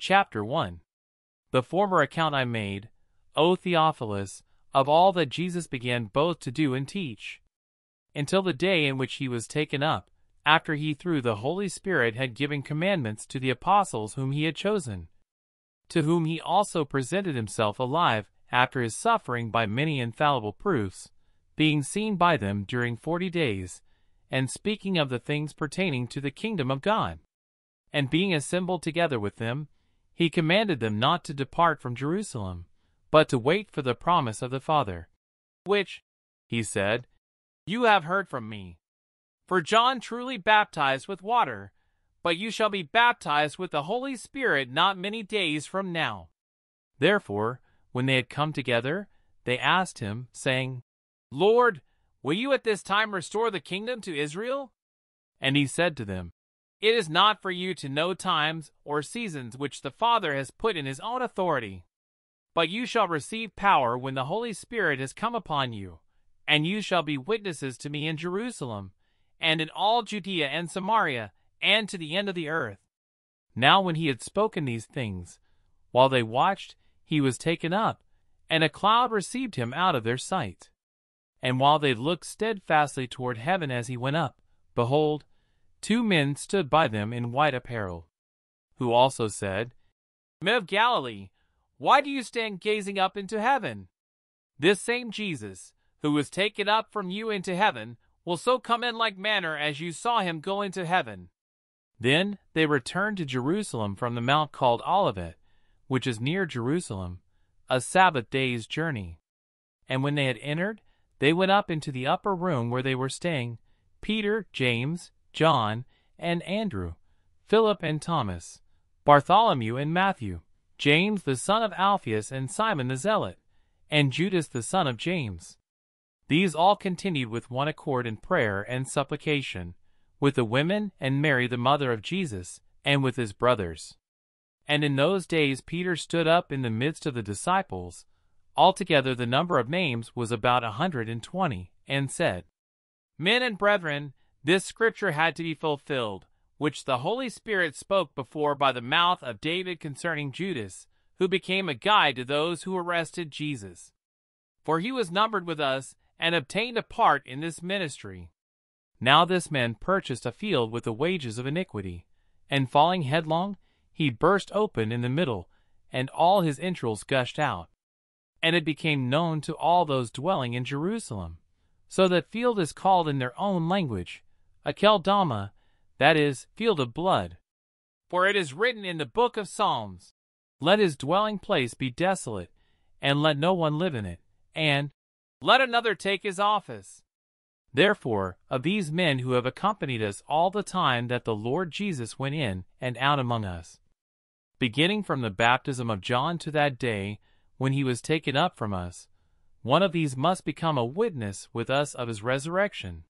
Chapter 1 The former account I made, O Theophilus, of all that Jesus began both to do and teach, until the day in which he was taken up, after he through the Holy Spirit had given commandments to the apostles whom he had chosen, to whom he also presented himself alive after his suffering by many infallible proofs, being seen by them during forty days, and speaking of the things pertaining to the kingdom of God. And being assembled together with them, he commanded them not to depart from Jerusalem, but to wait for the promise of the Father, which, he said, you have heard from me. For John truly baptized with water, but you shall be baptized with the Holy Spirit not many days from now. Therefore, when they had come together, they asked him, saying, Lord, will you at this time restore the kingdom to Israel? And he said to them, It is not for you to know times or seasons which the Father has put in his own authority. But you shall receive power when the Holy Spirit has come upon you, and you shall be witnesses to me in Jerusalem, and in all Judea and Samaria, and to the end of the earth. Now when he had spoken these things, while they watched, he was taken up, and a cloud received him out of their sight. And while they looked steadfastly toward heaven as he went up, behold, two men stood by them in white apparel, who also said, Men of Galilee, why do you stand gazing up into heaven? This same Jesus, who was taken up from you into heaven, will so come in like manner as you saw him go into heaven. Then they returned to Jerusalem from the mount called Olivet, which is near Jerusalem, a Sabbath day's journey. And when they had entered, they went up into the upper room where they were staying, Peter, James, John, and Andrew, Philip and Thomas, Bartholomew and Matthew, James the son of Alphaeus and Simon the Zealot, and Judas the son of James. These all continued with one accord in prayer and supplication, with the women and Mary the mother of Jesus, and with his brothers. And in those days Peter stood up in the midst of the disciples, altogether the number of names was about a hundred and twenty, and said, Men and brethren, this scripture had to be fulfilled, which the Holy Spirit spoke before by the mouth of David concerning Judas, who became a guide to those who arrested Jesus. For he was numbered with us and obtained a part in this ministry. Now this man purchased a field with the wages of iniquity, and falling headlong, he burst open in the middle, and all his entrails gushed out. And it became known to all those dwelling in Jerusalem. So that field is called in their own language, Akeldama, that is, field of blood. For it is written in the book of Psalms, Let his dwelling place be desolate, and let no one live in it, and let another take his office. Therefore, of these men who have accompanied us all the time that the Lord Jesus went in and out among us, beginning from the baptism of John to that day when he was taken up from us, one of these must become a witness with us of his resurrection.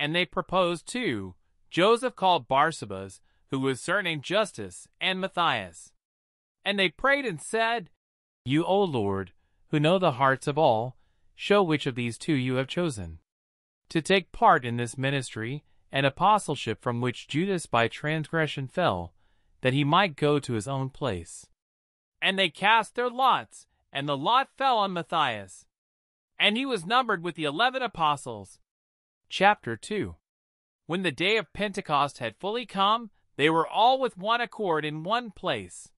And they proposed two Joseph called Barsabas, who was surnamed Justus, and Matthias. And they prayed and said, You, O Lord, who know the hearts of all, show which of these two you have chosen to take part in this ministry and apostleship from which Judas by transgression fell, that he might go to his own place. And they cast their lots, and the lot fell on Matthias. And he was numbered with the eleven apostles. Chapter 2 When the day of Pentecost had fully come, they were all with one accord in one place.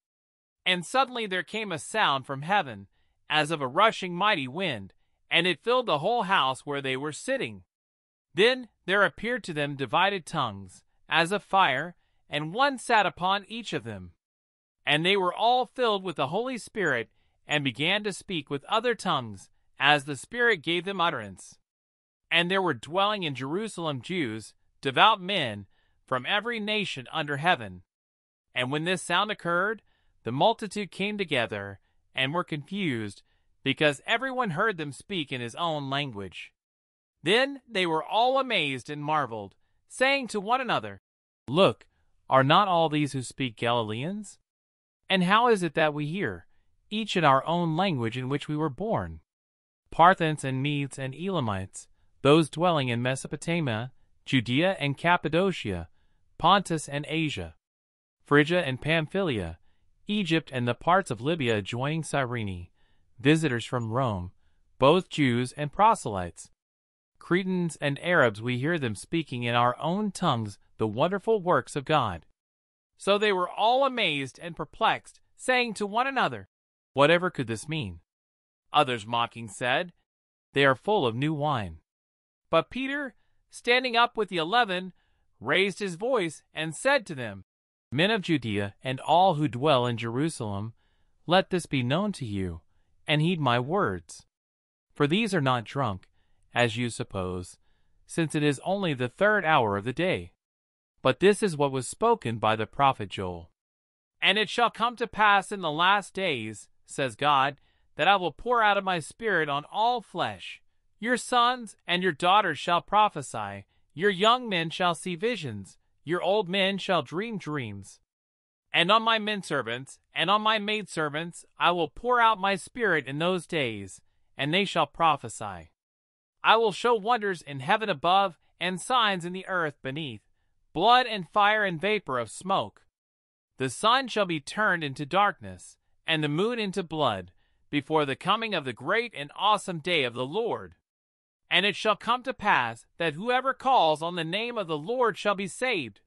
And suddenly there came a sound from heaven, as of a rushing mighty wind, and it filled the whole house where they were sitting. Then there appeared to them divided tongues, as of fire, and one sat upon each of them. And they were all filled with the Holy Spirit, and began to speak with other tongues, as the Spirit gave them utterance. And there were dwelling in Jerusalem Jews, devout men, from every nation under heaven. And when this sound occurred, the multitude came together, and were confused, because everyone heard them speak in his own language. Then they were all amazed and marveled, saying to one another, Look, are not all these who speak Galileans? And how is it that we hear, each in our own language in which we were born? Parthians and Medes and Elamites, those dwelling in Mesopotamia, Judea and Cappadocia, Pontus and Asia, Phrygia and Pamphylia, Egypt and the parts of Libya adjoining Cyrene, visitors from Rome, both Jews and proselytes. Cretans and Arabs we hear them speaking in our own tongues the wonderful works of God. So they were all amazed and perplexed, saying to one another, Whatever could this mean? Others mocking said, They are full of new wine. But Peter, standing up with the eleven, raised his voice and said to them, Men of Judea and all who dwell in Jerusalem, let this be known to you, and heed my words. For these are not drunk, as you suppose, since it is only the third hour of the day. But this is what was spoken by the prophet Joel. And it shall come to pass in the last days, says God, that I will pour out of my spirit on all flesh. Your sons and your daughters shall prophesy, your young men shall see visions, your old men shall dream dreams. And on my men servants and on my maid servants I will pour out my spirit in those days, and they shall prophesy. I will show wonders in heaven above and signs in the earth beneath, blood and fire and vapor of smoke. The sun shall be turned into darkness, and the moon into blood, before the coming of the great and awesome day of the Lord. And it shall come to pass that whoever calls on the name of the Lord shall be saved.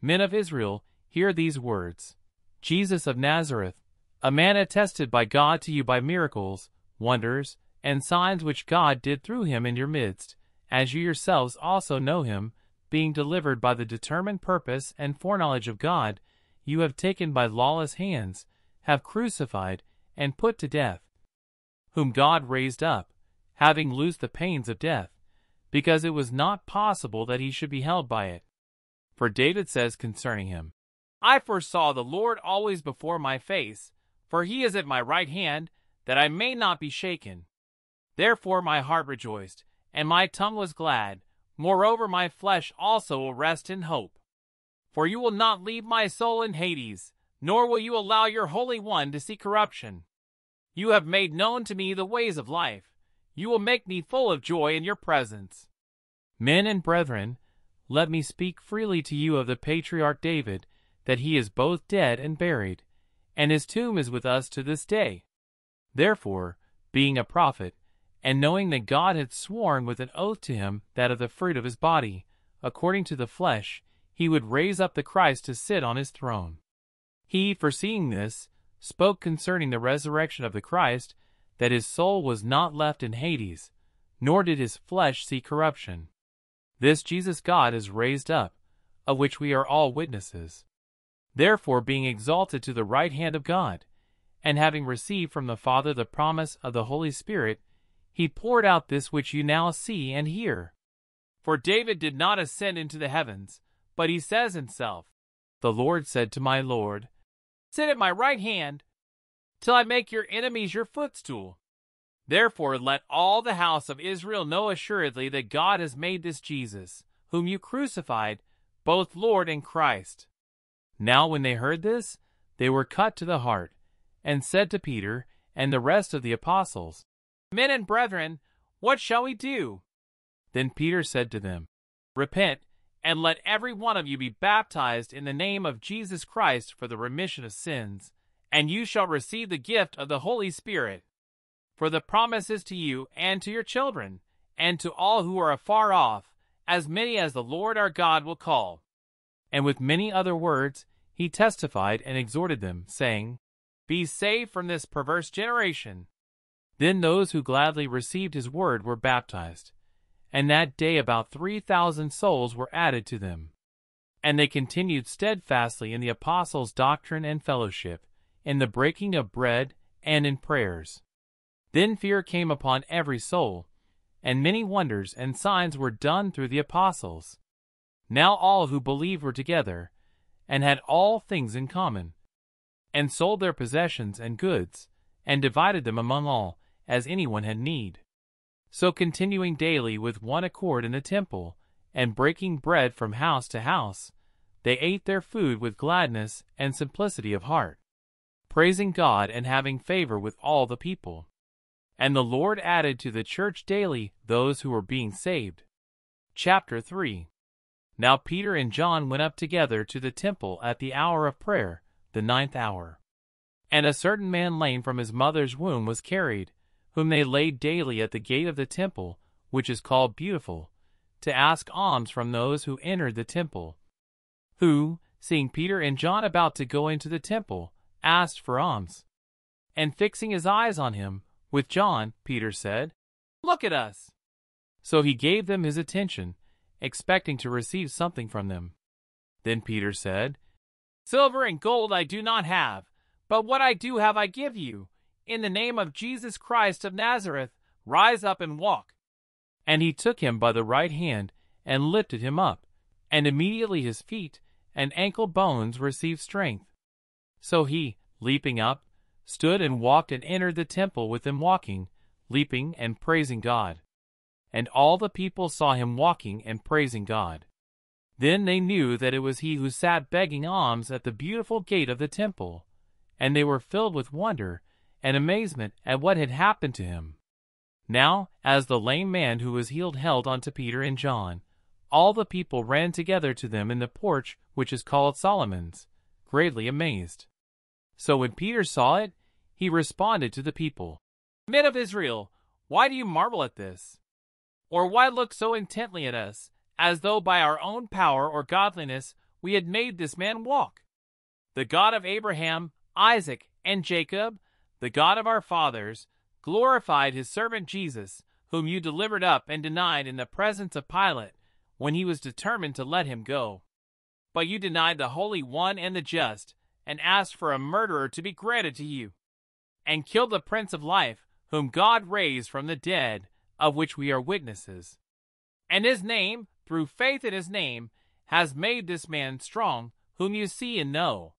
Men of Israel, hear these words Jesus of Nazareth, a man attested by God to you by miracles, wonders, and signs which God did through him in your midst, as you yourselves also know him, being delivered by the determined purpose and foreknowledge of God, you have taken by lawless hands, have crucified, and put to death, whom God raised up, having loosed the pains of death, because it was not possible that he should be held by it. For David says concerning him, I foresaw the Lord always before my face, for he is at my right hand, that I may not be shaken. Therefore my heart rejoiced, and my tongue was glad. Moreover, my flesh also will rest in hope. For you will not leave my soul in Hades, nor will you allow your Holy One to see corruption. You have made known to me the ways of life. You will make me full of joy in your presence. Men and brethren, let me speak freely to you of the patriarch David, that he is both dead and buried, and his tomb is with us to this day. Therefore, being a prophet, and knowing that God had sworn with an oath to him that of the fruit of his body, according to the flesh, he would raise up the Christ to sit on his throne. He, foreseeing this, spoke concerning the resurrection of the Christ, that his soul was not left in Hades, nor did his flesh see corruption. This Jesus God is raised up, of which we are all witnesses. Therefore, being exalted to the right hand of God, and having received from the Father the promise of the Holy Spirit, he poured out this which you now see and hear. For David did not ascend into the heavens, but he says himself, The Lord said to my Lord, Sit at my right hand, till I make your enemies your footstool. Therefore let all the house of Israel know assuredly that God has made this Jesus, whom you crucified, both Lord and Christ. Now when they heard this, they were cut to the heart, and said to Peter and the rest of the apostles, Men and brethren, what shall we do? Then Peter said to them, Repent, and let every one of you be baptized in the name of Jesus Christ for the remission of sins, and you shall receive the gift of the Holy Spirit. For the promise is to you and to your children, and to all who are afar off, as many as the Lord our God will call. And with many other words he testified and exhorted them, saying, Be saved from this perverse generation. Then those who gladly received his word were baptized, and that day about three thousand souls were added to them. And they continued steadfastly in the apostles' doctrine and fellowship, in the breaking of bread, and in prayers. Then fear came upon every soul, and many wonders and signs were done through the apostles. Now all who believed were together, and had all things in common, and sold their possessions and goods, and divided them among all as anyone had need. So continuing daily with one accord in the temple, and breaking bread from house to house, they ate their food with gladness and simplicity of heart, praising God and having favor with all the people. And the Lord added to the church daily those who were being saved. Chapter 3 Now Peter and John went up together to the temple at the hour of prayer, the ninth hour. And a certain man lame from his mother's womb was carried, whom they laid daily at the gate of the temple, which is called Beautiful, to ask alms from those who entered the temple. Who, seeing Peter and John about to go into the temple, asked for alms. And fixing his eyes on him, with John, Peter said, Look at us. So he gave them his attention, expecting to receive something from them. Then Peter said, Silver and gold I do not have, but what I do have I give you. In the name of Jesus Christ of Nazareth, rise up and walk. And he took him by the right hand and lifted him up, and immediately his feet and ankle bones received strength. So he, leaping up, stood and walked and entered the temple with them walking, leaping and praising God. And all the people saw him walking and praising God. Then they knew that it was he who sat begging alms at the beautiful gate of the temple, and they were filled with wonder and amazement at what had happened to him. Now, as the lame man who was healed held on to Peter and John, all the people ran together to them in the porch which is called Solomon's, greatly amazed. So when Peter saw it, he responded to the people, Men of Israel, why do you marvel at this? Or why look so intently at us, as though by our own power or godliness we had made this man walk? The God of Abraham, Isaac, and Jacob, the God of our fathers, glorified his servant Jesus, whom you delivered up and denied in the presence of Pilate when he was determined to let him go. But you denied the Holy One and the Just, and asked for a murderer to be granted to you, and killed the Prince of Life, whom God raised from the dead, of which we are witnesses. And his name, through faith in his name, has made this man strong, whom you see and know.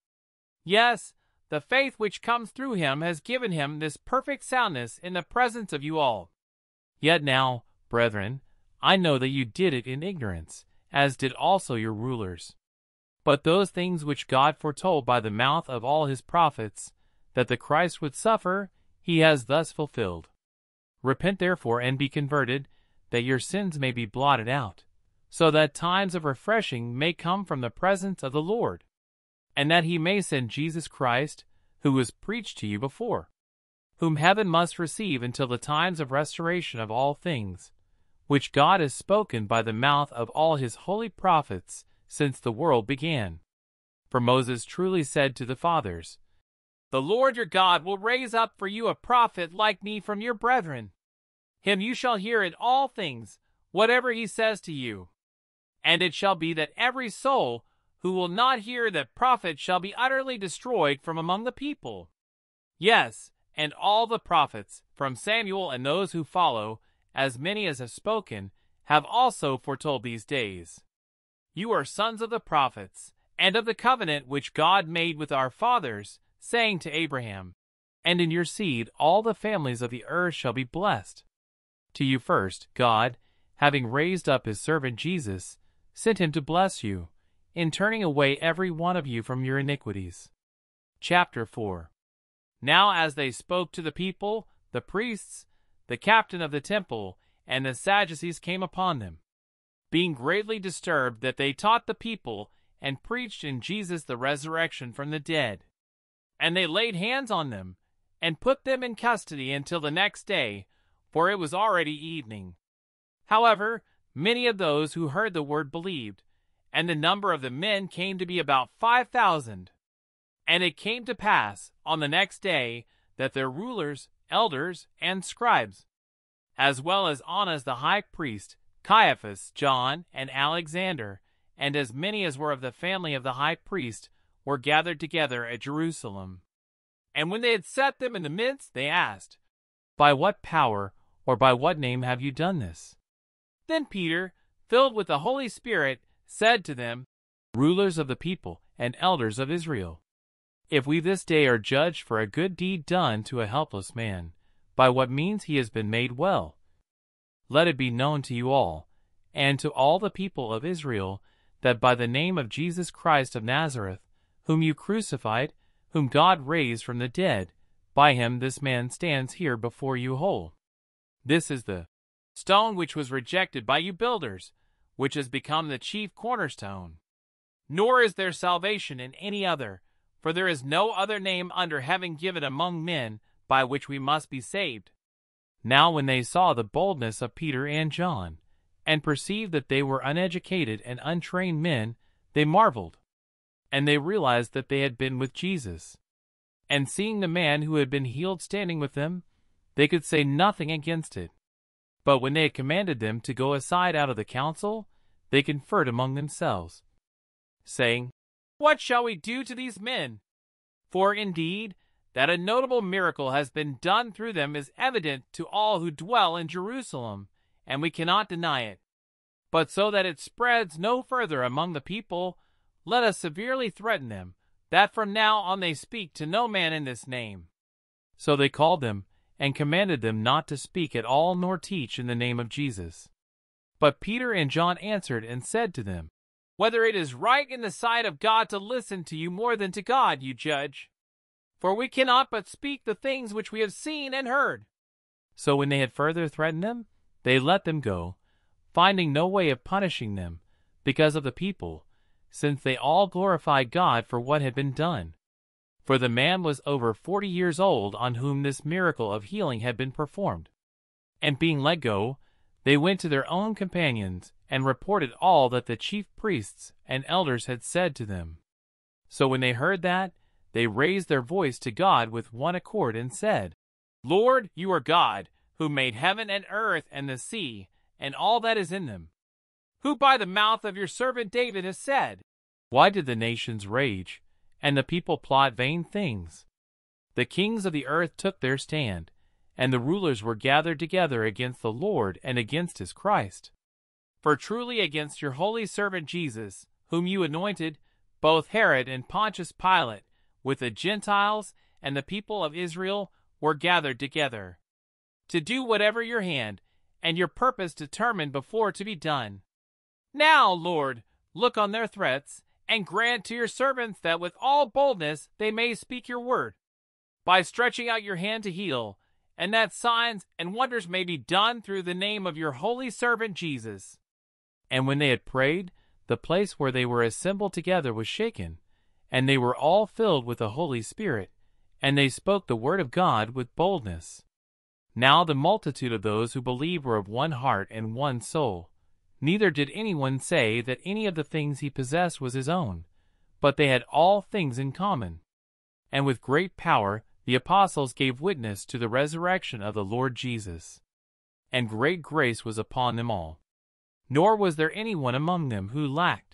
Yes, the faith which comes through him has given him this perfect soundness in the presence of you all. Yet now, brethren, I know that you did it in ignorance, as did also your rulers. But those things which God foretold by the mouth of all his prophets, that the Christ would suffer, he has thus fulfilled. Repent therefore and be converted, that your sins may be blotted out, so that times of refreshing may come from the presence of the Lord, and that he may send Jesus Christ, who was preached to you before, whom heaven must receive until the times of restoration of all things, which God has spoken by the mouth of all his holy prophets since the world began. For Moses truly said to the fathers, The Lord your God will raise up for you a prophet like me from your brethren. Him you shall hear in all things, whatever he says to you. And it shall be that every soul who will not hear that prophet shall be utterly destroyed from among the people. Yes, and all the prophets, from Samuel and those who follow, as many as have spoken, have also foretold these days. You are sons of the prophets, and of the covenant which God made with our fathers, saying to Abraham, And in your seed all the families of the earth shall be blessed. To you first, God, having raised up his servant Jesus, sent him to bless you, in turning away every one of you from your iniquities. Chapter 4 Now as they spoke to the people, the priests, the captain of the temple, and the Sadducees came upon them being greatly disturbed that they taught the people and preached in Jesus the resurrection from the dead. And they laid hands on them and put them in custody until the next day, for it was already evening. However, many of those who heard the word believed, and the number of the men came to be about five thousand. And it came to pass on the next day that their rulers, elders, and scribes, as well as Annas the high priest, Caiaphas, John, and Alexander, and as many as were of the family of the high priest, were gathered together at Jerusalem. And when they had set them in the midst, they asked, By what power or by what name have you done this? Then Peter, filled with the Holy Spirit, said to them, Rulers of the people and elders of Israel, if we this day are judged for a good deed done to a helpless man, by what means he has been made well, let it be known to you all, and to all the people of Israel, that by the name of Jesus Christ of Nazareth, whom you crucified, whom God raised from the dead, by him this man stands here before you whole. This is the stone which was rejected by you builders, which has become the chief cornerstone. Nor is there salvation in any other, for there is no other name under heaven given among men by which we must be saved. Now when they saw the boldness of Peter and John, and perceived that they were uneducated and untrained men, they marveled, and they realized that they had been with Jesus. And seeing the man who had been healed standing with them, they could say nothing against it. But when they had commanded them to go aside out of the council, they conferred among themselves, saying, What shall we do to these men? For indeed, that a notable miracle has been done through them is evident to all who dwell in Jerusalem, and we cannot deny it. But so that it spreads no further among the people, let us severely threaten them, that from now on they speak to no man in this name. So they called them, and commanded them not to speak at all nor teach in the name of Jesus. But Peter and John answered and said to them, Whether it is right in the sight of God to listen to you more than to God, you judge. For we cannot but speak the things which we have seen and heard. So when they had further threatened them, they let them go, finding no way of punishing them, because of the people, since they all glorified God for what had been done. For the man was over forty years old on whom this miracle of healing had been performed. And being let go, they went to their own companions and reported all that the chief priests and elders had said to them. So when they heard that, they raised their voice to God with one accord and said, Lord, you are God, who made heaven and earth and the sea, and all that is in them. Who by the mouth of your servant David has said, Why did the nations rage, and the people plot vain things? The kings of the earth took their stand, and the rulers were gathered together against the Lord and against his Christ. For truly against your holy servant Jesus, whom you anointed, both Herod and Pontius Pilate, with the Gentiles and the people of Israel were gathered together, to do whatever your hand and your purpose determined before to be done. Now, Lord, look on their threats, and grant to your servants that with all boldness they may speak your word, by stretching out your hand to heal, and that signs and wonders may be done through the name of your holy servant Jesus. And when they had prayed, the place where they were assembled together was shaken, and they were all filled with the Holy Spirit, and they spoke the word of God with boldness. Now the multitude of those who believed were of one heart and one soul. Neither did anyone say that any of the things he possessed was his own, but they had all things in common. And with great power the apostles gave witness to the resurrection of the Lord Jesus. And great grace was upon them all. Nor was there anyone among them who lacked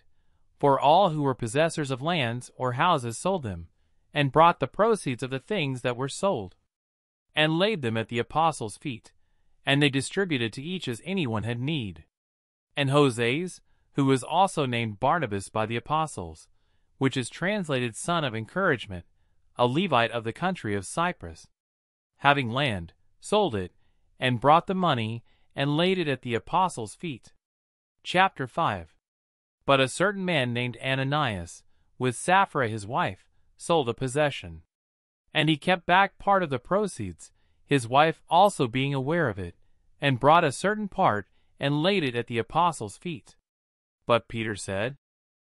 for all who were possessors of lands or houses sold them, and brought the proceeds of the things that were sold, and laid them at the apostles' feet, and they distributed to each as anyone had need. And Joses, who was also named Barnabas by the apostles, which is translated son of encouragement, a Levite of the country of Cyprus, having land, sold it, and brought the money, and laid it at the apostles' feet. Chapter 5 but a certain man named Ananias, with Sapphira his wife, sold a possession. And he kept back part of the proceeds, his wife also being aware of it, and brought a certain part and laid it at the apostles' feet. But Peter said,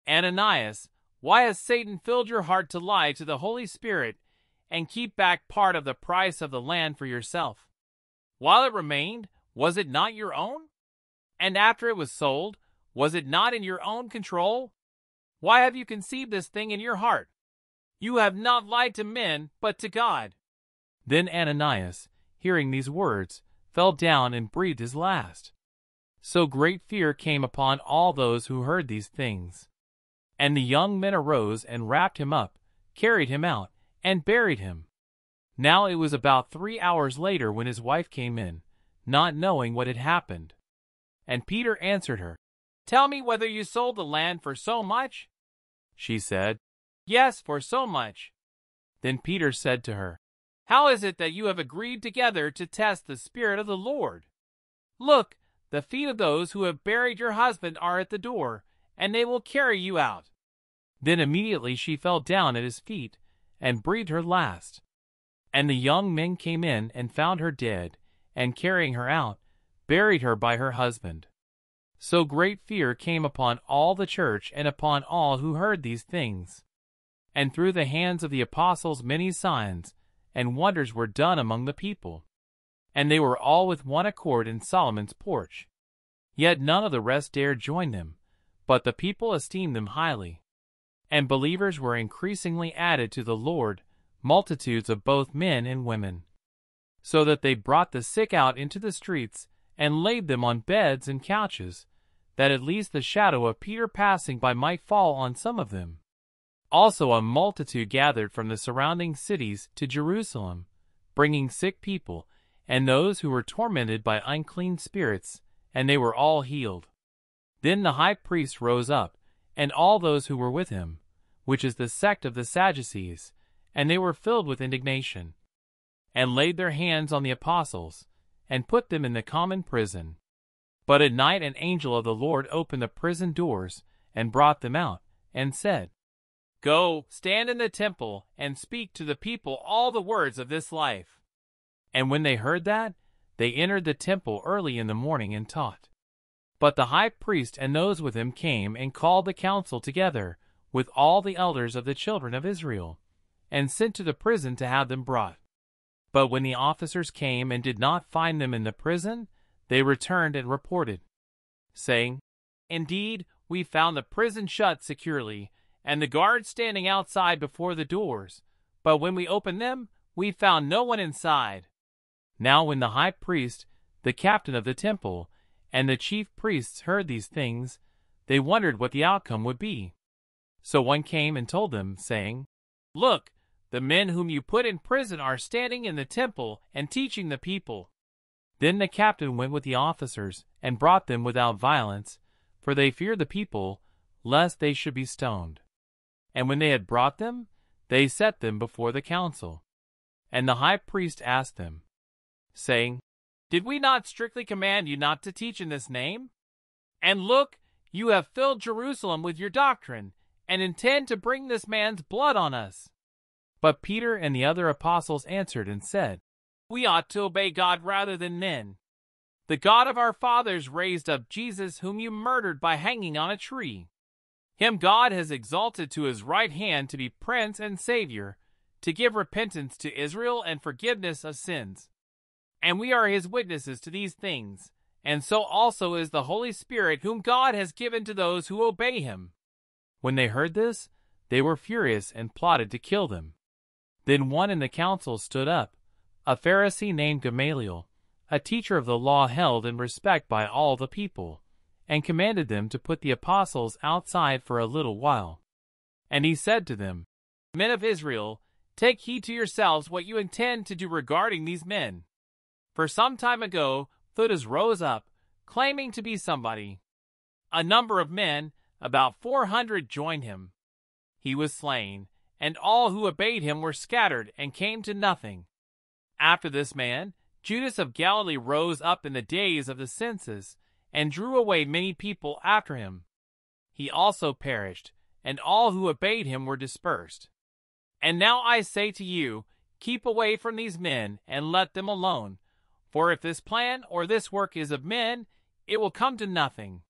Ananias, why has Satan filled your heart to lie to the Holy Spirit and keep back part of the price of the land for yourself? While it remained, was it not your own? And after it was sold, was it not in your own control? Why have you conceived this thing in your heart? You have not lied to men, but to God. Then Ananias, hearing these words, fell down and breathed his last. So great fear came upon all those who heard these things. And the young men arose and wrapped him up, carried him out, and buried him. Now it was about three hours later when his wife came in, not knowing what had happened. And Peter answered her, Tell me whether you sold the land for so much? She said, Yes, for so much. Then Peter said to her, How is it that you have agreed together to test the Spirit of the Lord? Look, the feet of those who have buried your husband are at the door, and they will carry you out. Then immediately she fell down at his feet and breathed her last. And the young men came in and found her dead, and carrying her out, buried her by her husband. So great fear came upon all the church and upon all who heard these things. And through the hands of the apostles many signs and wonders were done among the people. And they were all with one accord in Solomon's porch. Yet none of the rest dared join them, but the people esteemed them highly. And believers were increasingly added to the Lord, multitudes of both men and women. So that they brought the sick out into the streets and laid them on beds and couches, that at least the shadow of Peter passing by might fall on some of them. Also a multitude gathered from the surrounding cities to Jerusalem, bringing sick people, and those who were tormented by unclean spirits, and they were all healed. Then the high priest rose up, and all those who were with him, which is the sect of the Sadducees, and they were filled with indignation, and laid their hands on the apostles, and put them in the common prison. But at night an angel of the Lord opened the prison doors, and brought them out, and said, Go, stand in the temple, and speak to the people all the words of this life. And when they heard that, they entered the temple early in the morning and taught. But the high priest and those with him came and called the council together with all the elders of the children of Israel, and sent to the prison to have them brought. But when the officers came and did not find them in the prison, they returned and reported, saying, Indeed, we found the prison shut securely, and the guards standing outside before the doors. But when we opened them, we found no one inside. Now when the high priest, the captain of the temple, and the chief priests heard these things, they wondered what the outcome would be. So one came and told them, saying, Look, the men whom you put in prison are standing in the temple and teaching the people. Then the captain went with the officers and brought them without violence, for they feared the people, lest they should be stoned. And when they had brought them, they set them before the council. And the high priest asked them, saying, Did we not strictly command you not to teach in this name? And look, you have filled Jerusalem with your doctrine, and intend to bring this man's blood on us. But Peter and the other apostles answered and said, We ought to obey God rather than men. The God of our fathers raised up Jesus, whom you murdered by hanging on a tree. Him God has exalted to his right hand to be Prince and Savior, to give repentance to Israel and forgiveness of sins. And we are his witnesses to these things, and so also is the Holy Spirit, whom God has given to those who obey him. When they heard this, they were furious and plotted to kill them. Then one in the council stood up, a Pharisee named Gamaliel, a teacher of the law held in respect by all the people and commanded them to put the apostles outside for a little while. And he said to them, Men of Israel, take heed to yourselves what you intend to do regarding these men. For some time ago, Theudas rose up, claiming to be somebody. A number of men, about four hundred, joined him. He was slain, and all who obeyed him were scattered and came to nothing. After this man, Judas of Galilee rose up in the days of the census and drew away many people after him. He also perished, and all who obeyed him were dispersed. And now I say to you, keep away from these men and let them alone. For if this plan or this work is of men, it will come to nothing.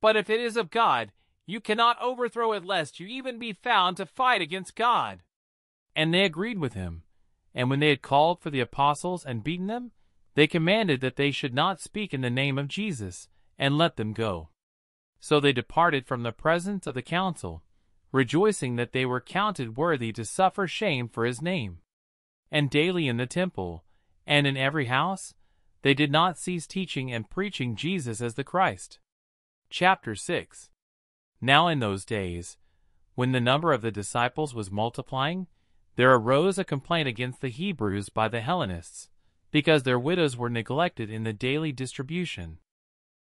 But if it is of God, you cannot overthrow it lest you even be found to fight against God. And they agreed with him. And when they had called for the apostles and beaten them, they commanded that they should not speak in the name of Jesus, and let them go. So they departed from the presence of the council, rejoicing that they were counted worthy to suffer shame for his name. And daily in the temple, and in every house, they did not cease teaching and preaching Jesus as the Christ. Chapter 6 Now in those days, when the number of the disciples was multiplying, there arose a complaint against the Hebrews by the Hellenists, because their widows were neglected in the daily distribution.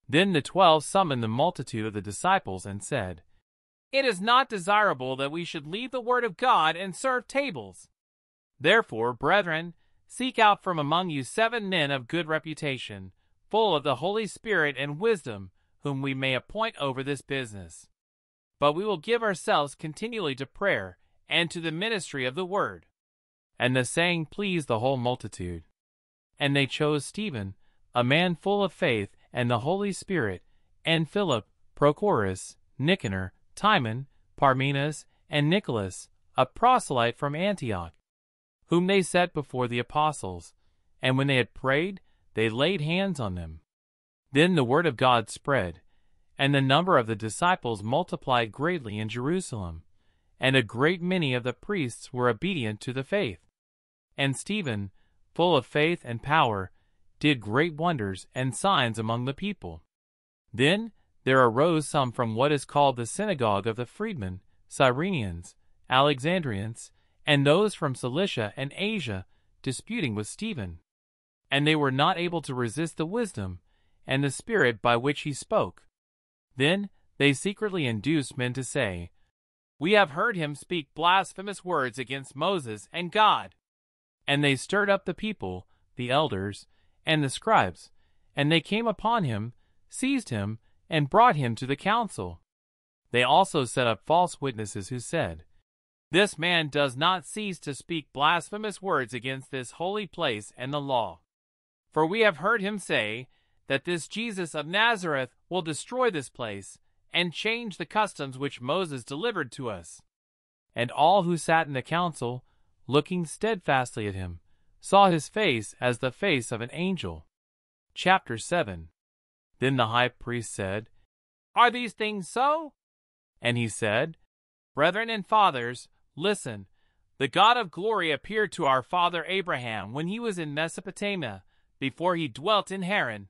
Then the twelve summoned the multitude of the disciples and said, It is not desirable that we should leave the word of God and serve tables. Therefore, brethren, seek out from among you seven men of good reputation, full of the Holy Spirit and wisdom, whom we may appoint over this business. But we will give ourselves continually to prayer and to the ministry of the word. And the saying pleased the whole multitude. And they chose Stephen, a man full of faith and the Holy Spirit, and Philip, Prochorus, Nicanor, Timon, Parmenas, and Nicholas, a proselyte from Antioch, whom they set before the apostles, and when they had prayed, they laid hands on them. Then the word of God spread, and the number of the disciples multiplied greatly in Jerusalem, and a great many of the priests were obedient to the faith. And Stephen, full of faith and power, did great wonders and signs among the people. Then there arose some from what is called the synagogue of the freedmen, Cyrenians, Alexandrians, and those from Cilicia and Asia, disputing with Stephen. And they were not able to resist the wisdom and the spirit by which he spoke. Then they secretly induced men to say, We have heard him speak blasphemous words against Moses and God. And they stirred up the people, the elders, and the scribes, and they came upon him, seized him, and brought him to the council. They also set up false witnesses who said, This man does not cease to speak blasphemous words against this holy place and the law. For we have heard him say that this Jesus of Nazareth will destroy this place and change the customs which Moses delivered to us. And all who sat in the council, looking steadfastly at him, saw his face as the face of an angel. Chapter 7 Then the high priest said, Are these things so? And he said, Brethren and fathers, listen. The God of glory appeared to our father Abraham when he was in Mesopotamia, before he dwelt in Haran,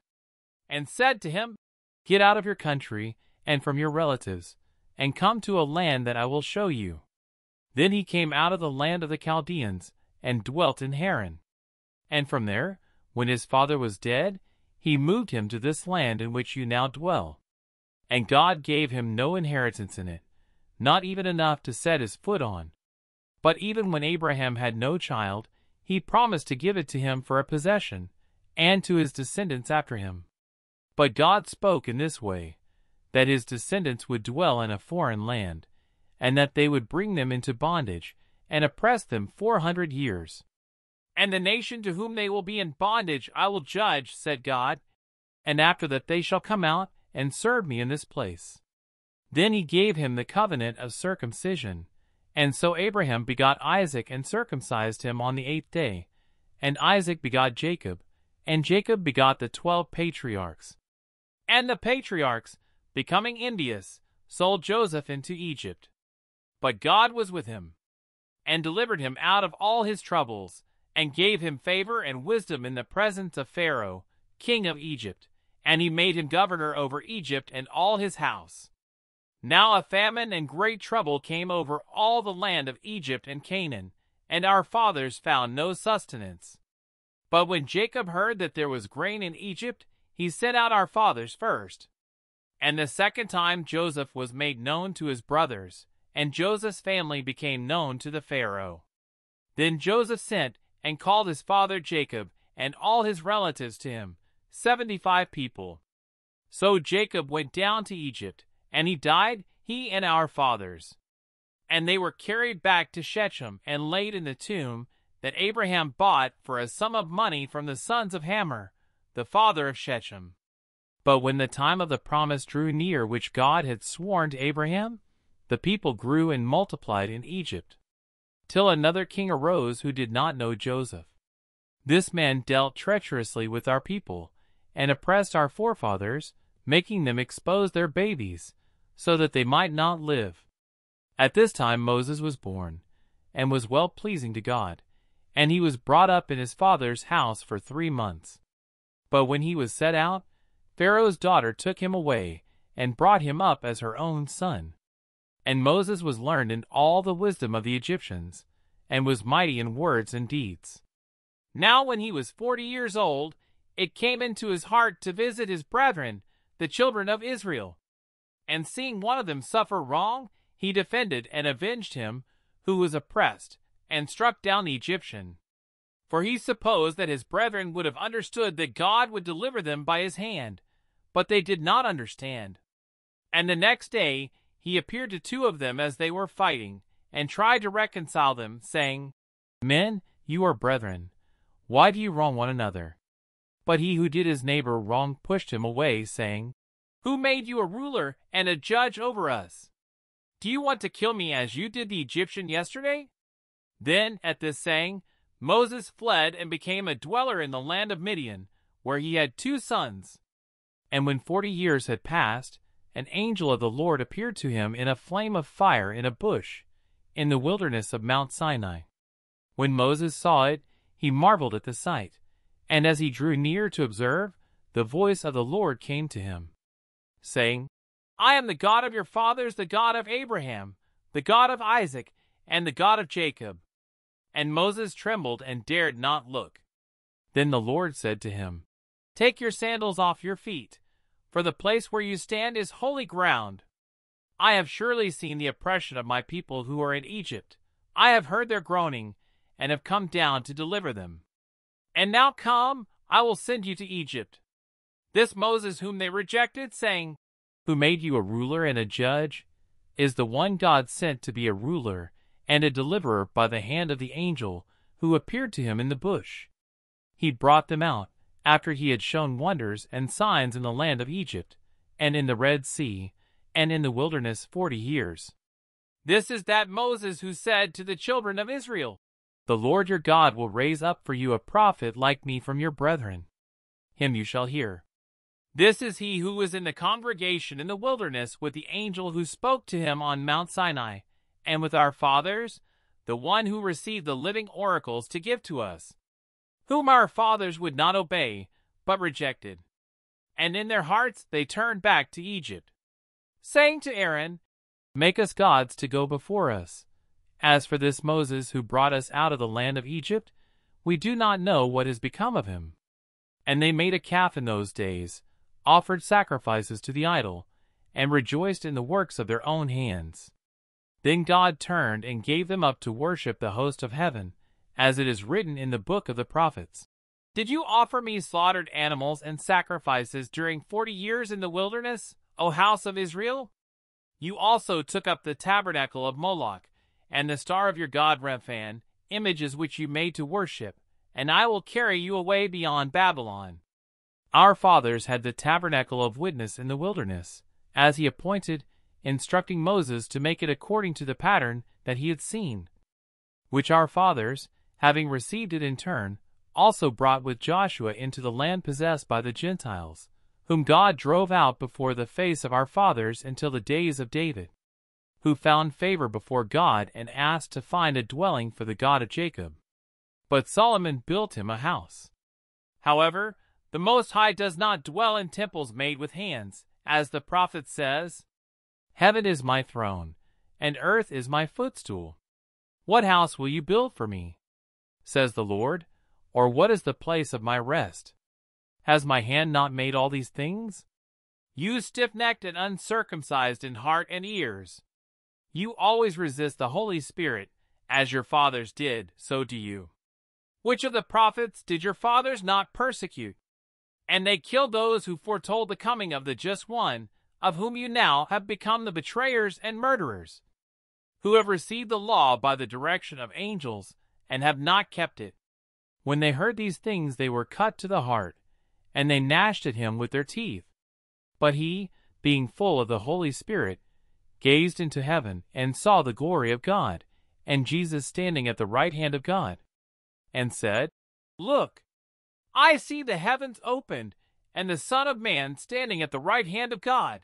and said to him, Get out of your country and from your relatives, and come to a land that I will show you. Then he came out of the land of the Chaldeans and dwelt in Haran. And from there, when his father was dead, he moved him to this land in which you now dwell. And God gave him no inheritance in it, not even enough to set his foot on. But even when Abraham had no child, he promised to give it to him for a possession, and to his descendants after him. But God spoke in this way, that his descendants would dwell in a foreign land, and that they would bring them into bondage, and oppress them four hundred years. And the nation to whom they will be in bondage I will judge, said God, and after that they shall come out and serve me in this place. Then he gave him the covenant of circumcision. And so Abraham begot Isaac and circumcised him on the eighth day. And Isaac begot Jacob, and Jacob begot the twelve patriarchs. And the patriarchs, becoming envious, sold Joseph into Egypt. But God was with him, and delivered him out of all his troubles, and gave him favor and wisdom in the presence of Pharaoh, king of Egypt, and he made him governor over Egypt and all his house. Now a famine and great trouble came over all the land of Egypt and Canaan, and our fathers found no sustenance. But when Jacob heard that there was grain in Egypt, he sent out our fathers first. And the second time Joseph was made known to his brothers, and Joseph's family became known to the Pharaoh. Then Joseph sent and called his father Jacob and all his relatives to him, seventy five people. So Jacob went down to Egypt, and he died, he and our fathers. And they were carried back to Shechem and laid in the tomb that Abraham bought for a sum of money from the sons of Hamor, the father of Shechem. But when the time of the promise drew near which God had sworn to Abraham, the people grew and multiplied in Egypt, till another king arose who did not know Joseph. This man dealt treacherously with our people, and oppressed our forefathers, making them expose their babies, so that they might not live. At this time Moses was born, and was well pleasing to God, and he was brought up in his father's house for three months. But when he was set out, Pharaoh's daughter took him away, and brought him up as her own son. And Moses was learned in all the wisdom of the Egyptians, and was mighty in words and deeds. Now when he was forty years old, it came into his heart to visit his brethren, the children of Israel. And seeing one of them suffer wrong, he defended and avenged him who was oppressed, and struck down the Egyptian. For he supposed that his brethren would have understood that God would deliver them by his hand, but they did not understand. And the next day he appeared to two of them as they were fighting, and tried to reconcile them, saying, Men, you are brethren. Why do you wrong one another? But he who did his neighbor wrong pushed him away, saying, Who made you a ruler and a judge over us? Do you want to kill me as you did the Egyptian yesterday? Then, at this saying, Moses fled and became a dweller in the land of Midian, where he had two sons. And when forty years had passed, an angel of the Lord appeared to him in a flame of fire in a bush, in the wilderness of Mount Sinai. When Moses saw it, he marveled at the sight, and as he drew near to observe, the voice of the Lord came to him, saying, I am the God of your fathers, the God of Abraham, the God of Isaac, and the God of Jacob. And Moses trembled and dared not look. Then the Lord said to him, Take your sandals off your feet, for the place where you stand is holy ground. I have surely seen the oppression of my people who are in Egypt. I have heard their groaning, and have come down to deliver them. And now come, I will send you to Egypt. This Moses whom they rejected, saying, who made you a ruler and a judge, is the one God sent to be a ruler and a deliverer by the hand of the angel who appeared to him in the bush. He brought them out after he had shown wonders and signs in the land of Egypt, and in the Red Sea, and in the wilderness forty years. This is that Moses who said to the children of Israel, The Lord your God will raise up for you a prophet like me from your brethren. Him you shall hear. This is he who was in the congregation in the wilderness with the angel who spoke to him on Mount Sinai, and with our fathers, the one who received the living oracles to give to us, whom our fathers would not obey, but rejected. And in their hearts they turned back to Egypt, saying to Aaron, Make us gods to go before us. As for this Moses who brought us out of the land of Egypt, we do not know what has become of him. And they made a calf in those days, offered sacrifices to the idol, and rejoiced in the works of their own hands. Then God turned and gave them up to worship the host of heaven, as it is written in the book of the prophets. Did you offer me slaughtered animals and sacrifices during forty years in the wilderness, O house of Israel? You also took up the tabernacle of Moloch, and the star of your god Rephan, images which you made to worship, and I will carry you away beyond Babylon. Our fathers had the tabernacle of witness in the wilderness, as he appointed, instructing Moses to make it according to the pattern that he had seen, which our fathers, having received it in turn, also brought with Joshua into the land possessed by the Gentiles, whom God drove out before the face of our fathers until the days of David, who found favor before God and asked to find a dwelling for the God of Jacob. But Solomon built him a house. However, the Most High does not dwell in temples made with hands, as the prophet says, Heaven is my throne, and earth is my footstool. What house will you build for me? Says the Lord, or what is the place of my rest? Has my hand not made all these things? You stiff-necked and uncircumcised in heart and ears. You always resist the Holy Spirit, as your fathers did, so do you. Which of the prophets did your fathers not persecute? And they killed those who foretold the coming of the just one, of whom you now have become the betrayers and murderers, who have received the law by the direction of angels, and have not kept it. When they heard these things, they were cut to the heart, and they gnashed at him with their teeth. But he, being full of the Holy Spirit, gazed into heaven, and saw the glory of God, and Jesus standing at the right hand of God, and said, Look, I see the heavens opened, and the Son of Man standing at the right hand of God.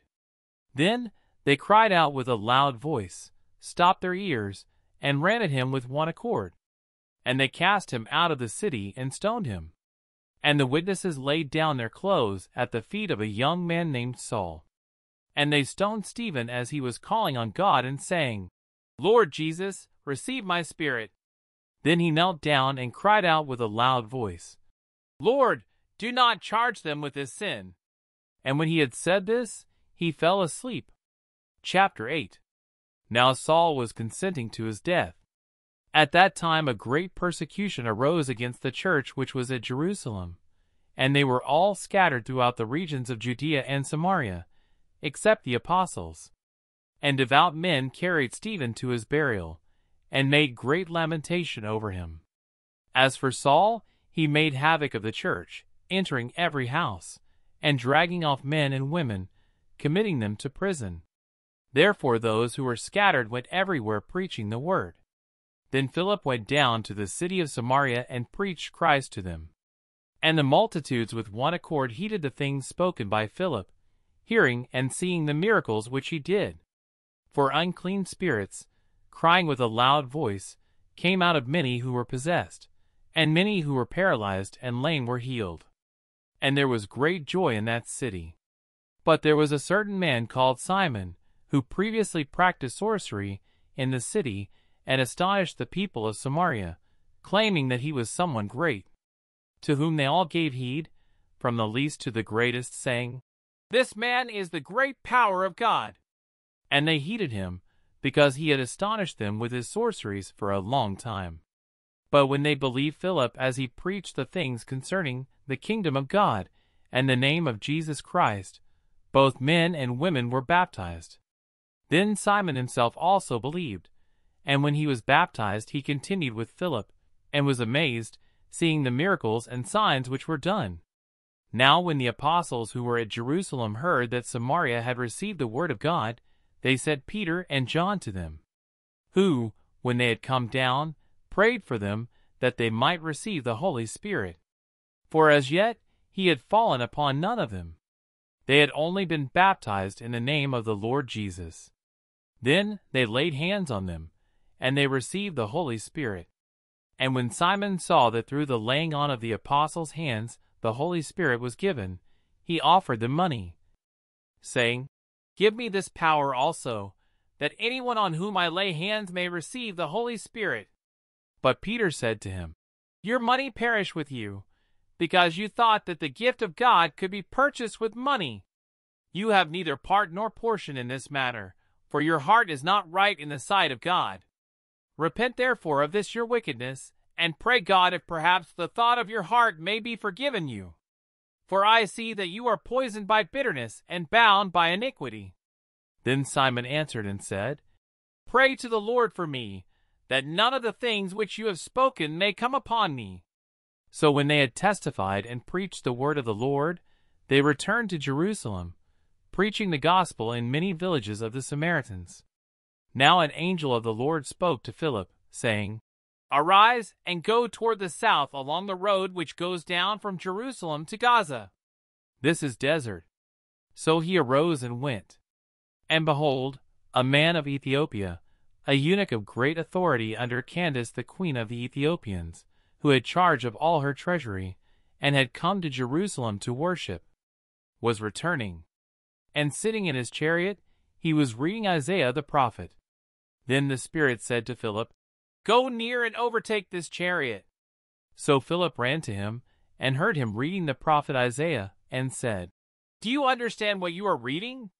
Then they cried out with a loud voice, stopped their ears, and ran at him with one accord. And they cast him out of the city and stoned him. And the witnesses laid down their clothes at the feet of a young man named Saul. And they stoned Stephen as he was calling on God and saying, Lord Jesus, receive my spirit. Then he knelt down and cried out with a loud voice, Lord, do not charge them with this sin. And when he had said this, he fell asleep. Chapter 8 Now Saul was consenting to his death. At that time a great persecution arose against the church which was at Jerusalem, and they were all scattered throughout the regions of Judea and Samaria, except the apostles. And devout men carried Stephen to his burial, and made great lamentation over him. As for Saul, he made havoc of the church, entering every house, and dragging off men and women, committing them to prison. Therefore those who were scattered went everywhere preaching the word. Then Philip went down to the city of Samaria and preached Christ to them. And the multitudes with one accord heeded the things spoken by Philip, hearing and seeing the miracles which he did. For unclean spirits, crying with a loud voice, came out of many who were possessed, and many who were paralyzed and lame were healed. And there was great joy in that city. But there was a certain man called Simon, who previously practiced sorcery in the city and astonished the people of Samaria, claiming that he was someone great, to whom they all gave heed, from the least to the greatest, saying, This man is the great power of God. And they heeded him, because he had astonished them with his sorceries for a long time. But when they believed Philip as he preached the things concerning the kingdom of God and the name of Jesus Christ, both men and women were baptized. Then Simon himself also believed, and when he was baptized, he continued with Philip, and was amazed, seeing the miracles and signs which were done. Now, when the apostles who were at Jerusalem heard that Samaria had received the word of God, they sent Peter and John to them, who, when they had come down, prayed for them that they might receive the Holy Spirit. For as yet he had fallen upon none of them. They had only been baptized in the name of the Lord Jesus. Then they laid hands on them, and they received the Holy Spirit. And when Simon saw that through the laying on of the apostles' hands the Holy Spirit was given, he offered them money, saying, Give me this power also, that anyone on whom I lay hands may receive the Holy Spirit. But Peter said to him, Your money perish with you, because you thought that the gift of God could be purchased with money. You have neither part nor portion in this matter for your heart is not right in the sight of God. Repent therefore of this your wickedness, and pray God if perhaps the thought of your heart may be forgiven you. For I see that you are poisoned by bitterness and bound by iniquity. Then Simon answered and said, Pray to the Lord for me, that none of the things which you have spoken may come upon me. So when they had testified and preached the word of the Lord, they returned to Jerusalem preaching the gospel in many villages of the Samaritans. Now an angel of the Lord spoke to Philip, saying, Arise and go toward the south along the road which goes down from Jerusalem to Gaza. This is desert. So he arose and went. And behold, a man of Ethiopia, a eunuch of great authority under Candace the queen of the Ethiopians, who had charge of all her treasury, and had come to Jerusalem to worship, was returning and sitting in his chariot, he was reading Isaiah the prophet. Then the Spirit said to Philip, Go near and overtake this chariot. So Philip ran to him and heard him reading the prophet Isaiah and said, Do you understand what you are reading?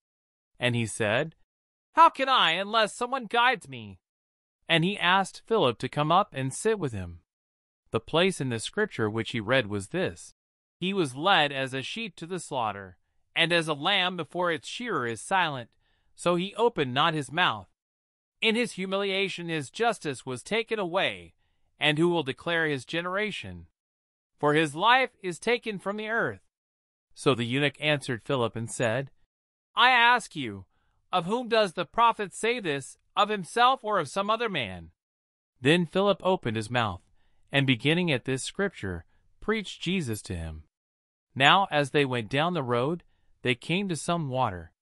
And he said, How can I unless someone guides me? And he asked Philip to come up and sit with him. The place in the scripture which he read was this He was led as a sheep to the slaughter and as a lamb before its shearer is silent, so he opened not his mouth. In his humiliation his justice was taken away, and who will declare his generation? For his life is taken from the earth. So the eunuch answered Philip and said, I ask you, of whom does the prophet say this, of himself or of some other man? Then Philip opened his mouth, and beginning at this scripture, preached Jesus to him. Now as they went down the road, they came to some water.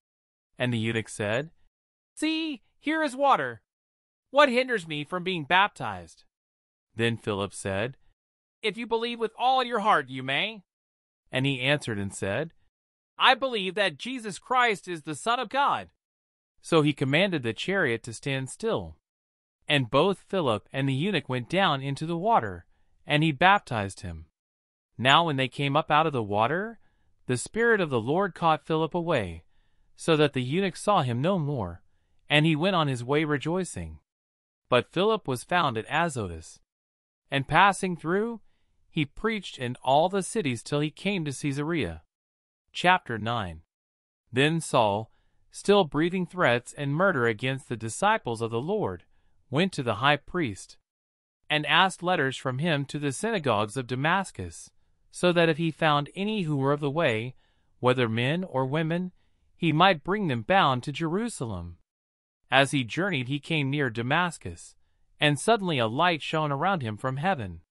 And the eunuch said, See, here is water. What hinders me from being baptized? Then Philip said, If you believe with all your heart, you may. And he answered and said, I believe that Jesus Christ is the Son of God. So he commanded the chariot to stand still. And both Philip and the eunuch went down into the water, and he baptized him. Now when they came up out of the water, the Spirit of the Lord caught Philip away, so that the eunuch saw him no more, and he went on his way rejoicing. But Philip was found at Azotus, and passing through, he preached in all the cities till he came to Caesarea. Chapter 9 Then Saul, still breathing threats and murder against the disciples of the Lord, went to the high priest, and asked letters from him to the synagogues of Damascus so that if he found any who were of the way, whether men or women, he might bring them bound to Jerusalem. As he journeyed he came near Damascus, and suddenly a light shone around him from heaven.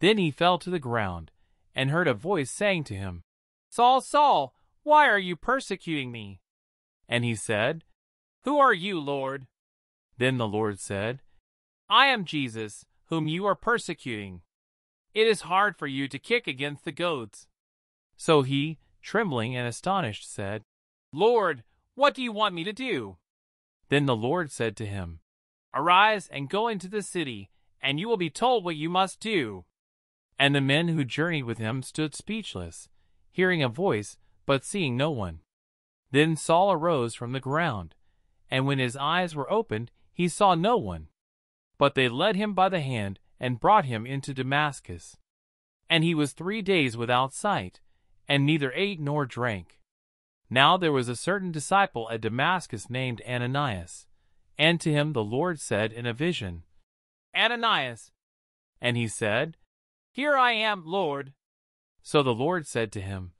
Then he fell to the ground, and heard a voice saying to him, Saul, Saul, why are you persecuting me? And he said, Who are you, Lord? Then the Lord said, I am Jesus, whom you are persecuting. It is hard for you to kick against the goads. So he, trembling and astonished, said, Lord, what do you want me to do? Then the Lord said to him, Arise and go into the city, and you will be told what you must do. And the men who journeyed with him stood speechless, hearing a voice, but seeing no one. Then Saul arose from the ground, and when his eyes were opened, he saw no one. But they led him by the hand and brought him into Damascus. And he was three days without sight, and neither ate nor drank. Now there was a certain disciple at Damascus named Ananias, and to him the Lord said in a vision, Ananias. And he said, Here I am, Lord. So the Lord said to him,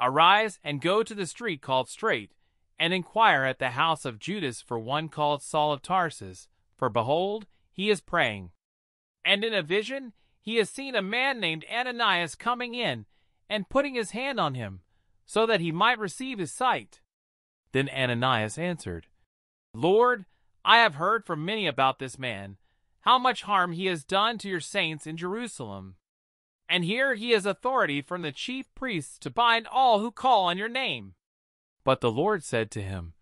Arise and go to the street called Straight, and inquire at the house of Judas for one called Saul of Tarsus, for behold, he is praying. And in a vision he has seen a man named Ananias coming in, and putting his hand on him, so that he might receive his sight. Then Ananias answered, Lord, I have heard from many about this man, how much harm he has done to your saints in Jerusalem. And here he has authority from the chief priests to bind all who call on your name. But the Lord said to him,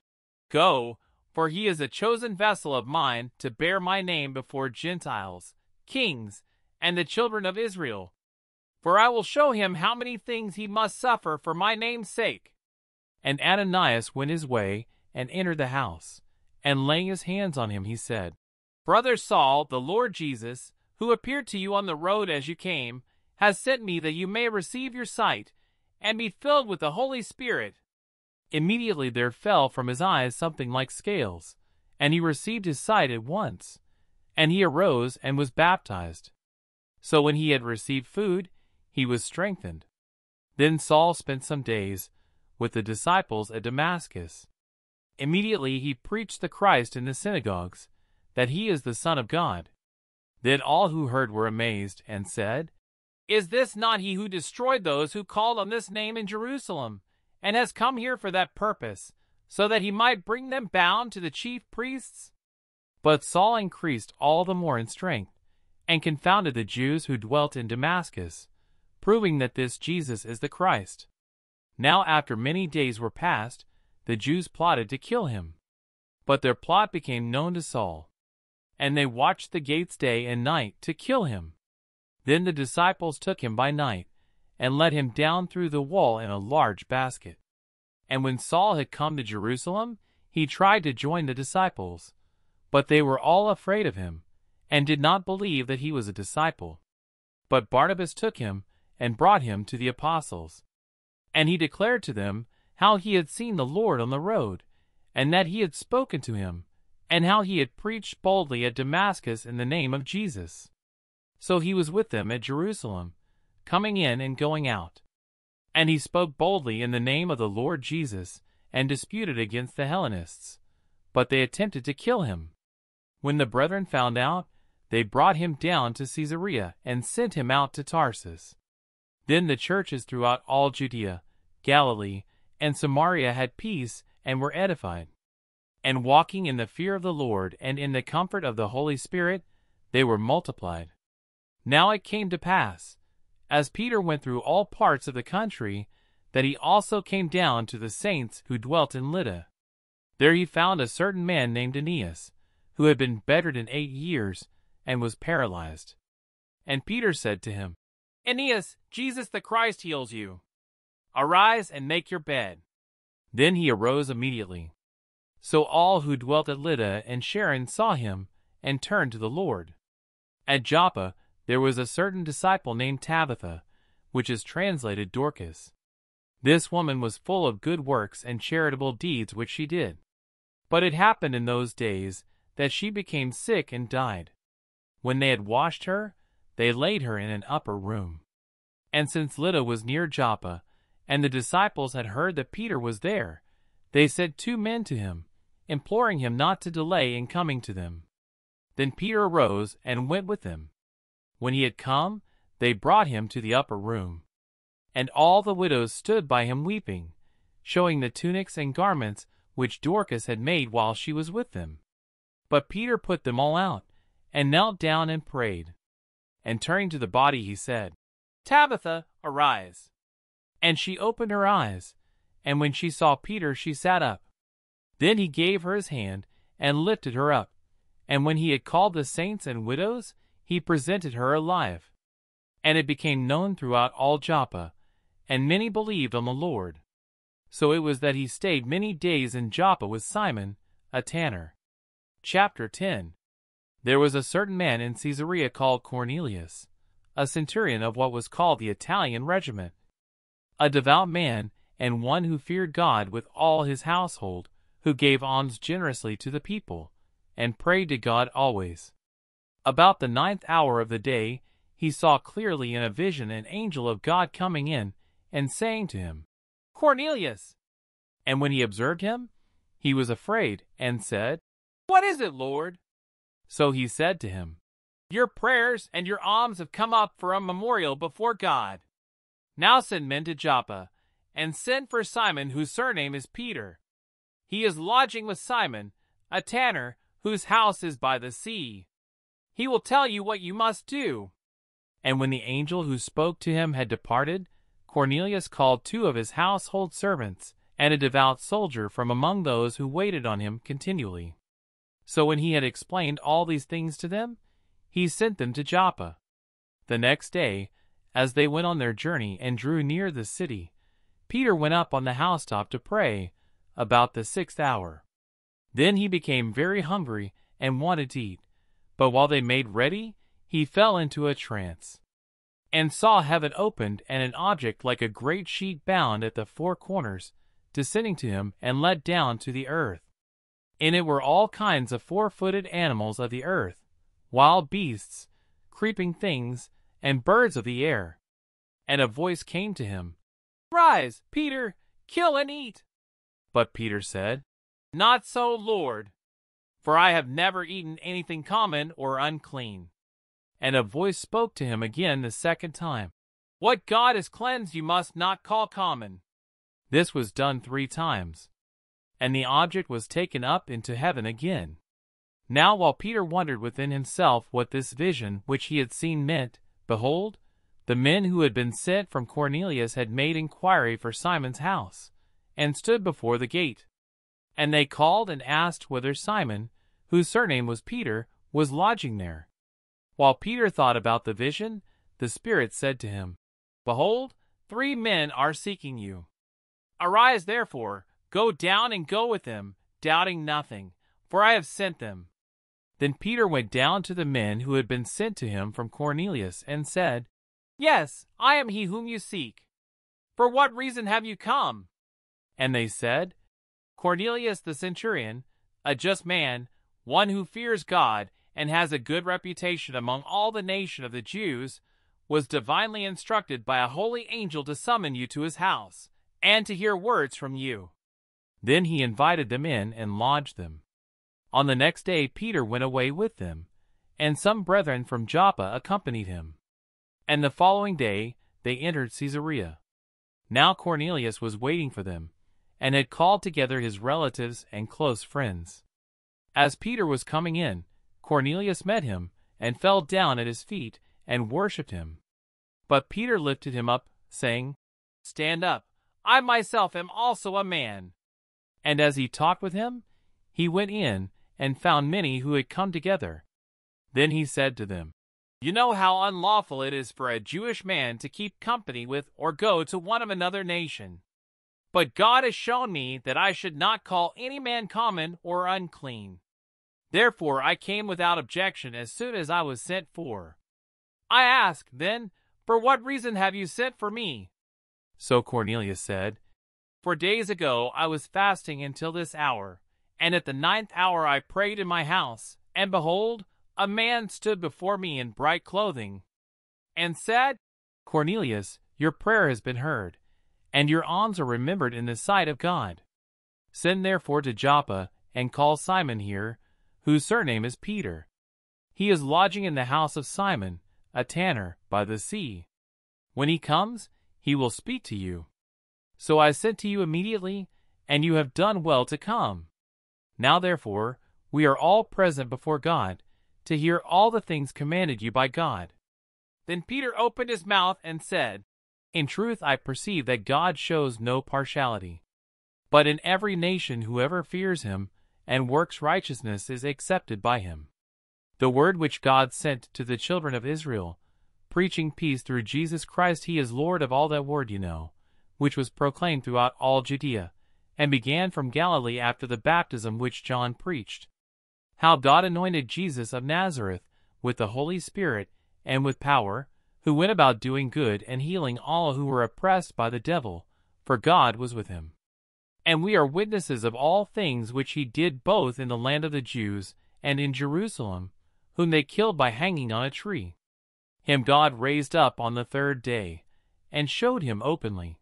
Go, for he is a chosen vessel of mine to bear my name before Gentiles, kings, and the children of Israel. For I will show him how many things he must suffer for my name's sake. And Ananias went his way and entered the house. And laying his hands on him, he said, Brother Saul, the Lord Jesus, who appeared to you on the road as you came, has sent me that you may receive your sight and be filled with the Holy Spirit. Immediately there fell from his eyes something like scales, and he received his sight at once. And he arose and was baptized. So when he had received food, he was strengthened. Then Saul spent some days with the disciples at Damascus. Immediately he preached the Christ in the synagogues, that he is the Son of God. Then all who heard were amazed, and said, Is this not he who destroyed those who called on this name in Jerusalem, and has come here for that purpose, so that he might bring them bound to the chief priests? But Saul increased all the more in strength, and confounded the Jews who dwelt in Damascus, proving that this Jesus is the Christ. Now after many days were past, the Jews plotted to kill him. But their plot became known to Saul, and they watched the gates day and night to kill him. Then the disciples took him by night, and let him down through the wall in a large basket. And when Saul had come to Jerusalem, he tried to join the disciples, but they were all afraid of him, and did not believe that he was a disciple. But Barnabas took him and brought him to the apostles. And he declared to them how he had seen the Lord on the road, and that he had spoken to him, and how he had preached boldly at Damascus in the name of Jesus. So he was with them at Jerusalem, coming in and going out. And he spoke boldly in the name of the Lord Jesus, and disputed against the Hellenists. But they attempted to kill him. When the brethren found out, they brought him down to Caesarea, and sent him out to Tarsus. Then the churches throughout all Judea, Galilee, and Samaria had peace and were edified. And walking in the fear of the Lord and in the comfort of the Holy Spirit, they were multiplied. Now it came to pass, as Peter went through all parts of the country, that he also came down to the saints who dwelt in Lydda. There he found a certain man named Aeneas, who had been bedridden eight years, and was paralyzed. And Peter said to him, Aeneas, Jesus the Christ heals you. Arise and make your bed. Then he arose immediately. So all who dwelt at Lydda and Sharon saw him and turned to the Lord. At Joppa there was a certain disciple named Tabitha, which is translated Dorcas. This woman was full of good works and charitable deeds which she did. But it happened in those days that she became sick and died. When they had washed her, they laid her in an upper room. And since Lydda was near Joppa, and the disciples had heard that Peter was there, they sent two men to him, imploring him not to delay in coming to them. Then Peter arose and went with them. When he had come, they brought him to the upper room. And all the widows stood by him weeping, showing the tunics and garments which Dorcas had made while she was with them. But Peter put them all out, and knelt down and prayed. And turning to the body, he said, Tabitha, arise. And she opened her eyes, and when she saw Peter, she sat up. Then he gave her his hand, and lifted her up. And when he had called the saints and widows, he presented her alive. And it became known throughout all Joppa, and many believed on the Lord. So it was that he stayed many days in Joppa with Simon, a tanner. Chapter 10 There was a certain man in Caesarea called Cornelius, a centurion of what was called the Italian regiment, a devout man, and one who feared God with all his household, who gave alms generously to the people, and prayed to God always. About the ninth hour of the day, he saw clearly in a vision an angel of God coming in and saying to him, Cornelius! And when he observed him, he was afraid and said, What is it, Lord? So he said to him, Your prayers and your alms have come up for a memorial before God. Now send men to Joppa, and send for Simon, whose surname is Peter. He is lodging with Simon, a tanner, whose house is by the sea. He will tell you what you must do. And when the angel who spoke to him had departed, Cornelius called two of his household servants and a devout soldier from among those who waited on him continually. So when he had explained all these things to them, he sent them to Joppa. The next day, as they went on their journey and drew near the city, Peter went up on the housetop to pray about the sixth hour. Then he became very hungry and wanted to eat. But while they made ready, he fell into a trance, and saw heaven opened and an object like a great sheet bound at the four corners, descending to him and let down to the earth. In it were all kinds of four-footed animals of the earth, wild beasts, creeping things, and birds of the air. And a voice came to him, Rise, Peter, kill and eat. But Peter said, Not so, Lord, for I have never eaten anything common or unclean. And a voice spoke to him again the second time, What God has cleansed you must not call common. This was done three times, and the object was taken up into heaven again. Now while Peter wondered within himself what this vision which he had seen meant, behold, the men who had been sent from Cornelius had made inquiry for Simon's house, and stood before the gate. And they called and asked whether Simon, whose surname was Peter, was lodging there. While Peter thought about the vision, the Spirit said to him, Behold, three men are seeking you. Arise therefore, go down and go with them, doubting nothing, for I have sent them. Then Peter went down to the men who had been sent to him from Cornelius, and said, Yes, I am he whom you seek. For what reason have you come? And they said, Cornelius the centurion, a just man, one who fears God and has a good reputation among all the nation of the Jews, was divinely instructed by a holy angel to summon you to his house, and to hear words from you. Then he invited them in and lodged them. On the next day Peter went away with them, and some brethren from Joppa accompanied him. And the following day they entered Caesarea. Now Cornelius was waiting for them, and had called together his relatives and close friends. As Peter was coming in, Cornelius met him, and fell down at his feet, and worshipped him. But Peter lifted him up, saying, Stand up, I myself am also a man. And as he talked with him, he went in, and found many who had come together. Then he said to them, You know how unlawful it is for a Jewish man to keep company with or go to one of another nation. But God has shown me that I should not call any man common or unclean. Therefore I came without objection as soon as I was sent for. I ask, then, for what reason have you sent for me? So Cornelius said, Four days ago I was fasting until this hour, and at the ninth hour I prayed in my house, and behold, a man stood before me in bright clothing, and said, Cornelius, your prayer has been heard and your alms are remembered in the sight of God. Send therefore to Joppa, and call Simon here, whose surname is Peter. He is lodging in the house of Simon, a tanner, by the sea. When he comes, he will speak to you. So I sent to you immediately, and you have done well to come. Now therefore, we are all present before God, to hear all the things commanded you by God. Then Peter opened his mouth and said, In truth I perceive that God shows no partiality. But in every nation whoever fears him and works righteousness is accepted by him. The word which God sent to the children of Israel, preaching peace through Jesus Christ, he is Lord of all that word you know, which was proclaimed throughout all Judea, and began from Galilee after the baptism which John preached. How God anointed Jesus of Nazareth with the Holy Spirit and with power, who went about doing good and healing all who were oppressed by the devil, for God was with him. And we are witnesses of all things which he did both in the land of the Jews and in Jerusalem, whom they killed by hanging on a tree. Him God raised up on the third day, and showed him openly,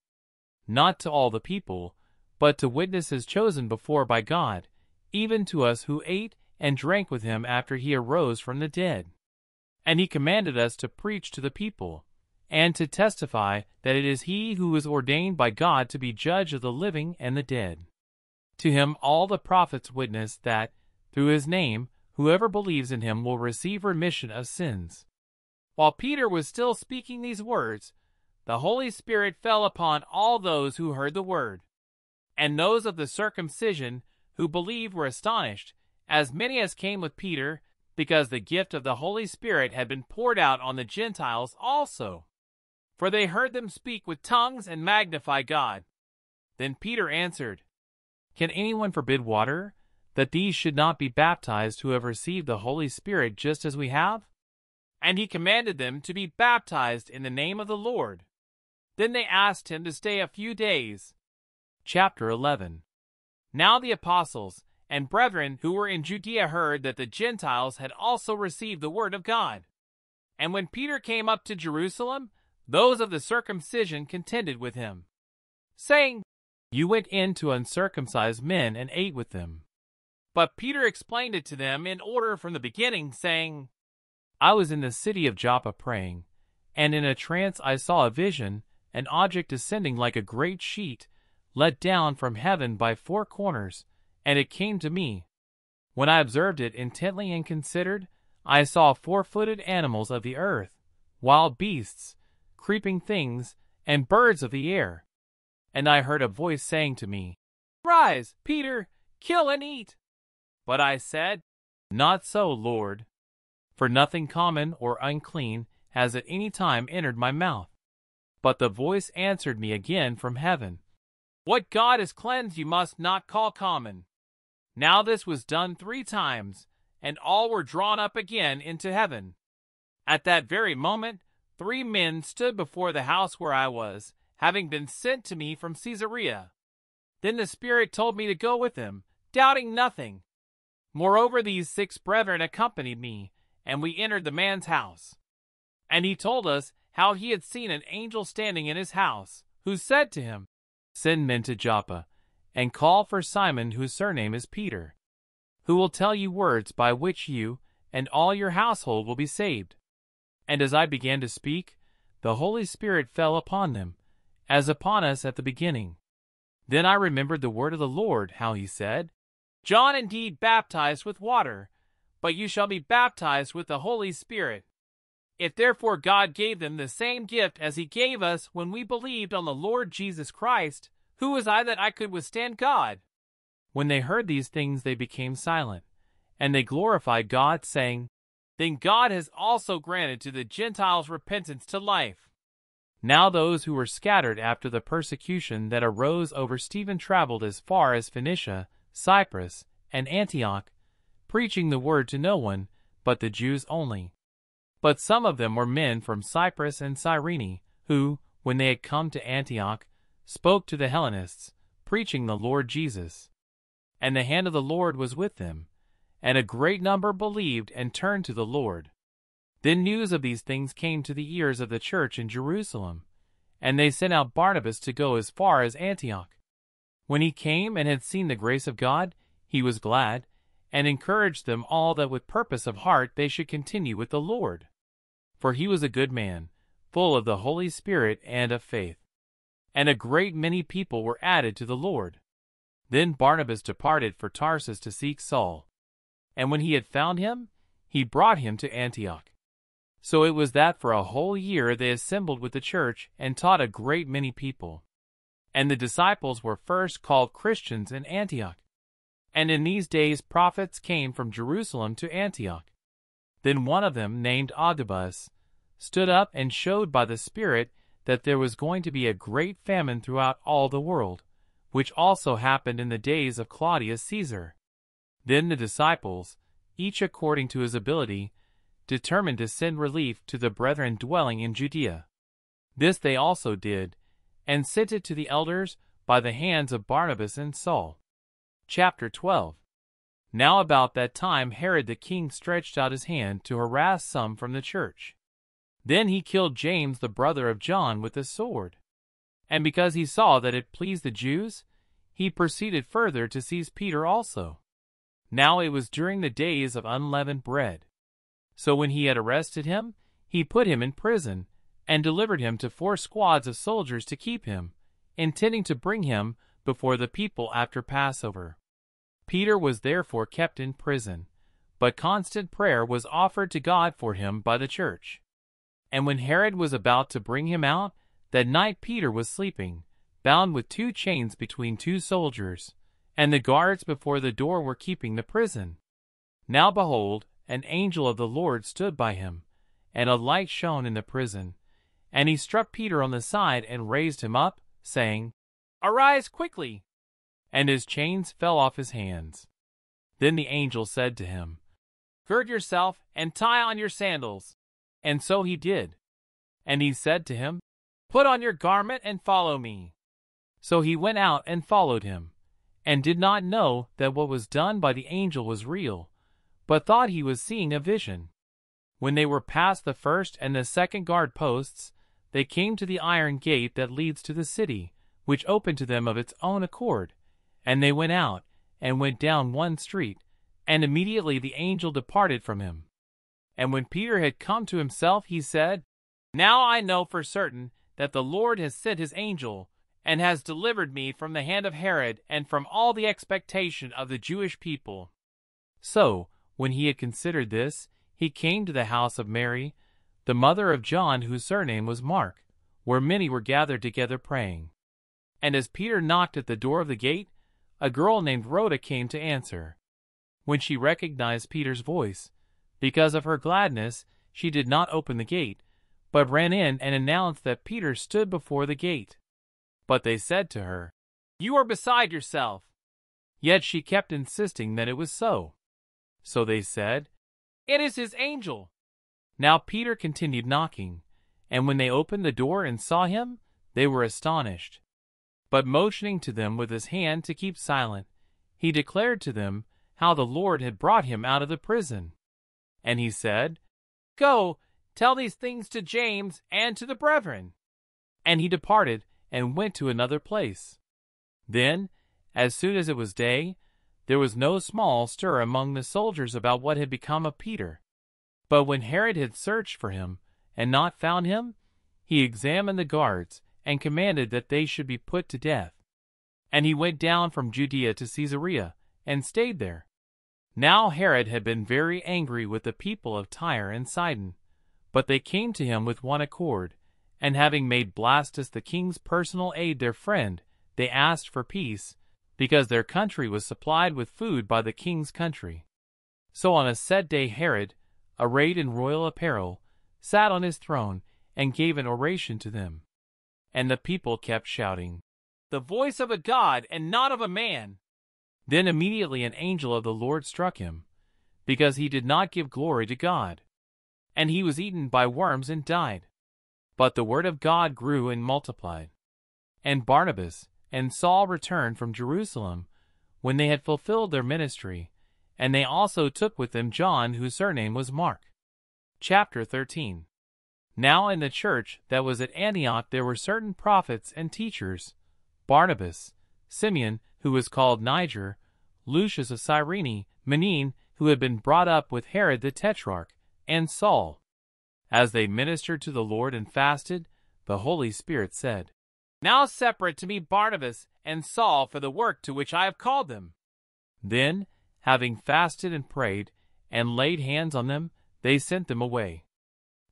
not to all the people, but to witnesses chosen before by God, even to us who ate and drank with him after he arose from the dead. And he commanded us to preach to the people, and to testify that it is he who is ordained by God to be judge of the living and the dead. To him all the prophets witness that, through his name, whoever believes in him will receive remission of sins. While Peter was still speaking these words, the Holy Spirit fell upon all those who heard the word. And those of the circumcision who believed were astonished, as many as came with Peter, because the gift of the Holy Spirit had been poured out on the Gentiles also for they heard them speak with tongues and magnify God. Then Peter answered, Can anyone forbid water, that these should not be baptized who have received the Holy Spirit just as we have? And he commanded them to be baptized in the name of the Lord. Then they asked him to stay a few days. Chapter 11 Now the apostles and brethren who were in Judea heard that the Gentiles had also received the word of God. And when Peter came up to Jerusalem, those of the circumcision contended with him, saying, You went in to uncircumcised men and ate with them. But Peter explained it to them in order from the beginning, saying, I was in the city of Joppa praying, and in a trance I saw a vision, an object descending like a great sheet, let down from heaven by four corners, and it came to me. When I observed it intently and considered, I saw four-footed animals of the earth, wild beasts, creeping things, and birds of the air. And I heard a voice saying to me, Rise, Peter, kill and eat. But I said, Not so, Lord, for nothing common or unclean has at any time entered my mouth. But the voice answered me again from heaven, What God has cleansed you must not call common. Now this was done three times, and all were drawn up again into heaven. At that very moment, three men stood before the house where I was, having been sent to me from Caesarea. Then the Spirit told me to go with them, doubting nothing. Moreover, these six brethren accompanied me, and we entered the man's house. And he told us how he had seen an angel standing in his house, who said to him, Send men to Joppa, and call for Simon, whose surname is Peter, who will tell you words by which you and all your household will be saved. And as I began to speak, the Holy Spirit fell upon them, as upon us at the beginning. Then I remembered the word of the Lord, how he said, John indeed baptized with water, but you shall be baptized with the Holy Spirit. If therefore God gave them the same gift as he gave us when we believed on the Lord Jesus Christ, who was I that I could withstand God? When they heard these things, they became silent, and they glorified God, saying, then God has also granted to the Gentiles repentance to life. Now those who were scattered after the persecution that arose over Stephen traveled as far as Phoenicia, Cyprus, and Antioch, preaching the word to no one but the Jews only. But some of them were men from Cyprus and Cyrene, who, when they had come to Antioch, spoke to the Hellenists, preaching the Lord Jesus. And the hand of the Lord was with them, and a great number believed and turned to the Lord. Then news of these things came to the ears of the church in Jerusalem, and they sent out Barnabas to go as far as Antioch. When he came and had seen the grace of God, he was glad, and encouraged them all that with purpose of heart they should continue with the Lord. For he was a good man, full of the Holy Spirit and of faith. And a great many people were added to the Lord. Then Barnabas departed for Tarsus to seek Saul. And when he had found him, he brought him to Antioch. So it was that for a whole year they assembled with the church and taught a great many people. And the disciples were first called Christians in Antioch. And in these days prophets came from Jerusalem to Antioch. Then one of them, named Agabus, stood up and showed by the Spirit that there was going to be a great famine throughout all the world, which also happened in the days of Claudius Caesar. Then the disciples, each according to his ability, determined to send relief to the brethren dwelling in Judea. This they also did, and sent it to the elders by the hands of Barnabas and Saul. Chapter 12 Now about that time Herod the king stretched out his hand to harass some from the church. Then he killed James the brother of John with a sword. And because he saw that it pleased the Jews, he proceeded further to seize Peter also. Now it was during the days of unleavened bread. So when he had arrested him, he put him in prison, and delivered him to four squads of soldiers to keep him, intending to bring him before the people after Passover. Peter was therefore kept in prison, but constant prayer was offered to God for him by the church. And when Herod was about to bring him out, that night Peter was sleeping, bound with two chains between two soldiers, and the guards before the door were keeping the prison. Now behold, an angel of the Lord stood by him, and a light shone in the prison. And he struck Peter on the side and raised him up, saying, Arise quickly! and his chains fell off his hands. Then the angel said to him, Gird yourself and tie on your sandals. And so he did. And he said to him, Put on your garment and follow me. So he went out and followed him, and did not know that what was done by the angel was real, but thought he was seeing a vision. When they were past the first and the second guard posts, they came to the iron gate that leads to the city, which opened to them of its own accord and they went out, and went down one street, and immediately the angel departed from him. And when Peter had come to himself, he said, Now I know for certain that the Lord has sent his angel, and has delivered me from the hand of Herod and from all the expectation of the Jewish people. So, when he had considered this, he came to the house of Mary, the mother of John, whose surname was Mark, where many were gathered together praying. And as Peter knocked at the door of the gate, a girl named Rhoda came to answer. When she recognized Peter's voice, because of her gladness, she did not open the gate, but ran in and announced that Peter stood before the gate. But they said to her, You are beside yourself. Yet she kept insisting that it was so. So they said, It is his angel. Now Peter continued knocking, and when they opened the door and saw him, they were astonished. But motioning to them with his hand to keep silent, he declared to them how the Lord had brought him out of the prison. And he said, Go, tell these things to James and to the brethren. And he departed and went to another place. Then, as soon as it was day, there was no small stir among the soldiers about what had become of Peter. But when Herod had searched for him and not found him, he examined the guards and commanded that they should be put to death. And he went down from Judea to Caesarea, and stayed there. Now Herod had been very angry with the people of Tyre and Sidon, but they came to him with one accord, and having made Blastus the king's personal aide their friend, they asked for peace, because their country was supplied with food by the king's country. So on a set day Herod, arrayed in royal apparel, sat on his throne, and gave an oration to them. And the people kept shouting, The voice of a god and not of a man. Then immediately an angel of the Lord struck him, because he did not give glory to God. And he was eaten by worms and died. But the word of God grew and multiplied. And Barnabas and Saul returned from Jerusalem when they had fulfilled their ministry, and they also took with them John, whose surname was Mark. Chapter 13 now in the church that was at Antioch there were certain prophets and teachers Barnabas, Simeon, who was called Niger, Lucius of Cyrene, Manaen, who had been brought up with Herod the Tetrarch, and Saul. As they ministered to the Lord and fasted, the Holy Spirit said, Now separate to me Barnabas and Saul for the work to which I have called them. Then, having fasted and prayed, and laid hands on them, they sent them away.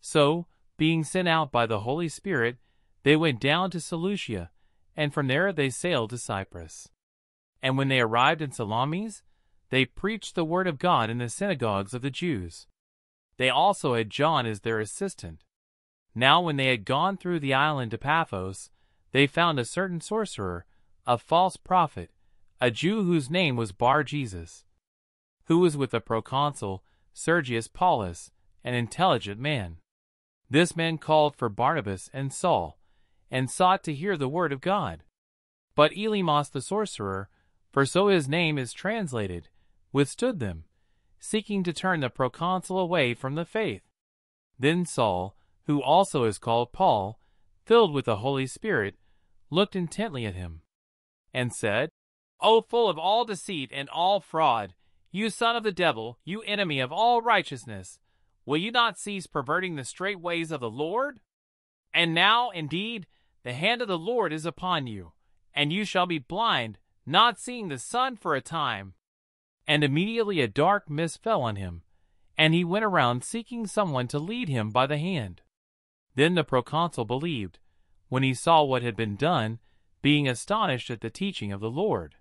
So, being sent out by the Holy Spirit, they went down to Seleucia, and from there they sailed to Cyprus. And when they arrived in Salamis, they preached the word of God in the synagogues of the Jews. They also had John as their assistant. Now when they had gone through the island to Paphos, they found a certain sorcerer, a false prophet, a Jew whose name was Bar Jesus, who was with the proconsul Sergius Paulus, an intelligent man. This man called for Barnabas and Saul, and sought to hear the word of God. But Elymas the sorcerer, for so his name is translated, withstood them, seeking to turn the proconsul away from the faith. Then Saul, who also is called Paul, filled with the Holy Spirit, looked intently at him, and said, O full of all deceit and all fraud, you son of the devil, you enemy of all righteousness, will you not cease perverting the straight ways of the Lord? And now, indeed, the hand of the Lord is upon you, and you shall be blind, not seeing the sun for a time. And immediately a dark mist fell on him, and he went around seeking someone to lead him by the hand. Then the proconsul believed, when he saw what had been done, being astonished at the teaching of the Lord.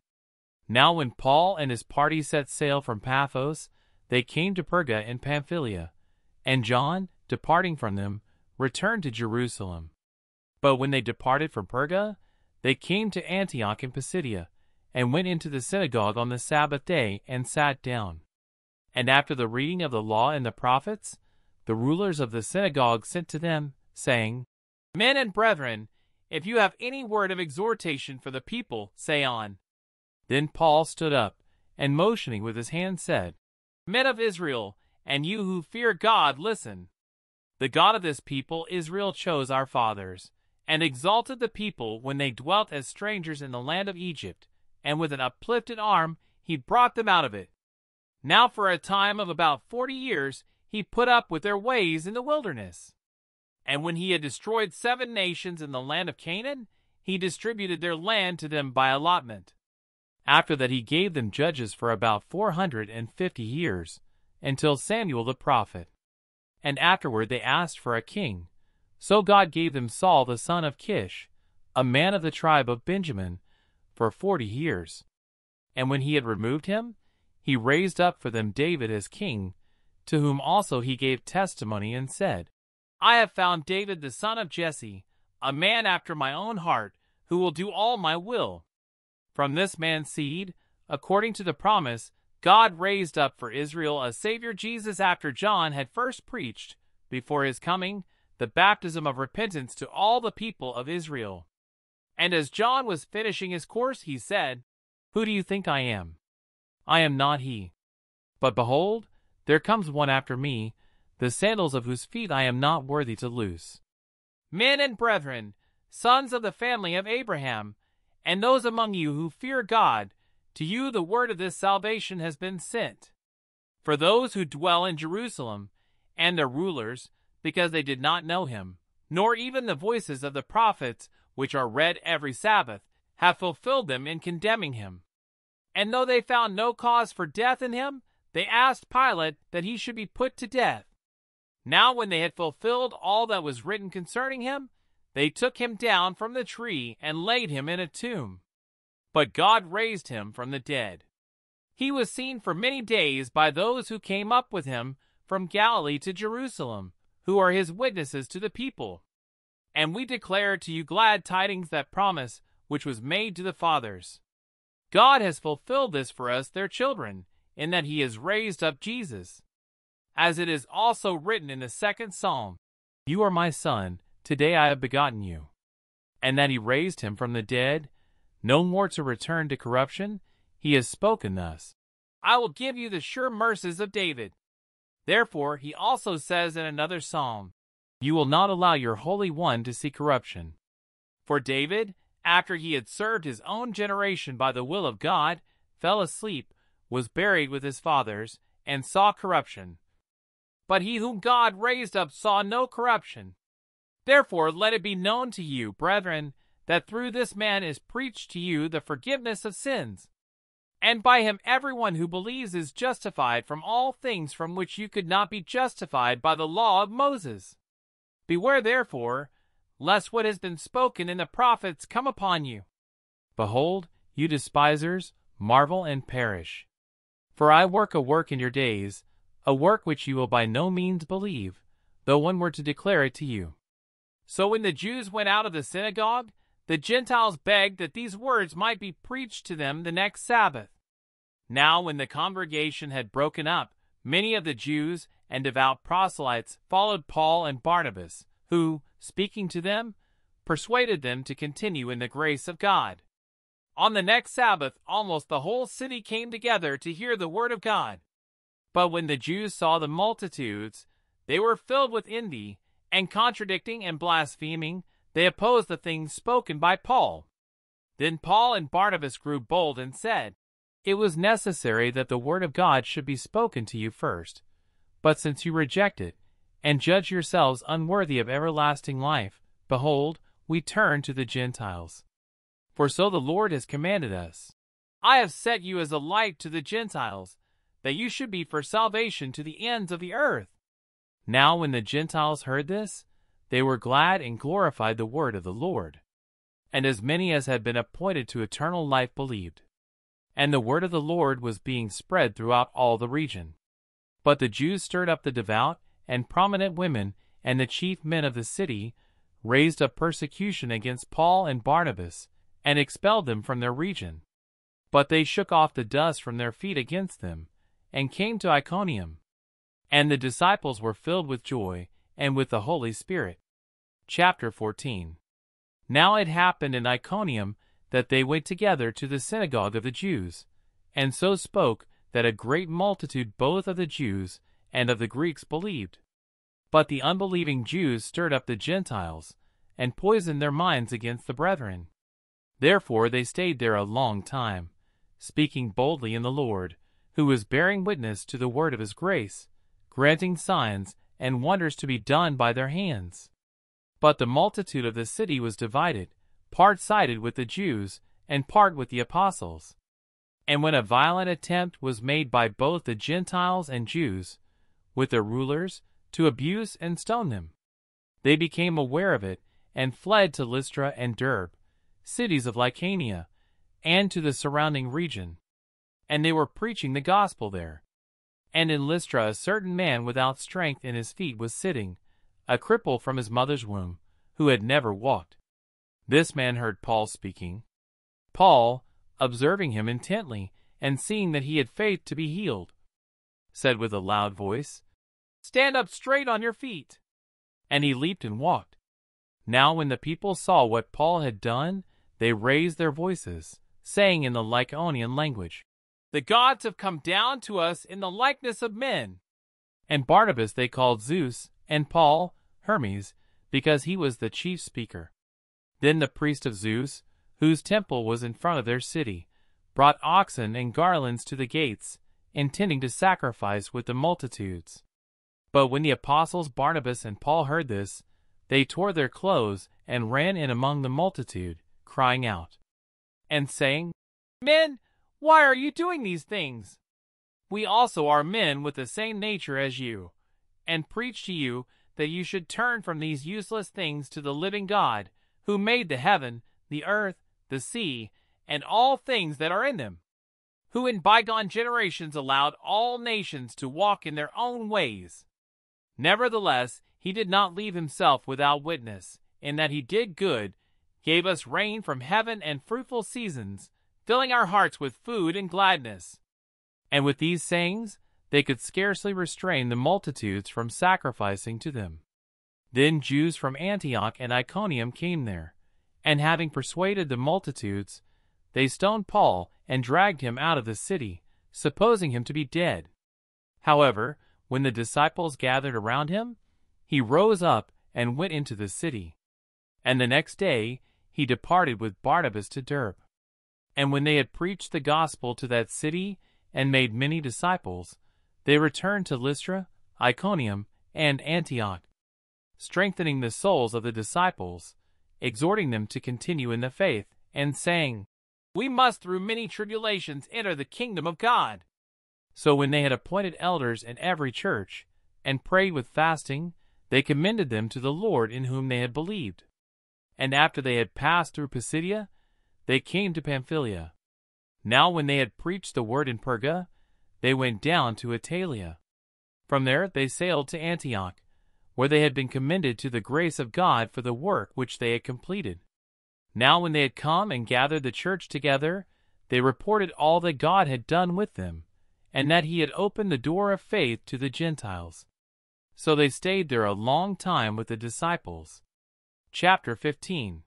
Now when Paul and his party set sail from Paphos, they came to Perga in Pamphylia, and John, departing from them, returned to Jerusalem. But when they departed from Perga, they came to Antioch in Pisidia, and went into the synagogue on the Sabbath day and sat down. And after the reading of the law and the prophets, the rulers of the synagogue sent to them, saying, Men and brethren, if you have any word of exhortation for the people, say on. Then Paul stood up, and motioning with his hand said, Men of Israel, and you who fear God, listen. The God of this people Israel chose our fathers, and exalted the people when they dwelt as strangers in the land of Egypt, and with an uplifted arm he brought them out of it. Now for a time of about forty years he put up with their ways in the wilderness. And when he had destroyed seven nations in the land of Canaan, he distributed their land to them by allotment. After that he gave them judges for about four hundred and fifty years, until Samuel the prophet. And afterward they asked for a king. So God gave them Saul the son of Kish, a man of the tribe of Benjamin, for forty years. And when he had removed him, he raised up for them David as king, to whom also he gave testimony and said, I have found David the son of Jesse, a man after my own heart, who will do all my will. From this man's seed, according to the promise, God raised up for Israel a Savior Jesus after John had first preached, before his coming, the baptism of repentance to all the people of Israel. And as John was finishing his course, he said, Who do you think I am? I am not he. But behold, there comes one after me, the sandals of whose feet I am not worthy to loose. Men and brethren, sons of the family of Abraham, and those among you who fear God, to you the word of this salvation has been sent. For those who dwell in Jerusalem, and their rulers, because they did not know him, nor even the voices of the prophets, which are read every Sabbath, have fulfilled them in condemning him. And though they found no cause for death in him, they asked Pilate that he should be put to death. Now, when they had fulfilled all that was written concerning him, they took him down from the tree and laid him in a tomb. But God raised him from the dead. He was seen for many days by those who came up with him from Galilee to Jerusalem, who are his witnesses to the people. And we declare to you glad tidings that promise which was made to the fathers. God has fulfilled this for us, their children, in that he has raised up Jesus. As it is also written in the second psalm, You are my son, Today I have begotten you. And that he raised him from the dead, no more to return to corruption, he has spoken thus I will give you the sure mercies of David. Therefore, he also says in another psalm, You will not allow your Holy One to see corruption. For David, after he had served his own generation by the will of God, fell asleep was buried with his fathers, and saw corruption. But he whom God raised up saw no corruption. Therefore let it be known to you, brethren, that through this man is preached to you the forgiveness of sins. And by him everyone who believes is justified from all things from which you could not be justified by the law of Moses. Beware therefore, lest what has been spoken in the prophets come upon you. Behold, you despisers, marvel and perish. For I work a work in your days, a work which you will by no means believe, though one were to declare it to you. So when the Jews went out of the synagogue, the Gentiles begged that these words might be preached to them the next Sabbath. Now when the congregation had broken up, many of the Jews and devout proselytes followed Paul and Barnabas, who, speaking to them, persuaded them to continue in the grace of God. On the next Sabbath, almost the whole city came together to hear the word of God. But when the Jews saw the multitudes, they were filled with envy, and contradicting and blaspheming, they opposed the things spoken by Paul. Then Paul and Barnabas grew bold and said, It was necessary that the word of God should be spoken to you first. But since you reject it, and judge yourselves unworthy of everlasting life, behold, we turn to the Gentiles. For so the Lord has commanded us. I have set you as a light to the Gentiles, that you should be for salvation to the ends of the earth. Now when the Gentiles heard this, they were glad and glorified the word of the Lord. And as many as had been appointed to eternal life believed. And the word of the Lord was being spread throughout all the region. But the Jews stirred up the devout and prominent women and the chief men of the city, raised up persecution against Paul and Barnabas, and expelled them from their region. But they shook off the dust from their feet against them, and came to Iconium. And the disciples were filled with joy and with the Holy Spirit. Chapter 14 Now it happened in Iconium that they went together to the synagogue of the Jews, and so spoke that a great multitude both of the Jews and of the Greeks believed. But the unbelieving Jews stirred up the Gentiles, and poisoned their minds against the brethren. Therefore they stayed there a long time, speaking boldly in the Lord, who was bearing witness to the word of his grace, granting signs and wonders to be done by their hands. But the multitude of the city was divided, part sided with the Jews, and part with the apostles. And when a violent attempt was made by both the Gentiles and Jews, with their rulers, to abuse and stone them, they became aware of it and fled to Lystra and Derbe, cities of Lycaonia, and to the surrounding region. And they were preaching the gospel there. And in Lystra a certain man without strength in his feet was sitting, a cripple from his mother's womb, who had never walked. This man heard Paul speaking. Paul, observing him intently, and seeing that he had faith to be healed, said with a loud voice, Stand up straight on your feet. And he leaped and walked. Now when the people saw what Paul had done, they raised their voices, saying in the Lycaonian language, The gods have come down to us in the likeness of men. And Barnabas they called Zeus, and Paul Hermes, because he was the chief speaker. Then the priest of Zeus, whose temple was in front of their city, brought oxen and garlands to the gates, intending to sacrifice with the multitudes. But when the apostles Barnabas and Paul heard this, they tore their clothes and ran in among the multitude, crying out, and saying, Men, why are you doing these things? We also are men with the same nature as you, and preach to you that you should turn from these useless things to the living God, who made the heaven, the earth, the sea, and all things that are in them, who in bygone generations allowed all nations to walk in their own ways. Nevertheless, he did not leave himself without witness, in that he did good gave us rain from heaven and fruitful seasons, filling our hearts with food and gladness. And with these sayings, they could scarcely restrain the multitudes from sacrificing to them. Then Jews from Antioch and Iconium came there, and having persuaded the multitudes, they stoned Paul and dragged him out of the city, supposing him to be dead. However, when the disciples gathered around him, he rose up and went into the city. And the next day he departed with Barnabas to Derbe. And when they had preached the gospel to that city and made many disciples, they returned to Lystra, Iconium, and Antioch, strengthening the souls of the disciples, exhorting them to continue in the faith, and saying, We must through many tribulations enter the kingdom of God. So when they had appointed elders in every church, and prayed with fasting, they commended them to the Lord in whom they had believed. And after they had passed through Pisidia, they came to Pamphylia. Now when they had preached the word in Perga, they went down to Attalia. From there they sailed to Antioch, where they had been commended to the grace of God for the work which they had completed. Now when they had come and gathered the church together, they reported all that God had done with them, and that he had opened the door of faith to the Gentiles. So they stayed there a long time with the disciples. Chapter 15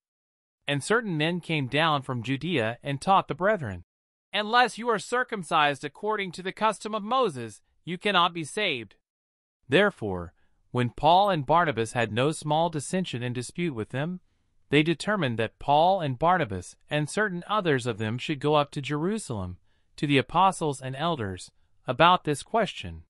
And certain men came down from Judea and taught the brethren, Unless you are circumcised according to the custom of Moses, you cannot be saved. Therefore, when Paul and Barnabas had no small dissension and dispute with them, they determined that Paul and Barnabas and certain others of them should go up to Jerusalem to the apostles and elders about this question.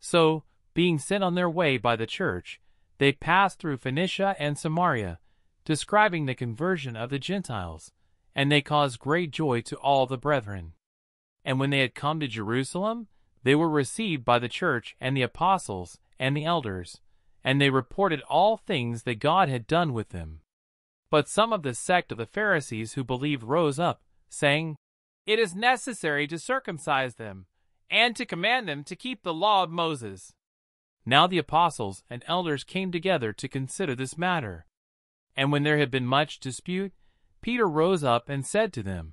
So, being sent on their way by the church, they passed through Phoenicia and Samaria, describing the conversion of the Gentiles and they caused great joy to all the brethren. And when they had come to Jerusalem, they were received by the church and the apostles and the elders, and they reported all things that God had done with them. But some of the sect of the Pharisees who believed rose up, saying, It is necessary to circumcise them, and to command them to keep the law of Moses. Now the apostles and elders came together to consider this matter. And when there had been much dispute, Peter rose up and said to them,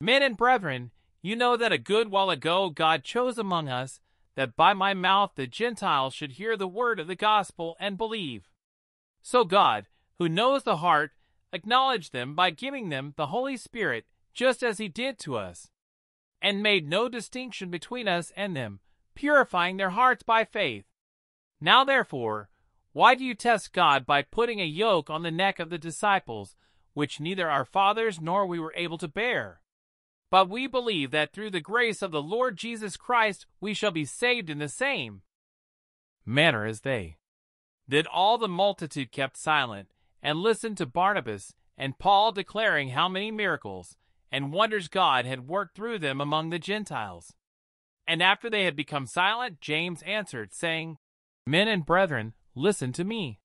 Men and brethren, you know that a good while ago God chose among us that by my mouth the Gentiles should hear the word of the gospel and believe. So God, who knows the heart, acknowledged them by giving them the Holy Spirit just as he did to us, and made no distinction between us and them, purifying their hearts by faith. Now therefore, why do you test God by putting a yoke on the neck of the disciples which neither our fathers nor we were able to bear. But we believe that through the grace of the Lord Jesus Christ we shall be saved in the same manner as they. Then all the multitude kept silent, and listened to Barnabas and Paul declaring how many miracles and wonders God had worked through them among the Gentiles. And after they had become silent, James answered, saying, Men and brethren, listen to me.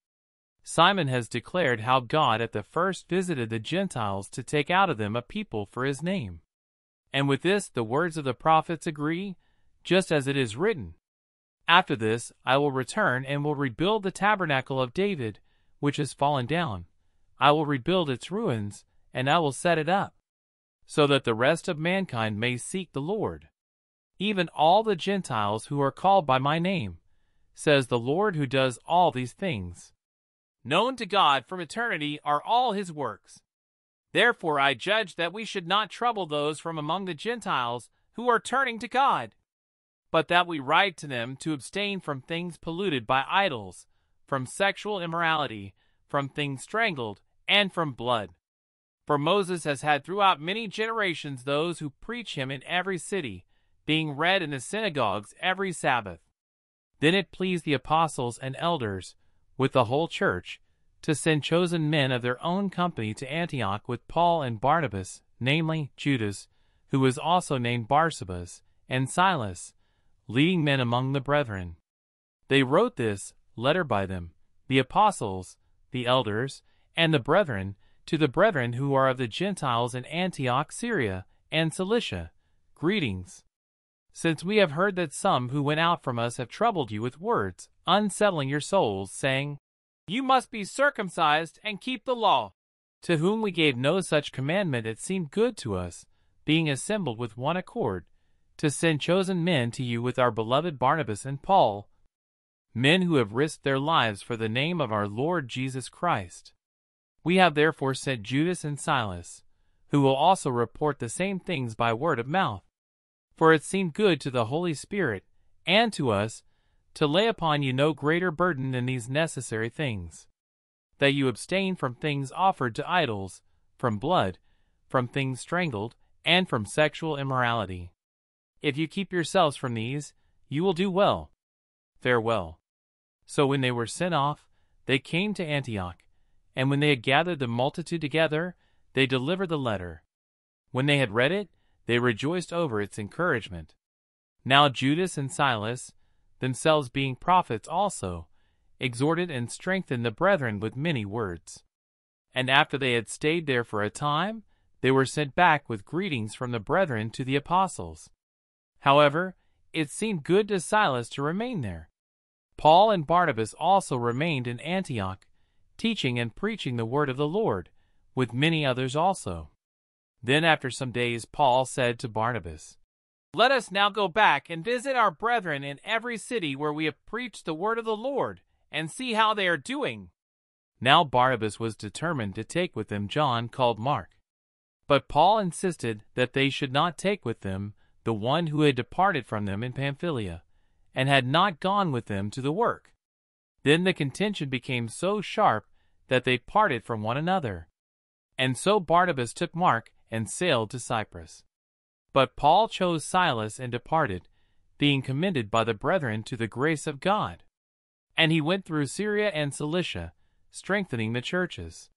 Simon has declared how God at the first visited the Gentiles to take out of them a people for his name. And with this the words of the prophets agree, just as it is written. After this I will return and will rebuild the tabernacle of David, which has fallen down. I will rebuild its ruins, and I will set it up, so that the rest of mankind may seek the Lord. Even all the Gentiles who are called by my name, says the Lord who does all these things. Known to God from eternity are all his works. Therefore I judge that we should not trouble those from among the Gentiles who are turning to God, but that we write to them to abstain from things polluted by idols, from sexual immorality, from things strangled, and from blood. For Moses has had throughout many generations those who preach him in every city, being read in the synagogues every Sabbath. Then it pleased the apostles and elders with the whole church, to send chosen men of their own company to Antioch with Paul and Barnabas, namely Judas, who was also named Barsabas, and Silas, leading men among the brethren. They wrote this letter by them, the apostles, the elders, and the brethren, to the brethren who are of the Gentiles in Antioch, Syria, and Cilicia, greetings. Since we have heard that some who went out from us have troubled you with words, unsettling your souls, saying, You must be circumcised and keep the law. To whom we gave no such commandment, it seemed good to us, being assembled with one accord, to send chosen men to you with our beloved Barnabas and Paul, men who have risked their lives for the name of our Lord Jesus Christ. We have therefore sent Judas and Silas, who will also report the same things by word of mouth. For it seemed good to the Holy Spirit and to us to lay upon you no greater burden than these necessary things that you abstain from things offered to idols, from blood, from things strangled, and from sexual immorality. If you keep yourselves from these, you will do well. Farewell. So when they were sent off, they came to Antioch, and when they had gathered the multitude together, they delivered the letter. When they had read it, they rejoiced over its encouragement. Now Judas and Silas, themselves being prophets also, exhorted and strengthened the brethren with many words. And after they had stayed there for a time, they were sent back with greetings from the brethren to the apostles. However, it seemed good to Silas to remain there. Paul and Barnabas also remained in Antioch, teaching and preaching the word of the Lord, with many others also. Then after some days Paul said to Barnabas, Let us now go back and visit our brethren in every city where we have preached the word of the Lord, and see how they are doing. Now Barnabas was determined to take with them John called Mark. But Paul insisted that they should not take with them the one who had departed from them in Pamphylia, and had not gone with them to the work. Then the contention became so sharp that they parted from one another. And so Barnabas took Mark and sailed to Cyprus. But Paul chose Silas and departed, being commended by the brethren to the grace of God. And he went through Syria and Cilicia, strengthening the churches.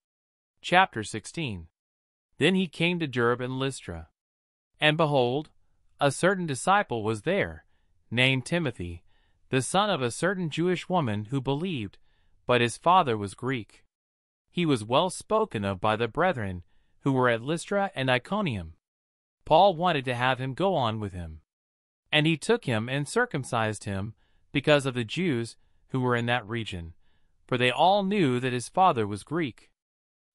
Chapter 16 Then he came to Derbe and Lystra. And behold, a certain disciple was there, named Timothy, the son of a certain Jewish woman who believed, but his father was Greek. He was well spoken of by the brethren, who were at Lystra and Iconium. Paul wanted to have him go on with him. And he took him and circumcised him because of the Jews who were in that region, for they all knew that his father was Greek.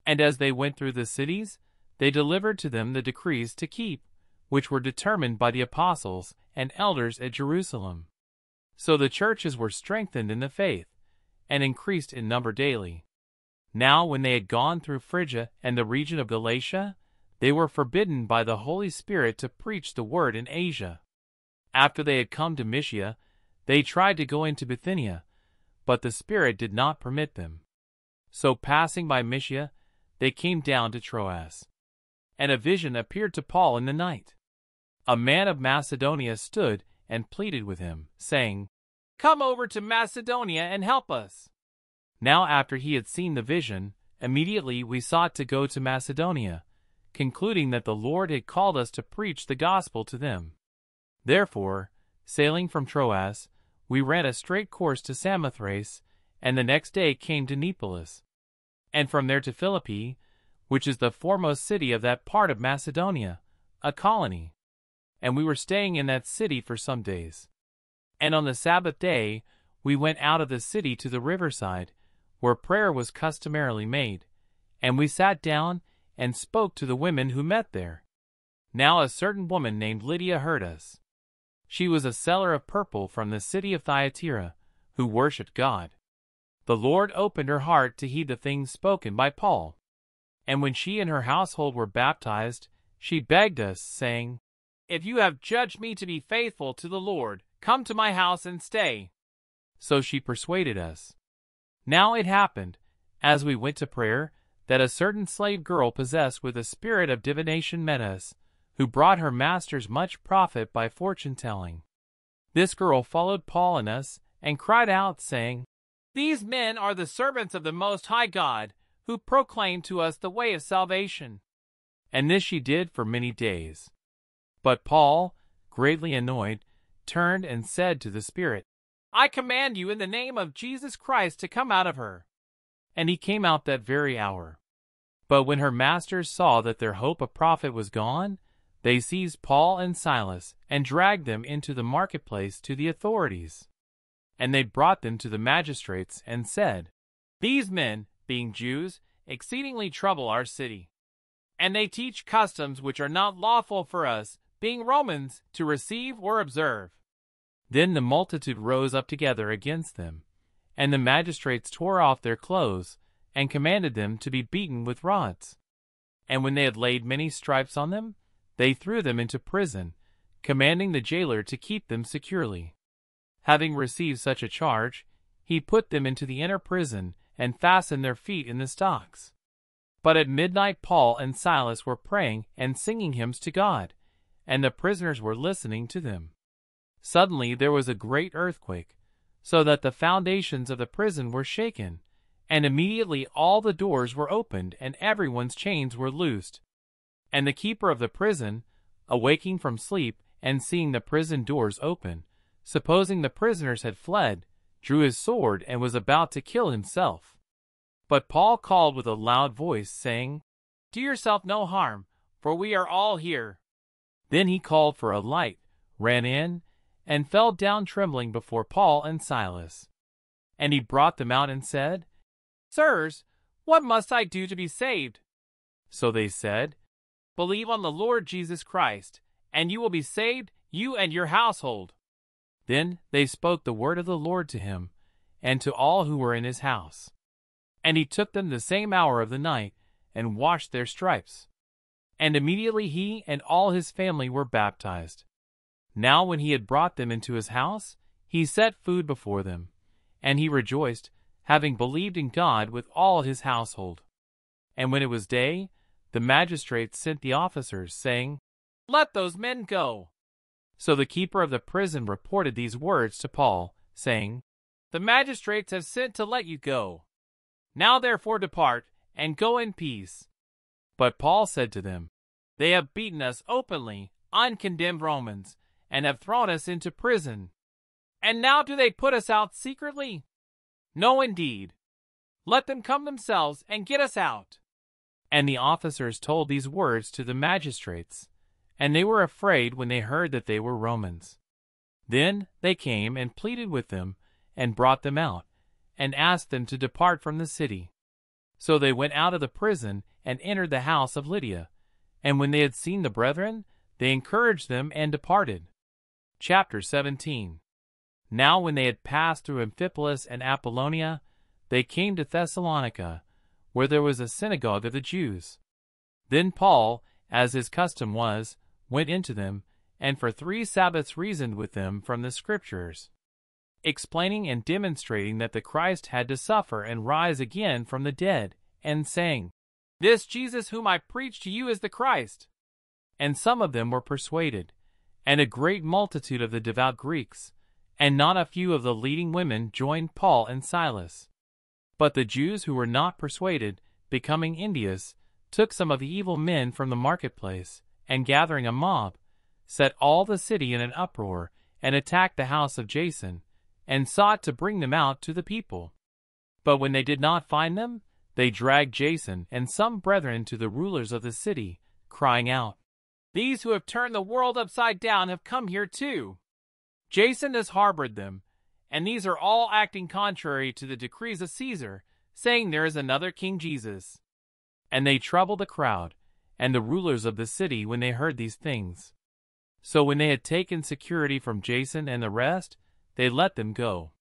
And as they went through the cities, they delivered to them the decrees to keep, which were determined by the apostles and elders at Jerusalem. So the churches were strengthened in the faith, and increased in number daily. Now, when they had gone through Phrygia and the region of Galatia, they were forbidden by the Holy Spirit to preach the word in Asia. After they had come to Mysia, they tried to go into Bithynia, but the Spirit did not permit them. So passing by Mysia, they came down to Troas. And a vision appeared to Paul in the night. A man of Macedonia stood and pleaded with him, saying, Come over to Macedonia and help us. Now after he had seen the vision, immediately we sought to go to Macedonia, concluding that the Lord had called us to preach the gospel to them. Therefore, sailing from Troas, we ran a straight course to Samothrace, and the next day came to Neapolis, and from there to Philippi, which is the foremost city of that part of Macedonia, a colony. And we were staying in that city for some days. And on the Sabbath day, we went out of the city to the riverside, where prayer was customarily made, and we sat down and spoke to the women who met there. Now a certain woman named Lydia heard us. She was a seller of purple from the city of Thyatira, who worshipped God. The Lord opened her heart to heed the things spoken by Paul. And when she and her household were baptized, she begged us, saying, If you have judged me to be faithful to the Lord, come to my house and stay. So she persuaded us. Now it happened, as we went to prayer, that a certain slave girl possessed with a spirit of divination us, who brought her masters much profit by fortune telling. This girl followed Paul and us, and cried out, saying, These men are the servants of the Most High God, who proclaim to us the way of salvation. And this she did for many days. But Paul, greatly annoyed, turned and said to the Spirit, I command you in the name of Jesus Christ to come out of her. And he came out that very hour. But when her masters saw that their hope of profit was gone, they seized Paul and Silas and dragged them into the marketplace to the authorities. And they brought them to the magistrates and said, These men, being Jews, exceedingly trouble our city. And they teach customs which are not lawful for us, being Romans, to receive or observe. Then the multitude rose up together against them, and the magistrates tore off their clothes, and commanded them to be beaten with rods. And when they had laid many stripes on them, they threw them into prison, commanding the jailer to keep them securely. Having received such a charge, he put them into the inner prison and fastened their feet in the stocks. But at midnight Paul and Silas were praying and singing hymns to God, and the prisoners were listening to them. Suddenly there was a great earthquake, so that the foundations of the prison were shaken, and immediately all the doors were opened and everyone's chains were loosed. And the keeper of the prison, awaking from sleep and seeing the prison doors open, supposing the prisoners had fled, drew his sword and was about to kill himself. But Paul called with a loud voice, saying, Do yourself no harm, for we are all here. Then he called for a light, ran in, and fell down trembling before Paul and Silas. And he brought them out and said, Sirs, what must I do to be saved? So they said, Believe on the Lord Jesus Christ, and you will be saved, you and your household. Then they spoke the word of the Lord to him, and to all who were in his house. And he took them the same hour of the night, and washed their stripes. And immediately he and all his family were baptized. Now when he had brought them into his house, he set food before them, and he rejoiced, having believed in God with all his household. And when it was day, the magistrates sent the officers, saying, Let those men go. So the keeper of the prison reported these words to Paul, saying, The magistrates have sent to let you go. Now therefore depart, and go in peace. But Paul said to them, They have beaten us openly, uncondemned Romans, and have thrown us into prison. And now do they put us out secretly? No, indeed. Let them come themselves and get us out. And the officers told these words to the magistrates, and they were afraid when they heard that they were Romans. Then they came and pleaded with them, and brought them out, and asked them to depart from the city. So they went out of the prison and entered the house of Lydia. And when they had seen the brethren, they encouraged them and departed. Chapter 17 Now when they had passed through Amphipolis and Apollonia, they came to Thessalonica, where there was a synagogue of the Jews. Then Paul, as his custom was, went into them, and for three Sabbaths reasoned with them from the Scriptures, explaining and demonstrating that the Christ had to suffer and rise again from the dead, and saying, This Jesus whom I preach to you is the Christ. And some of them were persuaded and a great multitude of the devout Greeks, and not a few of the leading women joined Paul and Silas. But the Jews who were not persuaded, becoming envious, took some of the evil men from the marketplace, and gathering a mob, set all the city in an uproar, and attacked the house of Jason, and sought to bring them out to the people. But when they did not find them, they dragged Jason and some brethren to the rulers of the city, crying out, these who have turned the world upside down have come here too. Jason has harbored them, and these are all acting contrary to the decrees of Caesar, saying there is another King Jesus. And they troubled the crowd and the rulers of the city when they heard these things. So when they had taken security from Jason and the rest, they let them go.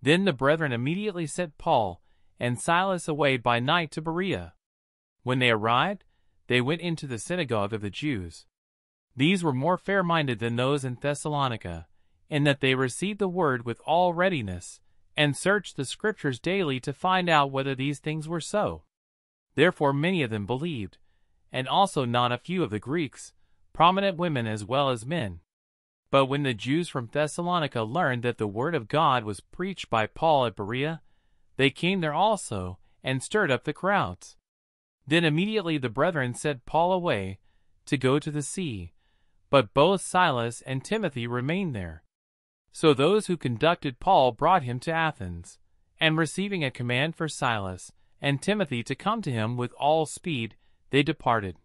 Then the brethren immediately sent Paul and Silas away by night to Berea. When they arrived, they went into the synagogue of the Jews. These were more fair minded than those in Thessalonica, in that they received the word with all readiness, and searched the Scriptures daily to find out whether these things were so. Therefore many of them believed, and also not a few of the Greeks, prominent women as well as men. But when the Jews from Thessalonica learned that the word of God was preached by Paul at Berea, they came there also, and stirred up the crowds. Then immediately the brethren sent Paul away to go to the sea, but both Silas and Timothy remained there. So those who conducted Paul brought him to Athens, and receiving a command for Silas and Timothy to come to him with all speed, they departed.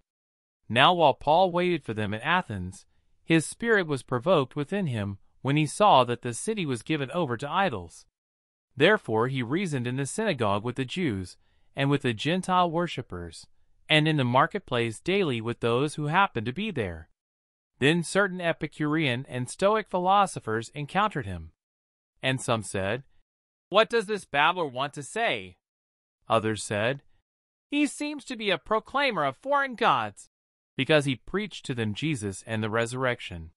Now while Paul waited for them at Athens, his spirit was provoked within him when he saw that the city was given over to idols. Therefore he reasoned in the synagogue with the Jews, and with the Gentile worshippers, and in the marketplace daily with those who happened to be there. Then certain Epicurean and Stoic philosophers encountered him. And some said, What does this babbler want to say? Others said, He seems to be a proclaimer of foreign gods, because he preached to them Jesus and the resurrection.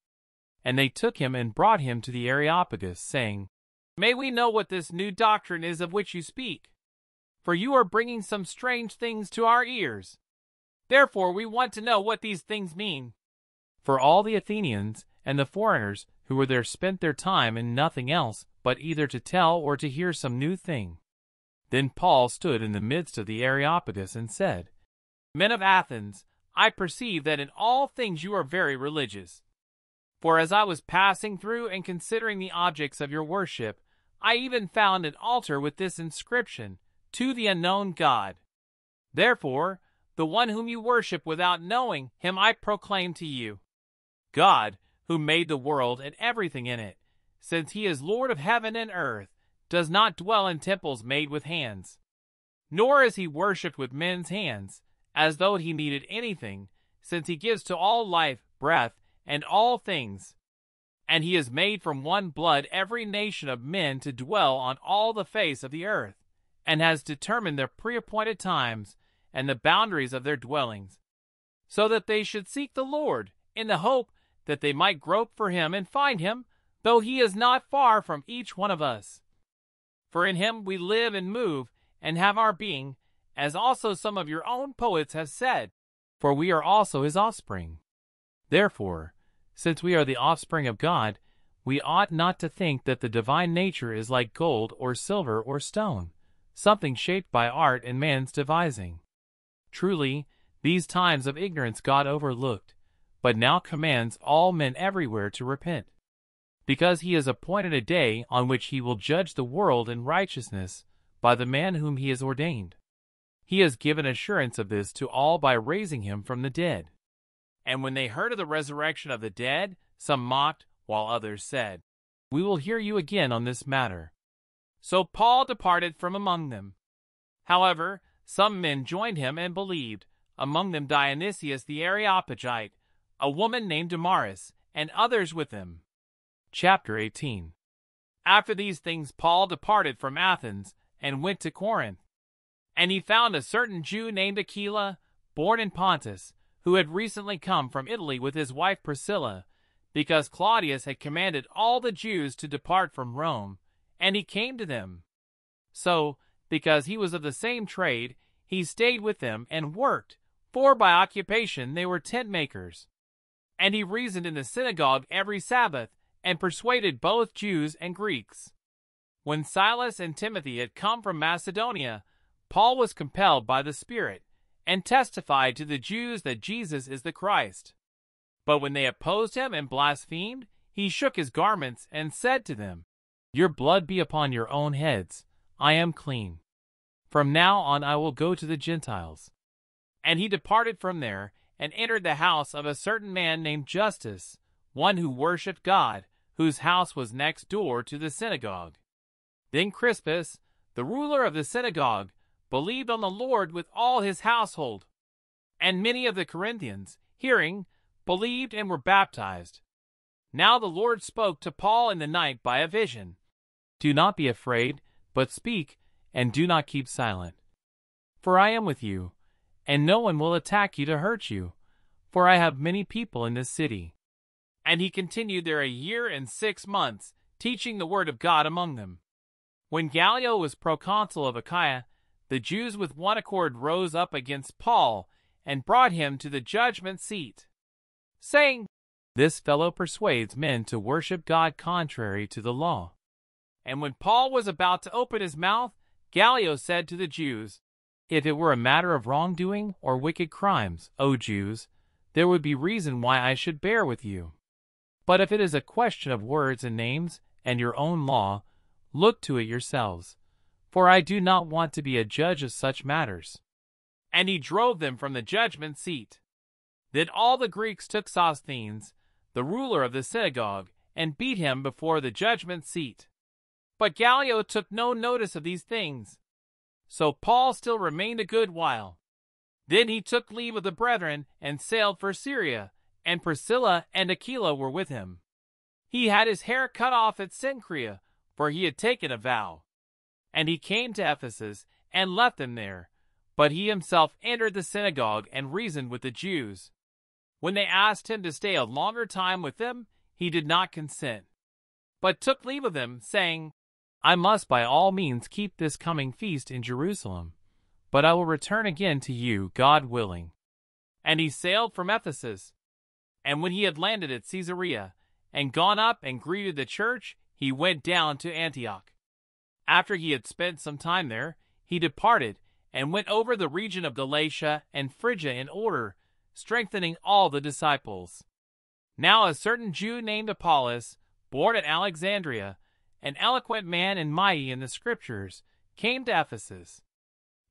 And they took him and brought him to the Areopagus, saying, May we know what this new doctrine is of which you speak? For you are bringing some strange things to our ears. Therefore, we want to know what these things mean. For all the Athenians and the foreigners who were there spent their time in nothing else but either to tell or to hear some new thing. Then Paul stood in the midst of the Areopagus and said, Men of Athens, I perceive that in all things you are very religious. For as I was passing through and considering the objects of your worship, I even found an altar with this inscription, To the unknown God. Therefore, the one whom you worship without knowing him I proclaim to you. God, who made the world and everything in it, since he is Lord of heaven and earth, does not dwell in temples made with hands. Nor is he worshipped with men's hands, as though he needed anything, since he gives to all life, breath, and all things. And he has made from one blood every nation of men to dwell on all the face of the earth, and has determined their pre-appointed times and the boundaries of their dwellings, so that they should seek the Lord in the hope that they might grope for him and find him, though he is not far from each one of us. For in him we live and move and have our being, as also some of your own poets have said, for we are also his offspring. Therefore, since we are the offspring of God, we ought not to think that the divine nature is like gold or silver or stone, something shaped by art and man's devising. Truly, these times of ignorance God overlooked, but now commands all men everywhere to repent. Because he has appointed a day on which he will judge the world in righteousness by the man whom he has ordained. He has given assurance of this to all by raising him from the dead. And when they heard of the resurrection of the dead, some mocked, while others said, We will hear you again on this matter. So Paul departed from among them. However, some men joined him and believed, among them Dionysius the Areopagite, a woman named Damaris, and others with him. Chapter 18 After these things Paul departed from Athens and went to Corinth. And he found a certain Jew named Aquila, born in Pontus, who had recently come from Italy with his wife Priscilla, because Claudius had commanded all the Jews to depart from Rome, and he came to them. So, because he was of the same trade, he stayed with them and worked, for by occupation they were tent makers. And he reasoned in the synagogue every Sabbath, and persuaded both Jews and Greeks. When Silas and Timothy had come from Macedonia, Paul was compelled by the Spirit, and testified to the Jews that Jesus is the Christ. But when they opposed him and blasphemed, he shook his garments and said to them, Your blood be upon your own heads. I am clean. From now on I will go to the Gentiles. And he departed from there, and entered the house of a certain man named Justus, one who worshipped God, whose house was next door to the synagogue. Then Crispus, the ruler of the synagogue, believed on the Lord with all his household. And many of the Corinthians, hearing, believed and were baptized. Now the Lord spoke to Paul in the night by a vision. Do not be afraid, but speak, and do not keep silent. For I am with you, and no one will attack you to hurt you, for I have many people in this city. And he continued there a year and six months, teaching the word of God among them. When Gallio was proconsul of Achaia, the Jews with one accord rose up against Paul and brought him to the judgment seat, saying, This fellow persuades men to worship God contrary to the law. And when Paul was about to open his mouth, Gallio said to the Jews, If it were a matter of wrongdoing or wicked crimes, O Jews, there would be reason why I should bear with you. But if it is a question of words and names and your own law, look to it yourselves for I do not want to be a judge of such matters. And he drove them from the judgment seat. Then all the Greeks took Sosthenes, the ruler of the synagogue, and beat him before the judgment seat. But Gallio took no notice of these things. So Paul still remained a good while. Then he took leave of the brethren and sailed for Syria, and Priscilla and Aquila were with him. He had his hair cut off at Cenchrea, for he had taken a vow. And he came to Ephesus and left them there. But he himself entered the synagogue and reasoned with the Jews. When they asked him to stay a longer time with them, he did not consent, but took leave of them, saying, I must by all means keep this coming feast in Jerusalem, but I will return again to you, God willing. And he sailed from Ephesus. And when he had landed at Caesarea, and gone up and greeted the church, he went down to Antioch. After he had spent some time there, he departed and went over the region of Galatia and Phrygia in order, strengthening all the disciples. Now a certain Jew named Apollos, born at Alexandria, an eloquent man and mighty in the Scriptures, came to Ephesus.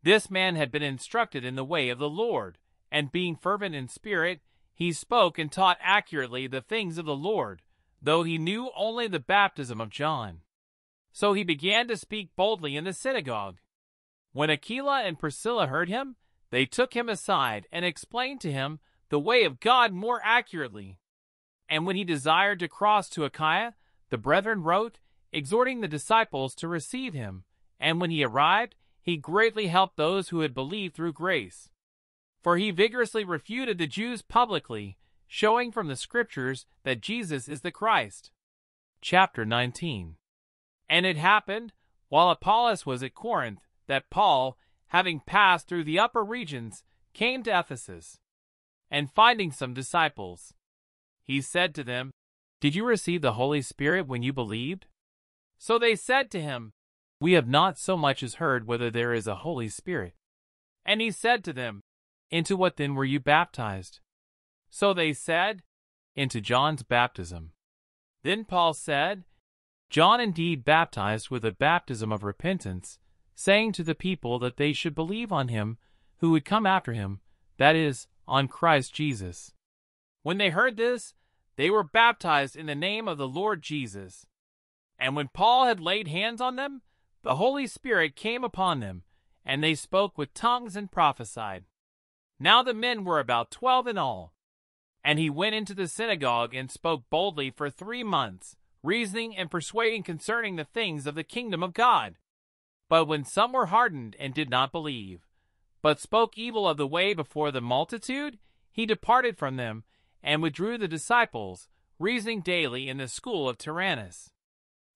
This man had been instructed in the way of the Lord, and being fervent in spirit, he spoke and taught accurately the things of the Lord, though he knew only the baptism of John. So he began to speak boldly in the synagogue. When Aquila and Priscilla heard him, they took him aside and explained to him the way of God more accurately. And when he desired to cross to Achaia, the brethren wrote, exhorting the disciples to receive him. And when he arrived, he greatly helped those who had believed through grace. For he vigorously refuted the Jews publicly, showing from the Scriptures that Jesus is the Christ. Chapter 19 And it happened, while Apollos was at Corinth, that Paul, having passed through the upper regions, came to Ephesus. And finding some disciples, he said to them, Did you receive the Holy Spirit when you believed? So they said to him, We have not so much as heard whether there is a Holy Spirit. And he said to them, Into what then were you baptized? So they said, Into John's baptism. Then Paul said, John indeed baptized with a baptism of repentance, saying to the people that they should believe on him who would come after him, that is, on Christ Jesus. When they heard this, they were baptized in the name of the Lord Jesus. And when Paul had laid hands on them, the Holy Spirit came upon them, and they spoke with tongues and prophesied. Now the men were about twelve in all. And he went into the synagogue and spoke boldly for three months, reasoning and persuading concerning the things of the kingdom of God. But when some were hardened and did not believe, but spoke evil of the way before the multitude, he departed from them and withdrew the disciples, reasoning daily in the school of Tyrannus.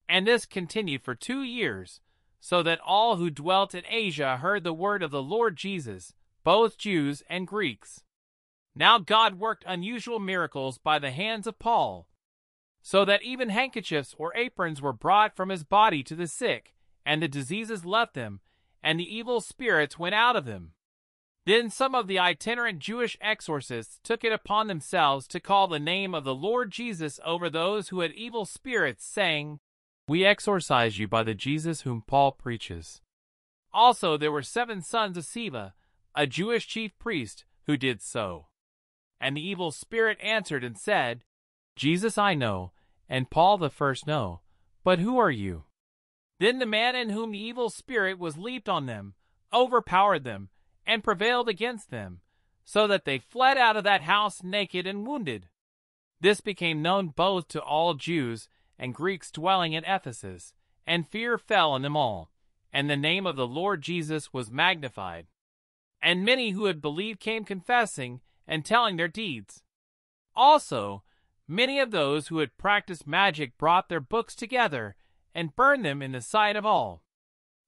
And this continued for two years, so that all who dwelt in Asia heard the word of the Lord Jesus, both Jews and Greeks. Now God worked unusual miracles by the hands of Paul, so that even handkerchiefs or aprons were brought from his body to the sick, and the diseases left them, and the evil spirits went out of them. Then some of the itinerant Jewish exorcists took it upon themselves to call the name of the Lord Jesus over those who had evil spirits, saying, We exorcise you by the Jesus whom Paul preaches. Also there were seven sons of Sceva, a Jewish chief priest, who did so. And the evil spirit answered and said, Jesus I know, and Paul the first know, but who are you? Then the man in whom the evil spirit was leaped on them, overpowered them, and prevailed against them, so that they fled out of that house naked and wounded. This became known both to all Jews and Greeks dwelling at Ephesus, and fear fell on them all, and the name of the Lord Jesus was magnified. And many who had believed came confessing and telling their deeds. Also, many of those who had practiced magic brought their books together and burned them in the sight of all.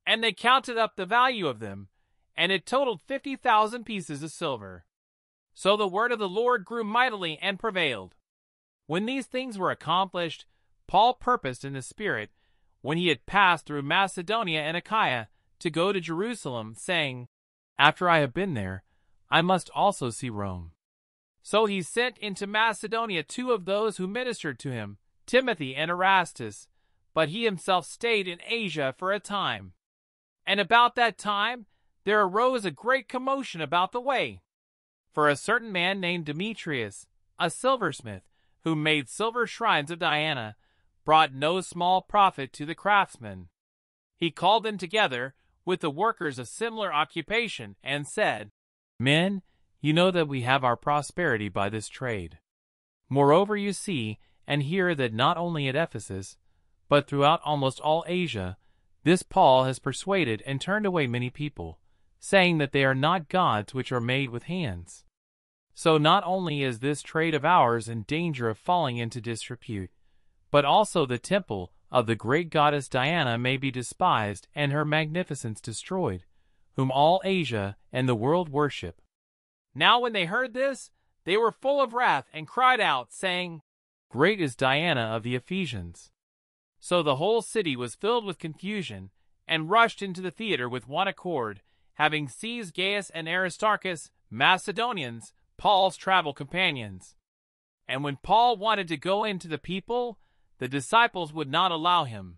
And they counted up the value of them, and it totaled fifty thousand pieces of silver. So the word of the Lord grew mightily and prevailed. When these things were accomplished, Paul purposed in the Spirit, when he had passed through Macedonia and Achaia, to go to Jerusalem, saying, After I have been there, I must also see Rome. So he sent into Macedonia two of those who ministered to him, Timothy and Erastus, but he himself stayed in Asia for a time. And about that time there arose a great commotion about the way. For a certain man named Demetrius, a silversmith, who made silver shrines of Diana, brought no small profit to the craftsmen. He called them together with the workers of similar occupation and said, Men, you know that we have our prosperity by this trade. Moreover, you see and hear that not only at Ephesus, but throughout almost all Asia, this Paul has persuaded and turned away many people saying that they are not gods which are made with hands. So not only is this trade of ours in danger of falling into disrepute, but also the temple of the great goddess Diana may be despised and her magnificence destroyed, whom all Asia and the world worship. Now when they heard this, they were full of wrath and cried out, saying, Great is Diana of the Ephesians. So the whole city was filled with confusion, and rushed into the theater with one accord, having seized Gaius and Aristarchus, Macedonians, Paul's travel companions. And when Paul wanted to go into the people, the disciples would not allow him.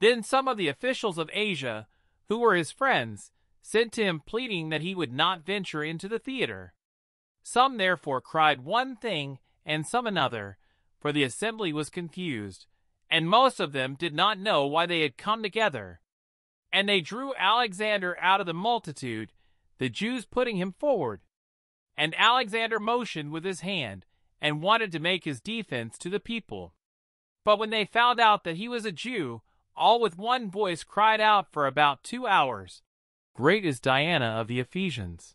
Then some of the officials of Asia, who were his friends, sent to him pleading that he would not venture into the theater. Some therefore cried one thing and some another, for the assembly was confused, and most of them did not know why they had come together. And they drew Alexander out of the multitude, the Jews putting him forward. And Alexander motioned with his hand, and wanted to make his defense to the people. But when they found out that he was a Jew, all with one voice cried out for about two hours, Great is Diana of the Ephesians.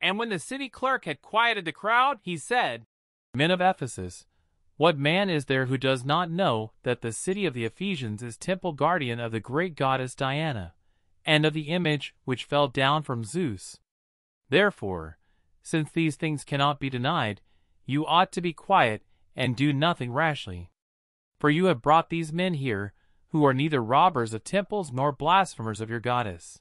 And when the city clerk had quieted the crowd, he said, Men of Ephesus, what man is there who does not know that the city of the Ephesians is temple guardian of the great goddess Diana, and of the image which fell down from Zeus? Therefore, since these things cannot be denied, you ought to be quiet and do nothing rashly. For you have brought these men here, who are neither robbers of temples nor blasphemers of your goddess.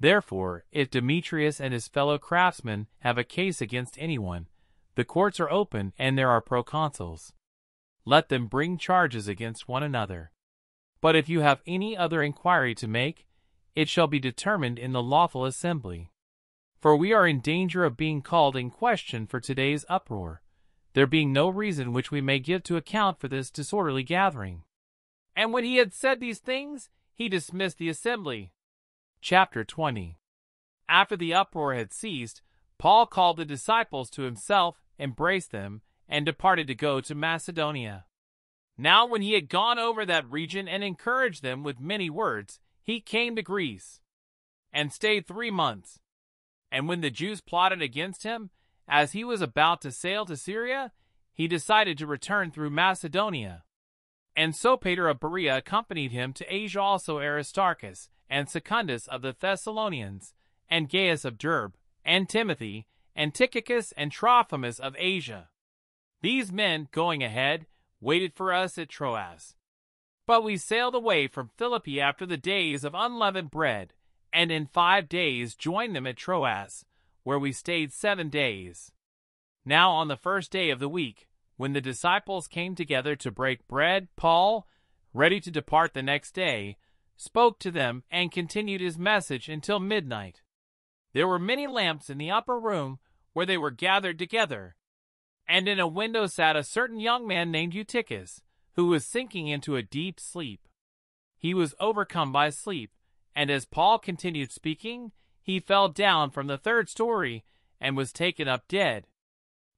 Therefore, if Demetrius and his fellow craftsmen have a case against anyone, the courts are open and there are proconsuls. Let them bring charges against one another. But if you have any other inquiry to make, it shall be determined in the lawful assembly. For we are in danger of being called in question for today's uproar, there being no reason which we may give to account for this disorderly gathering. And when he had said these things, he dismissed the assembly. Chapter 20 After the uproar had ceased, Paul called the disciples to himself, embraced them, and departed to go to Macedonia. Now when he had gone over that region and encouraged them with many words, he came to Greece, and stayed three months. And when the Jews plotted against him, as he was about to sail to Syria, he decided to return through Macedonia. And Sopater of Berea accompanied him to Asia also Aristarchus, and Secundus of the Thessalonians, and Gaius of Derbe, and Timothy, and Tychicus and Trophimus of Asia. These men, going ahead, waited for us at Troas. But we sailed away from Philippi after the days of unleavened bread, and in five days joined them at Troas, where we stayed seven days. Now on the first day of the week, when the disciples came together to break bread, Paul, ready to depart the next day, spoke to them, and continued his message until midnight. There were many lamps in the upper room where they were gathered together, and in a window sat a certain young man named Eutychus, who was sinking into a deep sleep. He was overcome by sleep, and as Paul continued speaking, he fell down from the third story and was taken up dead.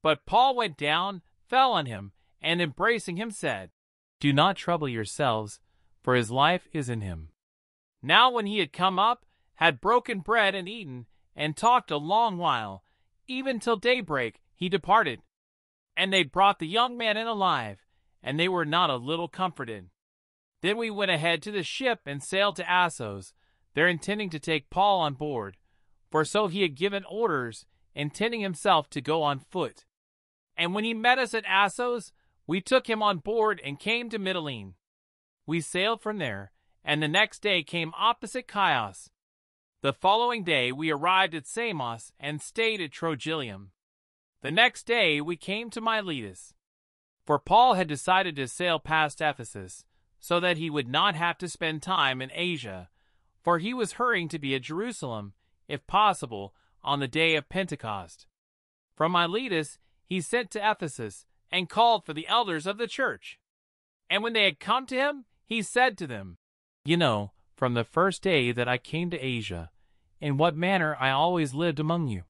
But Paul went down, fell on him, and embracing him said, Do not trouble yourselves, for his life is in him. Now when he had come up, had broken bread and eaten, and talked a long while, even till daybreak, he departed. And they brought the young man in alive, and they were not a little comforted. Then we went ahead to the ship and sailed to Assos, there intending to take Paul on board, for so he had given orders, intending himself to go on foot. And when he met us at Assos, we took him on board and came to Mytilene. We sailed from there, and the next day came opposite Chios. The following day we arrived at Samos and stayed at Trogyllium. The next day we came to Miletus, for Paul had decided to sail past Ephesus, so that he would not have to spend time in Asia, for he was hurrying to be at Jerusalem, if possible, on the day of Pentecost. From Miletus he sent to Ephesus and called for the elders of the church. And when they had come to him, he said to them, You know, from the first day that I came to Asia, in what manner I always lived among you,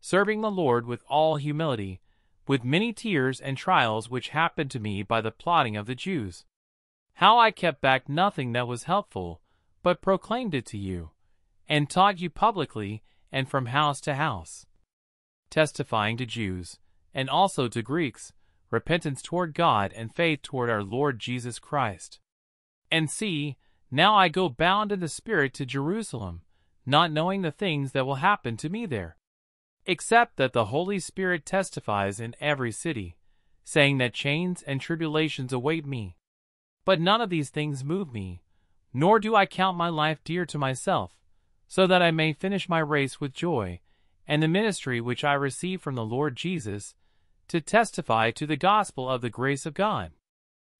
serving the Lord with all humility, with many tears and trials which happened to me by the plotting of the Jews. How I kept back nothing that was helpful, but proclaimed it to you, and taught you publicly and from house to house, testifying to Jews, and also to Greeks, repentance toward God and faith toward our Lord Jesus Christ. And see, now I go bound in the Spirit to Jerusalem, not knowing the things that will happen to me there, except that the Holy Spirit testifies in every city, saying that chains and tribulations await me. But none of these things move me, nor do I count my life dear to myself, so that I may finish my race with joy, and the ministry which I receive from the Lord Jesus, to testify to the gospel of the grace of God.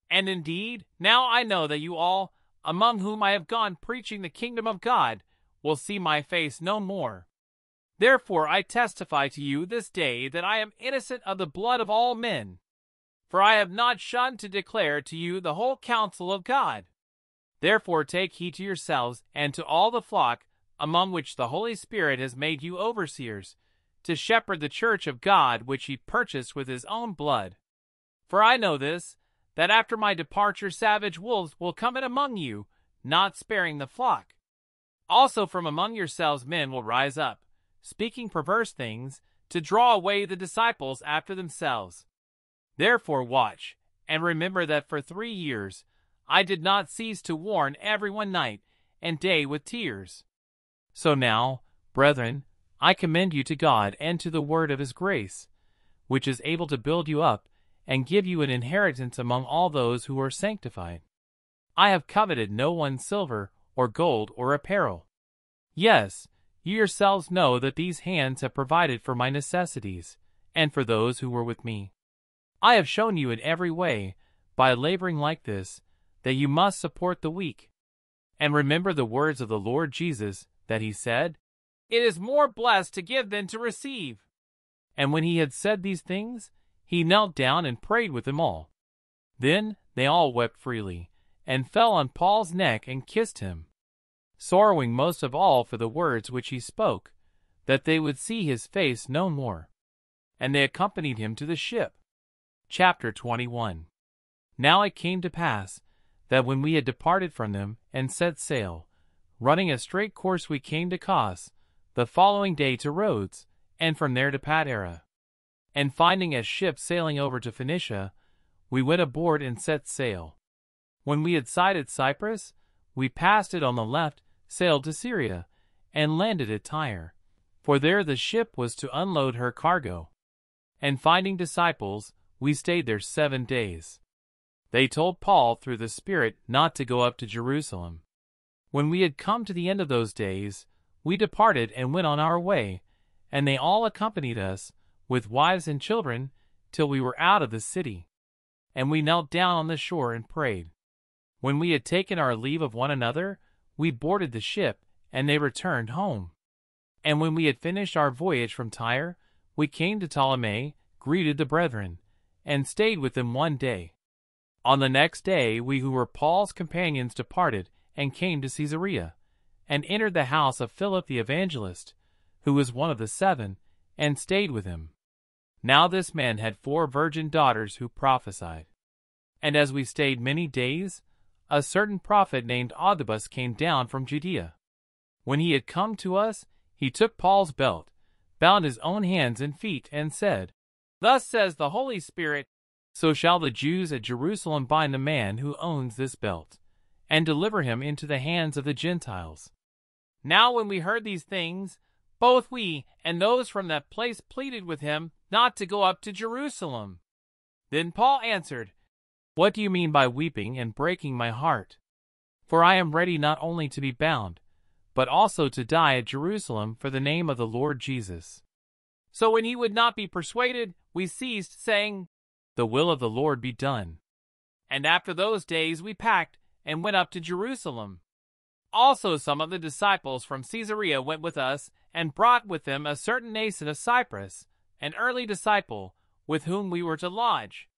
And indeed, now I know that you all, among whom I have gone preaching the kingdom of God, will see my face no more. Therefore I testify to you this day that I am innocent of the blood of all men. For I have not shunned to declare to you the whole counsel of God. Therefore take heed to yourselves and to all the flock among which the Holy Spirit has made you overseers, to shepherd the church of God which he purchased with his own blood. For I know this, that after my departure savage wolves will come in among you, not sparing the flock. Also from among yourselves men will rise up, speaking perverse things, to draw away the disciples after themselves. Therefore watch, and remember that for three years I did not cease to warn everyone night and day with tears. So now, brethren, I commend you to God and to the word of his grace, which is able to build you up and give you an inheritance among all those who are sanctified. I have coveted no one's silver or gold or apparel. Yes, you yourselves know that these hands have provided for my necessities and for those who were with me. I have shown you in every way, by laboring like this, that you must support the weak. And remember the words of the Lord Jesus that he said, It is more blessed to give than to receive. And when he had said these things, he knelt down and prayed with them all. Then they all wept freely, and fell on Paul's neck and kissed him, sorrowing most of all for the words which he spoke, that they would see his face no more. And they accompanied him to the ship. Chapter 21 Now it came to pass that when we had departed from them and set sail, Running a straight course we came to Cos, the following day to Rhodes, and from there to Patara. And finding a ship sailing over to Phoenicia, we went aboard and set sail. When we had sighted Cyprus, we passed it on the left, sailed to Syria, and landed at Tyre, for there the ship was to unload her cargo. And finding disciples, we stayed there seven days. They told Paul through the Spirit not to go up to Jerusalem. When we had come to the end of those days, we departed and went on our way, and they all accompanied us, with wives and children, till we were out of the city. And we knelt down on the shore and prayed. When we had taken our leave of one another, we boarded the ship, and they returned home. And when we had finished our voyage from Tyre, we came to Ptolemais, greeted the brethren, and stayed with them one day. On the next day, we who were Paul's companions departed, and came to Caesarea, and entered the house of Philip the evangelist, who was one of the seven, and stayed with him. Now this man had four virgin daughters who prophesied. And as we stayed many days, a certain prophet named Agabus came down from Judea. When he had come to us, he took Paul's belt, bound his own hands and feet, and said, Thus says the Holy Spirit, So shall the Jews at Jerusalem bind the man who owns this belt and deliver him into the hands of the Gentiles. Now when we heard these things, both we and those from that place pleaded with him not to go up to Jerusalem. Then Paul answered, What do you mean by weeping and breaking my heart? For I am ready not only to be bound, but also to die at Jerusalem for the name of the Lord Jesus. So when he would not be persuaded, we ceased, saying, The will of the Lord be done. And after those days we packed and went up to Jerusalem. Also some of the disciples from Caesarea went with us, and brought with them a certain Mnason of Cyprus, an early disciple, with whom we were to lodge.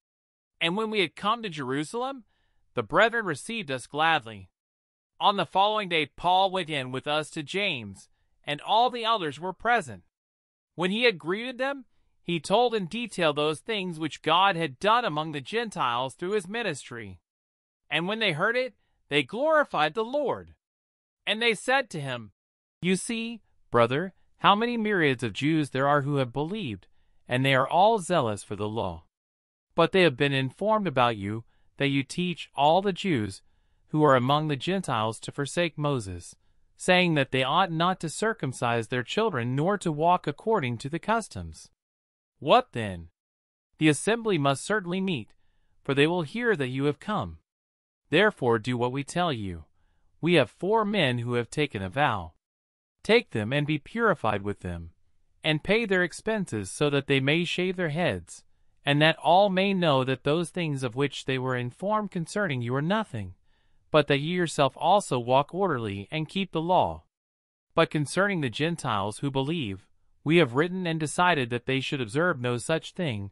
And when we had come to Jerusalem, the brethren received us gladly. On the following day Paul went in with us to James, and all the elders were present. When he had greeted them, he told in detail those things which God had done among the Gentiles through his ministry. And when they heard it, they glorified the Lord. And they said to him, You see, brother, how many myriads of Jews there are who have believed, and they are all zealous for the law. But they have been informed about you that you teach all the Jews who are among the Gentiles to forsake Moses, saying that they ought not to circumcise their children nor to walk according to the customs. What then? The assembly must certainly meet, for they will hear that you have come. Therefore do what we tell you. We have four men who have taken a vow. Take them and be purified with them, and pay their expenses so that they may shave their heads, and that all may know that those things of which they were informed concerning you are nothing, but that ye yourself also walk orderly and keep the law. But concerning the Gentiles who believe, we have written and decided that they should observe no such thing,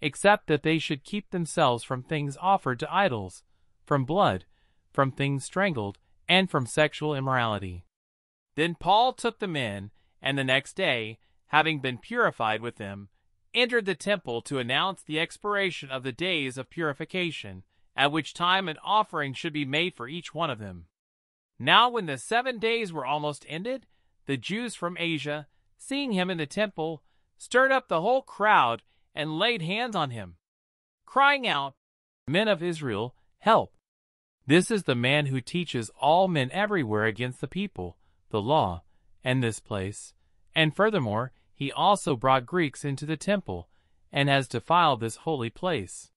except that they should keep themselves from things offered to idols, from blood, from things strangled, and from sexual immorality. Then Paul took them in, and the next day, having been purified with them, entered the temple to announce the expiration of the days of purification, at which time an offering should be made for each one of them. Now, when the seven days were almost ended, the Jews from Asia, seeing him in the temple, stirred up the whole crowd and laid hands on him, crying out, Men of Israel, help! This is the man who teaches all men everywhere against the people, the law, and this place. And furthermore, he also brought Greeks into the temple, and has defiled this holy place.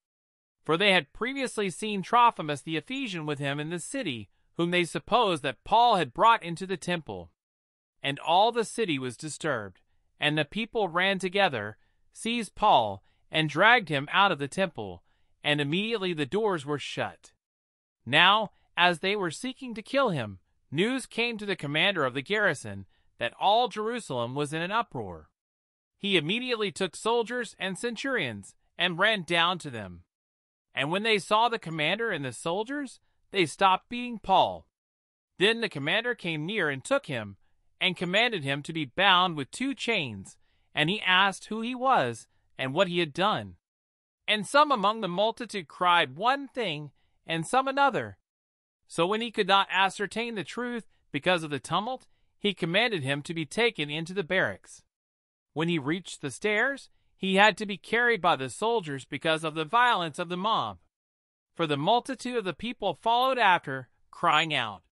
For they had previously seen Trophimus the Ephesian with him in the city, whom they supposed that Paul had brought into the temple. And all the city was disturbed, and the people ran together, seized Paul, and dragged him out of the temple, and immediately the doors were shut. Now, as they were seeking to kill him, news came to the commander of the garrison that all Jerusalem was in an uproar. He immediately took soldiers and centurions and ran down to them. And when they saw the commander and the soldiers, they stopped beating Paul. Then the commander came near and took him, and commanded him to be bound with two chains, and he asked who he was and what he had done. And some among the multitude cried one thing, and some another. So when he could not ascertain the truth because of the tumult, he commanded him to be taken into the barracks. When he reached the stairs, he had to be carried by the soldiers because of the violence of the mob. For the multitude of the people followed after, crying out,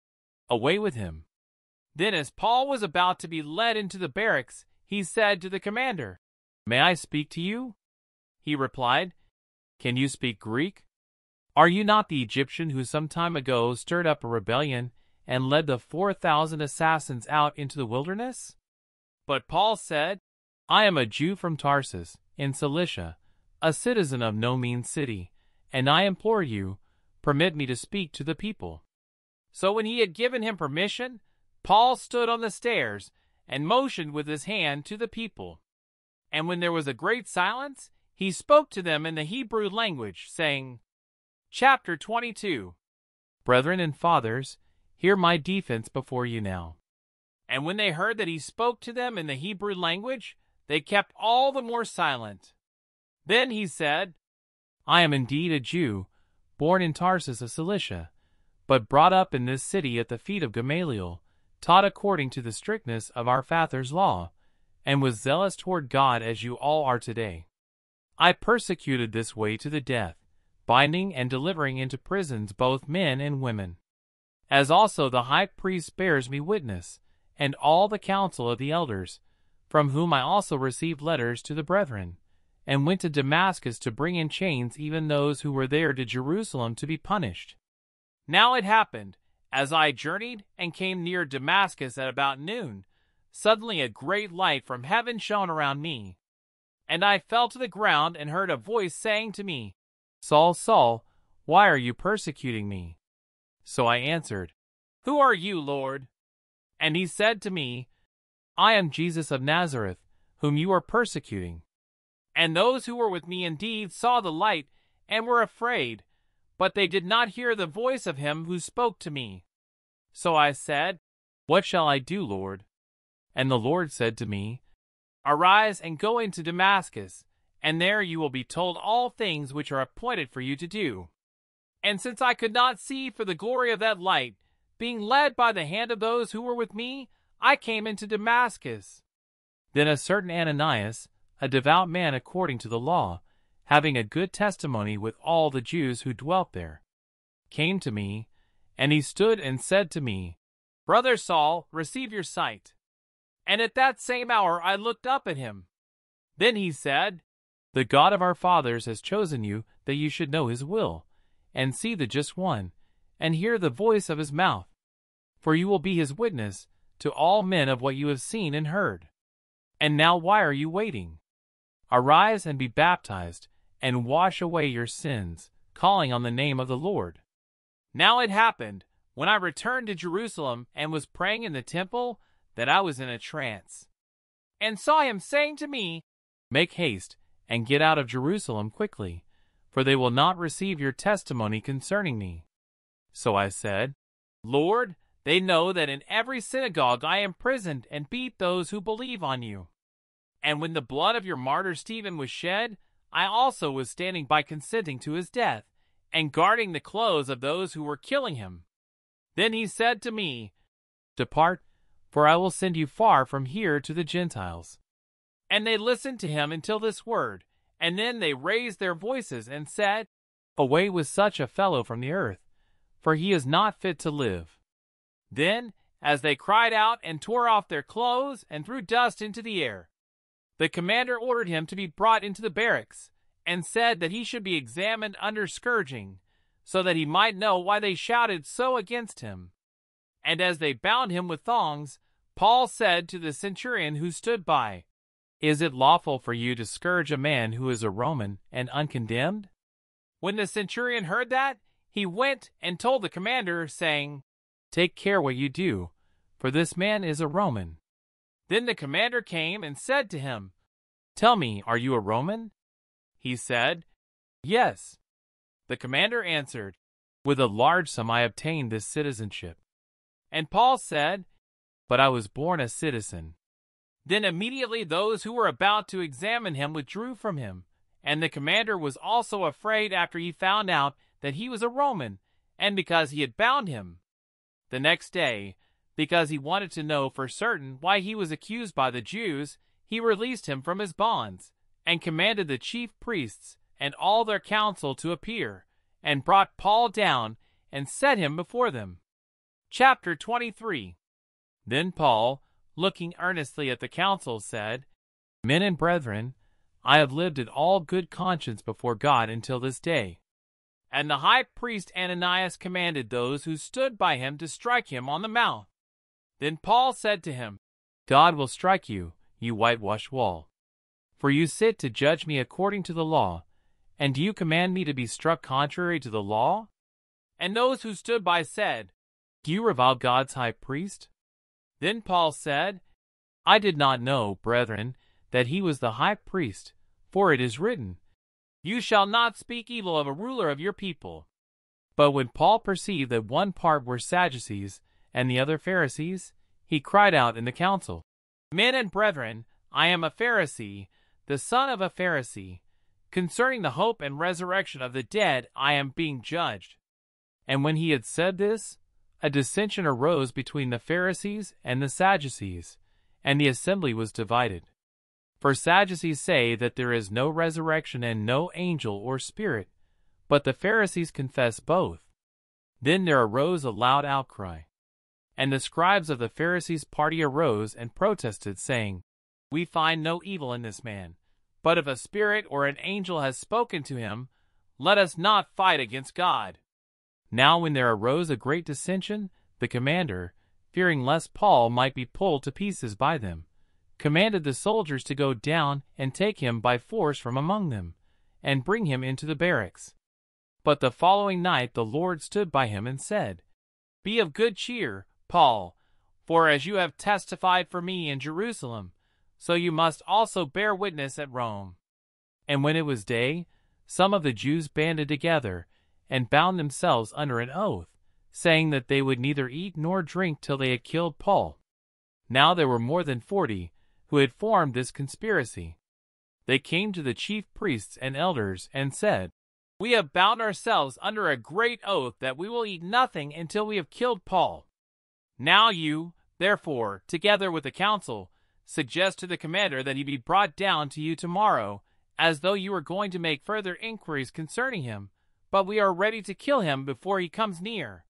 Away with him! Then, as Paul was about to be led into the barracks, he said to the commander, May I speak to you? He replied, Can you speak Greek? Are you not the Egyptian who some time ago stirred up a rebellion and led the four thousand assassins out into the wilderness? But Paul said, I am a Jew from Tarsus, in Cilicia, a citizen of no mean city, and I implore you, permit me to speak to the people. So when he had given him permission, Paul stood on the stairs and motioned with his hand to the people. And when there was a great silence, he spoke to them in the Hebrew language, saying, Chapter 22 Brethren and fathers, hear my defense before you now. And when they heard that he spoke to them in the Hebrew language, they kept all the more silent. Then he said, I am indeed a Jew, born in Tarsus of Cilicia, but brought up in this city at the feet of Gamaliel, taught according to the strictness of our father's law, and was zealous toward God as you all are today. I persecuted this way to the death, binding and delivering into prisons both men and women. As also the high priest bears me witness, and all the council of the elders, from whom I also received letters to the brethren, and went to Damascus to bring in chains even those who were there to Jerusalem to be punished. Now it happened, as I journeyed and came near Damascus at about noon, suddenly a great light from heaven shone around me. And I fell to the ground and heard a voice saying to me, Saul, Saul, why are you persecuting me? So I answered, Who are you, Lord? And he said to me, I am Jesus of Nazareth, whom you are persecuting. And those who were with me indeed saw the light and were afraid, but they did not hear the voice of him who spoke to me. So I said, What shall I do, Lord? And the Lord said to me, Arise and go into Damascus and there you will be told all things which are appointed for you to do. And since I could not see for the glory of that light, being led by the hand of those who were with me, I came into Damascus. Then a certain Ananias, a devout man according to the law, having a good testimony with all the Jews who dwelt there, came to me, and he stood and said to me, Brother Saul, receive your sight. And at that same hour I looked up at him. Then he said, The God of our fathers has chosen you that you should know his will, and see the just one, and hear the voice of his mouth. For you will be his witness to all men of what you have seen and heard. And now why are you waiting? Arise and be baptized, and wash away your sins, calling on the name of the Lord. Now it happened, when I returned to Jerusalem and was praying in the temple, that I was in a trance, and saw him saying to me, Make haste, and get out of Jerusalem quickly, for they will not receive your testimony concerning me. So I said, Lord, they know that in every synagogue I imprisoned and beat those who believe on you. And when the blood of your martyr Stephen was shed, I also was standing by consenting to his death, and guarding the clothes of those who were killing him. Then he said to me, Depart, for I will send you far from here to the Gentiles. And they listened to him until this word, and then they raised their voices and said, Away with such a fellow from the earth, for he is not fit to live. Then, as they cried out and tore off their clothes and threw dust into the air, the commander ordered him to be brought into the barracks, and said that he should be examined under scourging, so that he might know why they shouted so against him. And as they bound him with thongs, Paul said to the centurion who stood by, Is it lawful for you to scourge a man who is a Roman and uncondemned? When the centurion heard that, he went and told the commander, saying, Take care what you do, for this man is a Roman. Then the commander came and said to him, Tell me, are you a Roman? He said, Yes. The commander answered, With a large sum I obtained this citizenship. And Paul said, But I was born a citizen. Then immediately those who were about to examine him withdrew from him, and the commander was also afraid after he found out that he was a Roman, and because he had bound him. The next day, because he wanted to know for certain why he was accused by the Jews, he released him from his bonds, and commanded the chief priests and all their council to appear, and brought Paul down and set him before them. Chapter 23 Then Paul, looking earnestly at the council, said, Men and brethren, I have lived in all good conscience before God until this day. And the high priest Ananias commanded those who stood by him to strike him on the mouth. Then Paul said to him, God will strike you, you whitewashed wall. For you sit to judge me according to the law, and do you command me to be struck contrary to the law? And those who stood by said, Do you revile God's high priest? Then Paul said, I did not know, brethren, that he was the high priest, for it is written, you shall not speak evil of a ruler of your people. But when Paul perceived that one part were Sadducees and the other Pharisees, he cried out in the council, Men and brethren, I am a Pharisee, the son of a Pharisee. Concerning the hope and resurrection of the dead, I am being judged. And when he had said this, a dissension arose between the Pharisees and the Sadducees, and the assembly was divided. For Sadducees say that there is no resurrection and no angel or spirit, but the Pharisees confess both. Then there arose a loud outcry. And the scribes of the Pharisees' party arose and protested, saying, We find no evil in this man, but if a spirit or an angel has spoken to him, let us not fight against God. Now when there arose a great dissension, the commander, fearing lest Paul might be pulled to pieces by them, commanded the soldiers to go down and take him by force from among them, and bring him into the barracks. But the following night the Lord stood by him and said, Be of good cheer, Paul, for as you have testified for me in Jerusalem, so you must also bear witness at Rome. And when it was day, some of the Jews banded together and bound themselves under an oath, saying that they would neither eat nor drink till they had killed Paul. Now there were more than forty who had formed this conspiracy. They came to the chief priests and elders and said, We have bound ourselves under a great oath that we will eat nothing until we have killed Paul. Now you, therefore, together with the council, suggest to the commander that he be brought down to you tomorrow, as though you were going to make further inquiries concerning him, but we are ready to kill him before he comes near.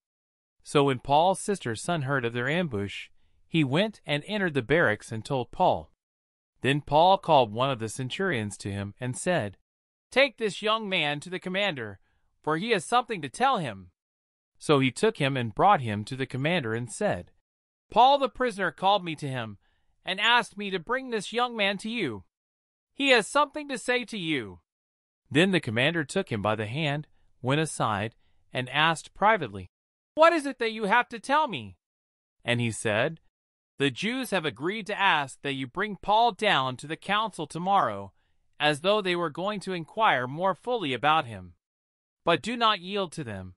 So when Paul's sister's son heard of their ambush, he went and entered the barracks and told Paul. Then Paul called one of the centurions to him and said, Take this young man to the commander, for he has something to tell him. So he took him and brought him to the commander and said, Paul the prisoner called me to him and asked me to bring this young man to you. He has something to say to you. Then the commander took him by the hand, went aside, and asked privately, What is it that you have to tell me? And he said, The Jews have agreed to ask that you bring Paul down to the council tomorrow, as though they were going to inquire more fully about him. But do not yield to them,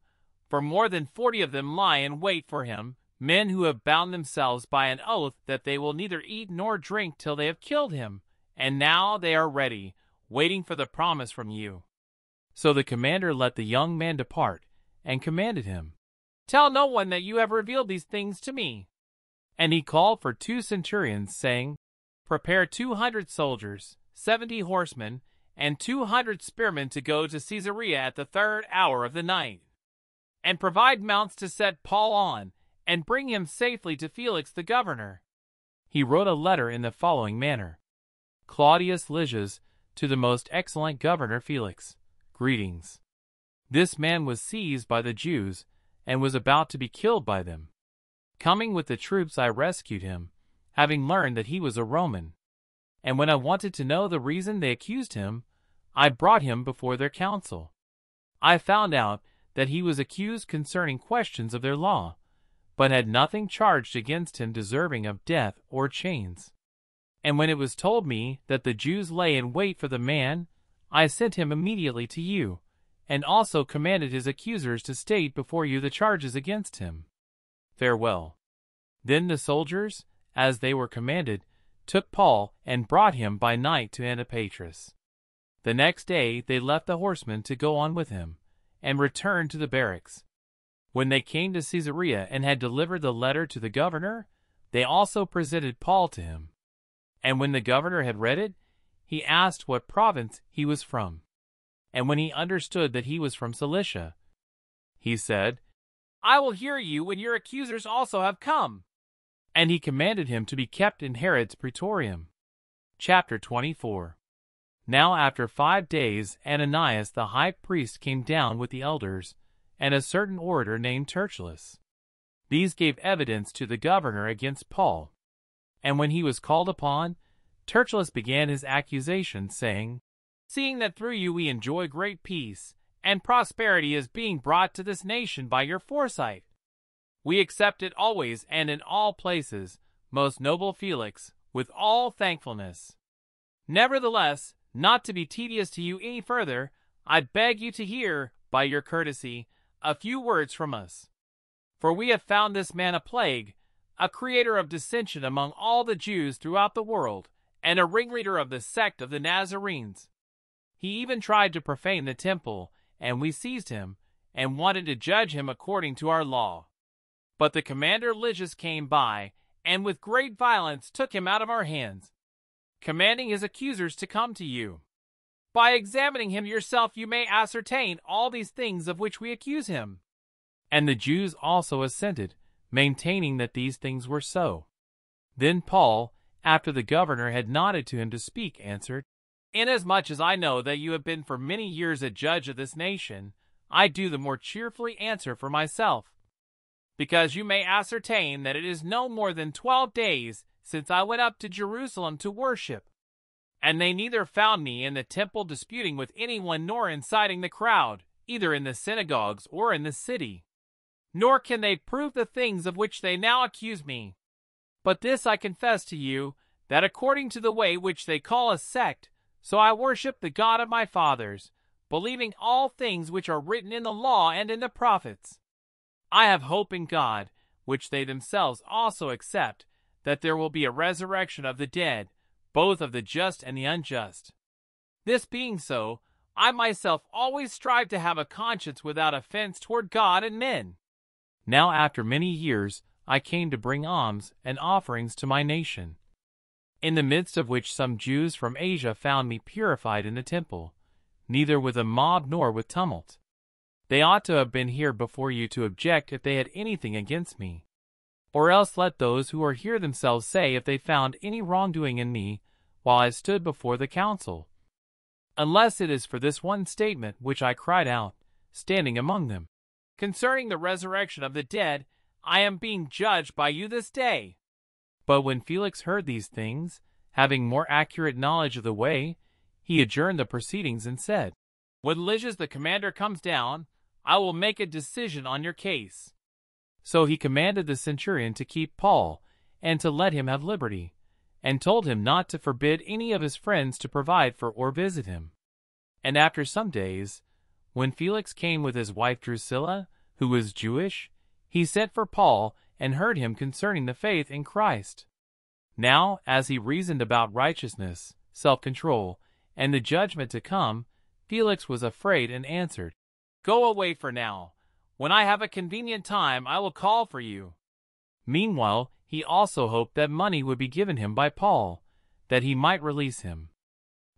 for more than forty of them lie in wait for him, men who have bound themselves by an oath that they will neither eat nor drink till they have killed him, and now they are ready, waiting for the promise from you. So the commander let the young man depart, and commanded him, Tell no one that you have revealed these things to me. And he called for two centurions, saying, Prepare two hundred soldiers, seventy horsemen, and two hundred spearmen to go to Caesarea at the third hour of the night. And provide mounts to set Paul on, and bring him safely to Felix the governor. He wrote a letter in the following manner Claudius Lysias, to the most excellent governor Felix, greetings. This man was seized by the Jews and was about to be killed by them. Coming with the troops, I rescued him, having learned that he was a Roman. And when I wanted to know the reason they accused him, I brought him before their council. I found out that he was accused concerning questions of their law, but had nothing charged against him deserving of death or chains. And when it was told me that the Jews lay in wait for the man, I sent him immediately to you, and also commanded his accusers to state before you the charges against him. Farewell. Then the soldiers, as they were commanded, took Paul and brought him by night to Antipatris. The next day they left the horsemen to go on with him, and returned to the barracks. When they came to Caesarea and had delivered the letter to the governor, they also presented Paul to him. And when the governor had read it, he asked what province he was from. And when he understood that he was from Cilicia, he said, I will hear you when your accusers also have come. And he commanded him to be kept in Herod's praetorium. Chapter 24 Now after five days Ananias the high priest came down with the elders, and a certain orator named Tertullus. These gave evidence to the governor against Paul, and when he was called upon, Tertullus began his accusation, saying, Seeing that through you we enjoy great peace, and prosperity is being brought to this nation by your foresight, we accept it always and in all places, most noble Felix, with all thankfulness. Nevertheless, not to be tedious to you any further, I beg you to hear, by your courtesy, a few words from us. For we have found this man a plague, a creator of dissension among all the Jews throughout the world, and a ringleader of the sect of the Nazarenes. He even tried to profane the temple, and we seized him, and wanted to judge him according to our law. But the commander Lysias came by, and with great violence took him out of our hands, commanding his accusers to come to you. By examining him yourself you may ascertain all these things of which we accuse him. And the Jews also assented, maintaining that these things were so. Then Paul, after the governor had nodded to him to speak, answered, Inasmuch as I know that you have been for many years a judge of this nation, I do the more cheerfully answer for myself. Because you may ascertain that it is no more than twelve days since I went up to Jerusalem to worship, and they neither found me in the temple disputing with anyone nor inciting the crowd, either in the synagogues or in the city. Nor can they prove the things of which they now accuse me. But this I confess to you, that according to the way which they call a sect, so I worship the God of my fathers, believing all things which are written in the law and in the prophets. I have hope in God, which they themselves also accept, that there will be a resurrection of the dead, both of the just and the unjust. This being so, I myself always strive to have a conscience without offense toward God and men. Now, after many years, I came to bring alms and offerings to my nation, in the midst of which some Jews from Asia found me purified in the temple, neither with a mob nor with tumult. They ought to have been here before you to object if they had anything against me. Or else let those who are here themselves say if they found any wrongdoing in me while I stood before the council. Unless it is for this one statement which I cried out, standing among them. Concerning the resurrection of the dead, I am being judged by you this day. But when Felix heard these things, having more accurate knowledge of the way, he adjourned the proceedings and said, When Lysias the commander comes down, I will make a decision on your case. So he commanded the centurion to keep Paul, and to let him have liberty, and told him not to forbid any of his friends to provide for or visit him. And after some days, when Felix came with his wife Drusilla, who was Jewish, he sent for Paul and heard him concerning the faith in Christ. Now, as he reasoned about righteousness, self-control, and the judgment to come, Felix was afraid and answered, Go away for now. When I have a convenient time, I will call for you. Meanwhile, he also hoped that money would be given him by Paul, that he might release him.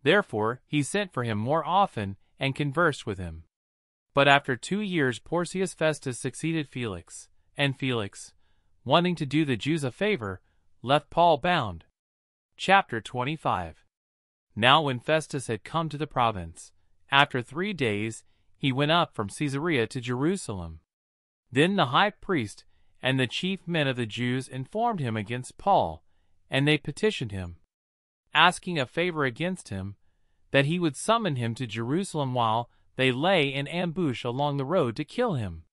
Therefore, he sent for him more often and conversed with him. But after two years Porcius Festus succeeded Felix, and Felix, wanting to do the Jews a favor, left Paul bound. Chapter 25 Now when Festus had come to the province, after three days he went up from Caesarea to Jerusalem. Then the high priest and the chief men of the Jews informed him against Paul, and they petitioned him, asking a favor against him, that he would summon him to Jerusalem while they lay in ambush along the road to kill him.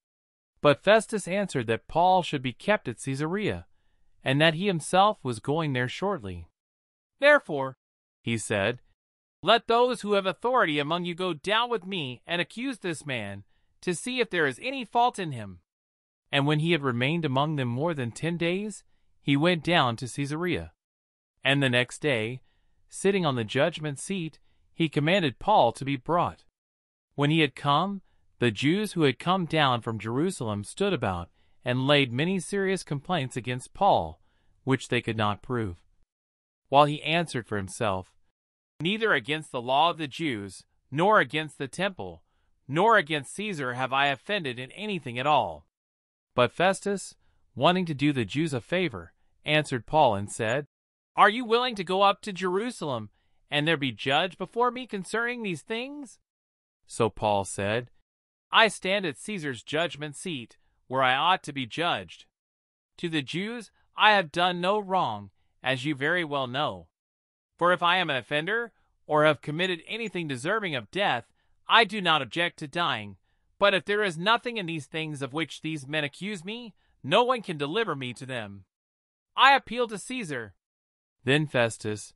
But Festus answered that Paul should be kept at Caesarea, and that he himself was going there shortly. Therefore, he said, let those who have authority among you go down with me and accuse this man, to see if there is any fault in him. And when he had remained among them more than ten days, he went down to Caesarea. And the next day, sitting on the judgment seat, he commanded Paul to be brought. When he had come, the Jews who had come down from Jerusalem stood about and laid many serious complaints against Paul, which they could not prove. While he answered for himself, Neither against the law of the Jews, nor against the temple, nor against Caesar have I offended in anything at all. But Festus, wanting to do the Jews a favor, answered Paul and said, Are you willing to go up to Jerusalem, and there be judged before me concerning these things? So Paul said, I stand at Caesar's judgment seat, where I ought to be judged. To the Jews I have done no wrong, as you very well know. For if I am an offender, or have committed anything deserving of death, I do not object to dying. But if there is nothing in these things of which these men accuse me, no one can deliver me to them. I appeal to Caesar. Then Festus,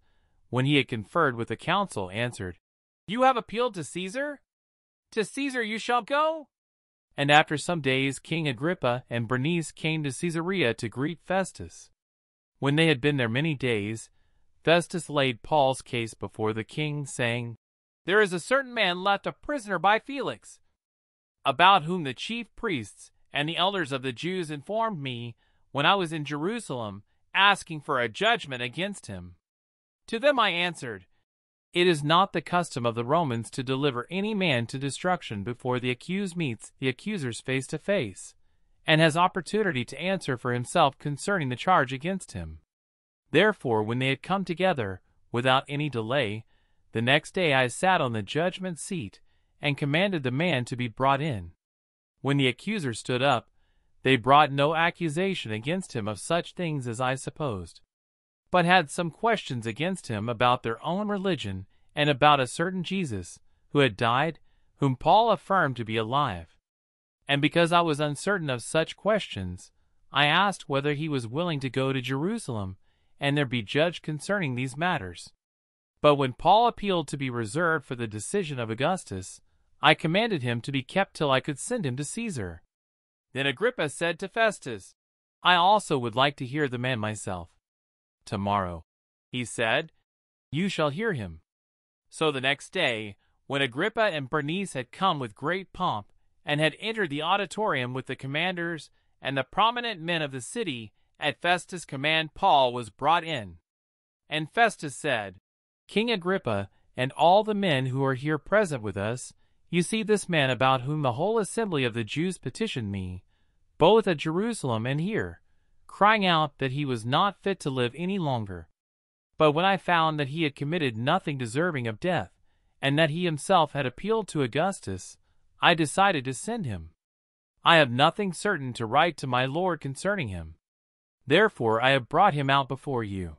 when he had conferred with the council, answered, You have appealed to Caesar? To Caesar you shall go. And after some days King Agrippa and Bernice came to Caesarea to greet Festus. When they had been there many days, Festus laid Paul's case before the king, saying, There is a certain man left a prisoner by Felix, about whom the chief priests and the elders of the Jews informed me when I was in Jerusalem, asking for a judgment against him. To them I answered, it is not the custom of the Romans to deliver any man to destruction before the accused meets the accusers face to face, and has opportunity to answer for himself concerning the charge against him. Therefore, when they had come together, without any delay, the next day I sat on the judgment seat, and commanded the man to be brought in. When the accuser stood up, they brought no accusation against him of such things as I supposed but had some questions against him about their own religion and about a certain Jesus, who had died, whom Paul affirmed to be alive. And because I was uncertain of such questions, I asked whether he was willing to go to Jerusalem and there be judged concerning these matters. But when Paul appealed to be reserved for the decision of Augustus, I commanded him to be kept till I could send him to Caesar. Then Agrippa said to Festus, I also would like to hear the man myself tomorrow. He said, You shall hear him. So the next day, when Agrippa and Bernice had come with great pomp, and had entered the auditorium with the commanders and the prominent men of the city, at Festus' command Paul was brought in. And Festus said, King Agrippa, and all the men who are here present with us, You see this man about whom the whole assembly of the Jews petitioned me, both at Jerusalem and here, crying out that he was not fit to live any longer. But when I found that he had committed nothing deserving of death, and that he himself had appealed to Augustus, I decided to send him. I have nothing certain to write to my lord concerning him. Therefore I have brought him out before you,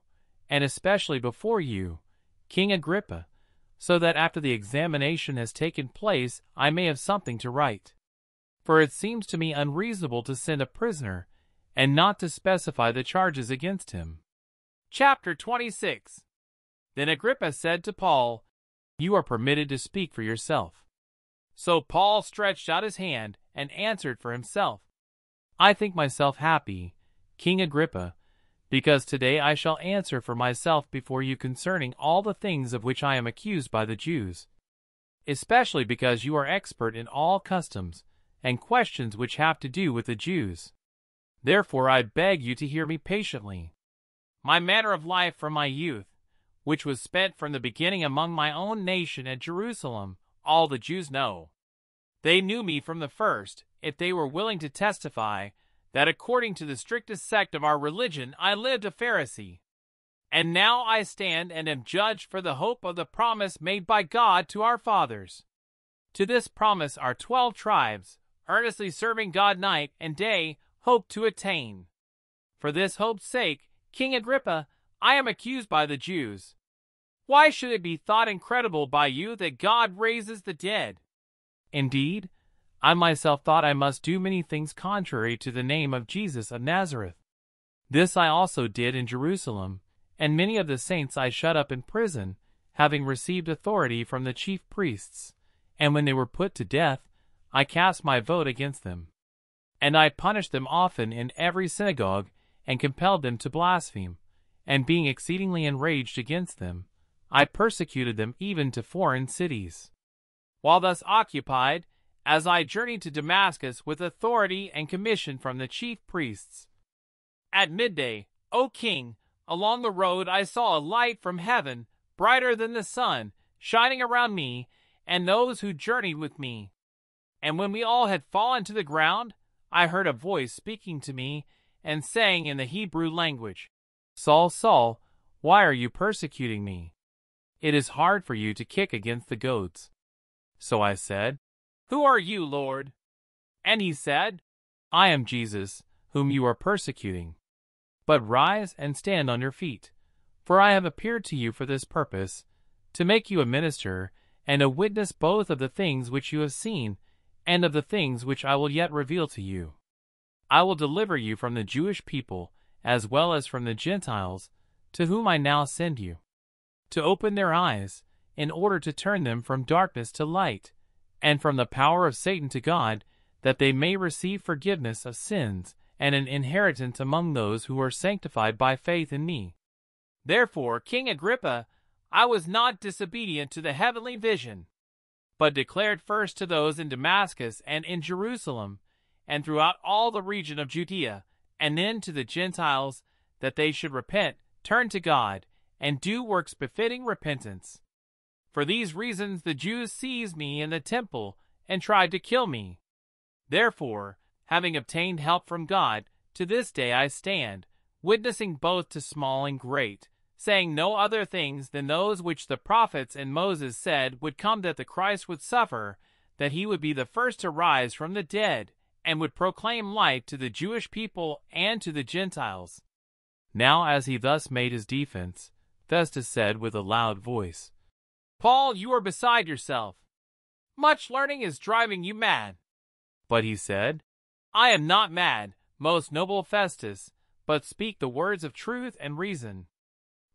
and especially before you, King Agrippa, so that after the examination has taken place I may have something to write. For it seems to me unreasonable to send a prisoner, and not to specify the charges against him. Chapter 26 Then Agrippa said to Paul, You are permitted to speak for yourself. So Paul stretched out his hand and answered for himself. I think myself happy, King Agrippa, because today I shall answer for myself before you concerning all the things of which I am accused by the Jews, especially because you are expert in all customs and questions which have to do with the Jews. Therefore I beg you to hear me patiently. My manner of life from my youth, which was spent from the beginning among my own nation at Jerusalem, all the Jews know. They knew me from the first, if they were willing to testify that according to the strictest sect of our religion I lived a Pharisee. And now I stand and am judged for the hope of the promise made by God to our fathers. To this promise our twelve tribes, earnestly serving God night and day, hope to attain. For this hope's sake, King Agrippa, I am accused by the Jews. Why should it be thought incredible by you that God raises the dead? Indeed, I myself thought I must do many things contrary to the name of Jesus of Nazareth. This I also did in Jerusalem, and many of the saints I shut up in prison, having received authority from the chief priests. And when they were put to death, I cast my vote against them. And I punished them often in every synagogue, and compelled them to blaspheme. And being exceedingly enraged against them, I persecuted them even to foreign cities. While thus occupied, as I journeyed to Damascus with authority and commission from the chief priests. At midday, O king, along the road I saw a light from heaven, brighter than the sun, shining around me and those who journeyed with me. And when we all had fallen to the ground, I heard a voice speaking to me and saying in the Hebrew language, Saul, Saul, why are you persecuting me? It is hard for you to kick against the goads. So I said, who are you, Lord? And he said, I am Jesus, whom you are persecuting. But rise and stand on your feet, for I have appeared to you for this purpose, to make you a minister and a witness both of the things which you have seen and of the things which I will yet reveal to you. I will deliver you from the Jewish people as well as from the Gentiles, to whom I now send you, to open their eyes, in order to turn them from darkness to light and from the power of Satan to God, that they may receive forgiveness of sins and an inheritance among those who are sanctified by faith in me. Therefore, King Agrippa, I was not disobedient to the heavenly vision, but declared first to those in Damascus and in Jerusalem, and throughout all the region of Judea, and then to the Gentiles, that they should repent, turn to God, and do works befitting repentance. For these reasons the Jews seized me in the temple and tried to kill me. Therefore, having obtained help from God, to this day I stand, witnessing both to small and great, saying no other things than those which the prophets and Moses said would come that the Christ would suffer, that he would be the first to rise from the dead, and would proclaim light to the Jewish people and to the Gentiles. Now as he thus made his defense, Festus said with a loud voice, Paul, you are beside yourself. Much learning is driving you mad. But he said, I am not mad, most noble Festus, but speak the words of truth and reason.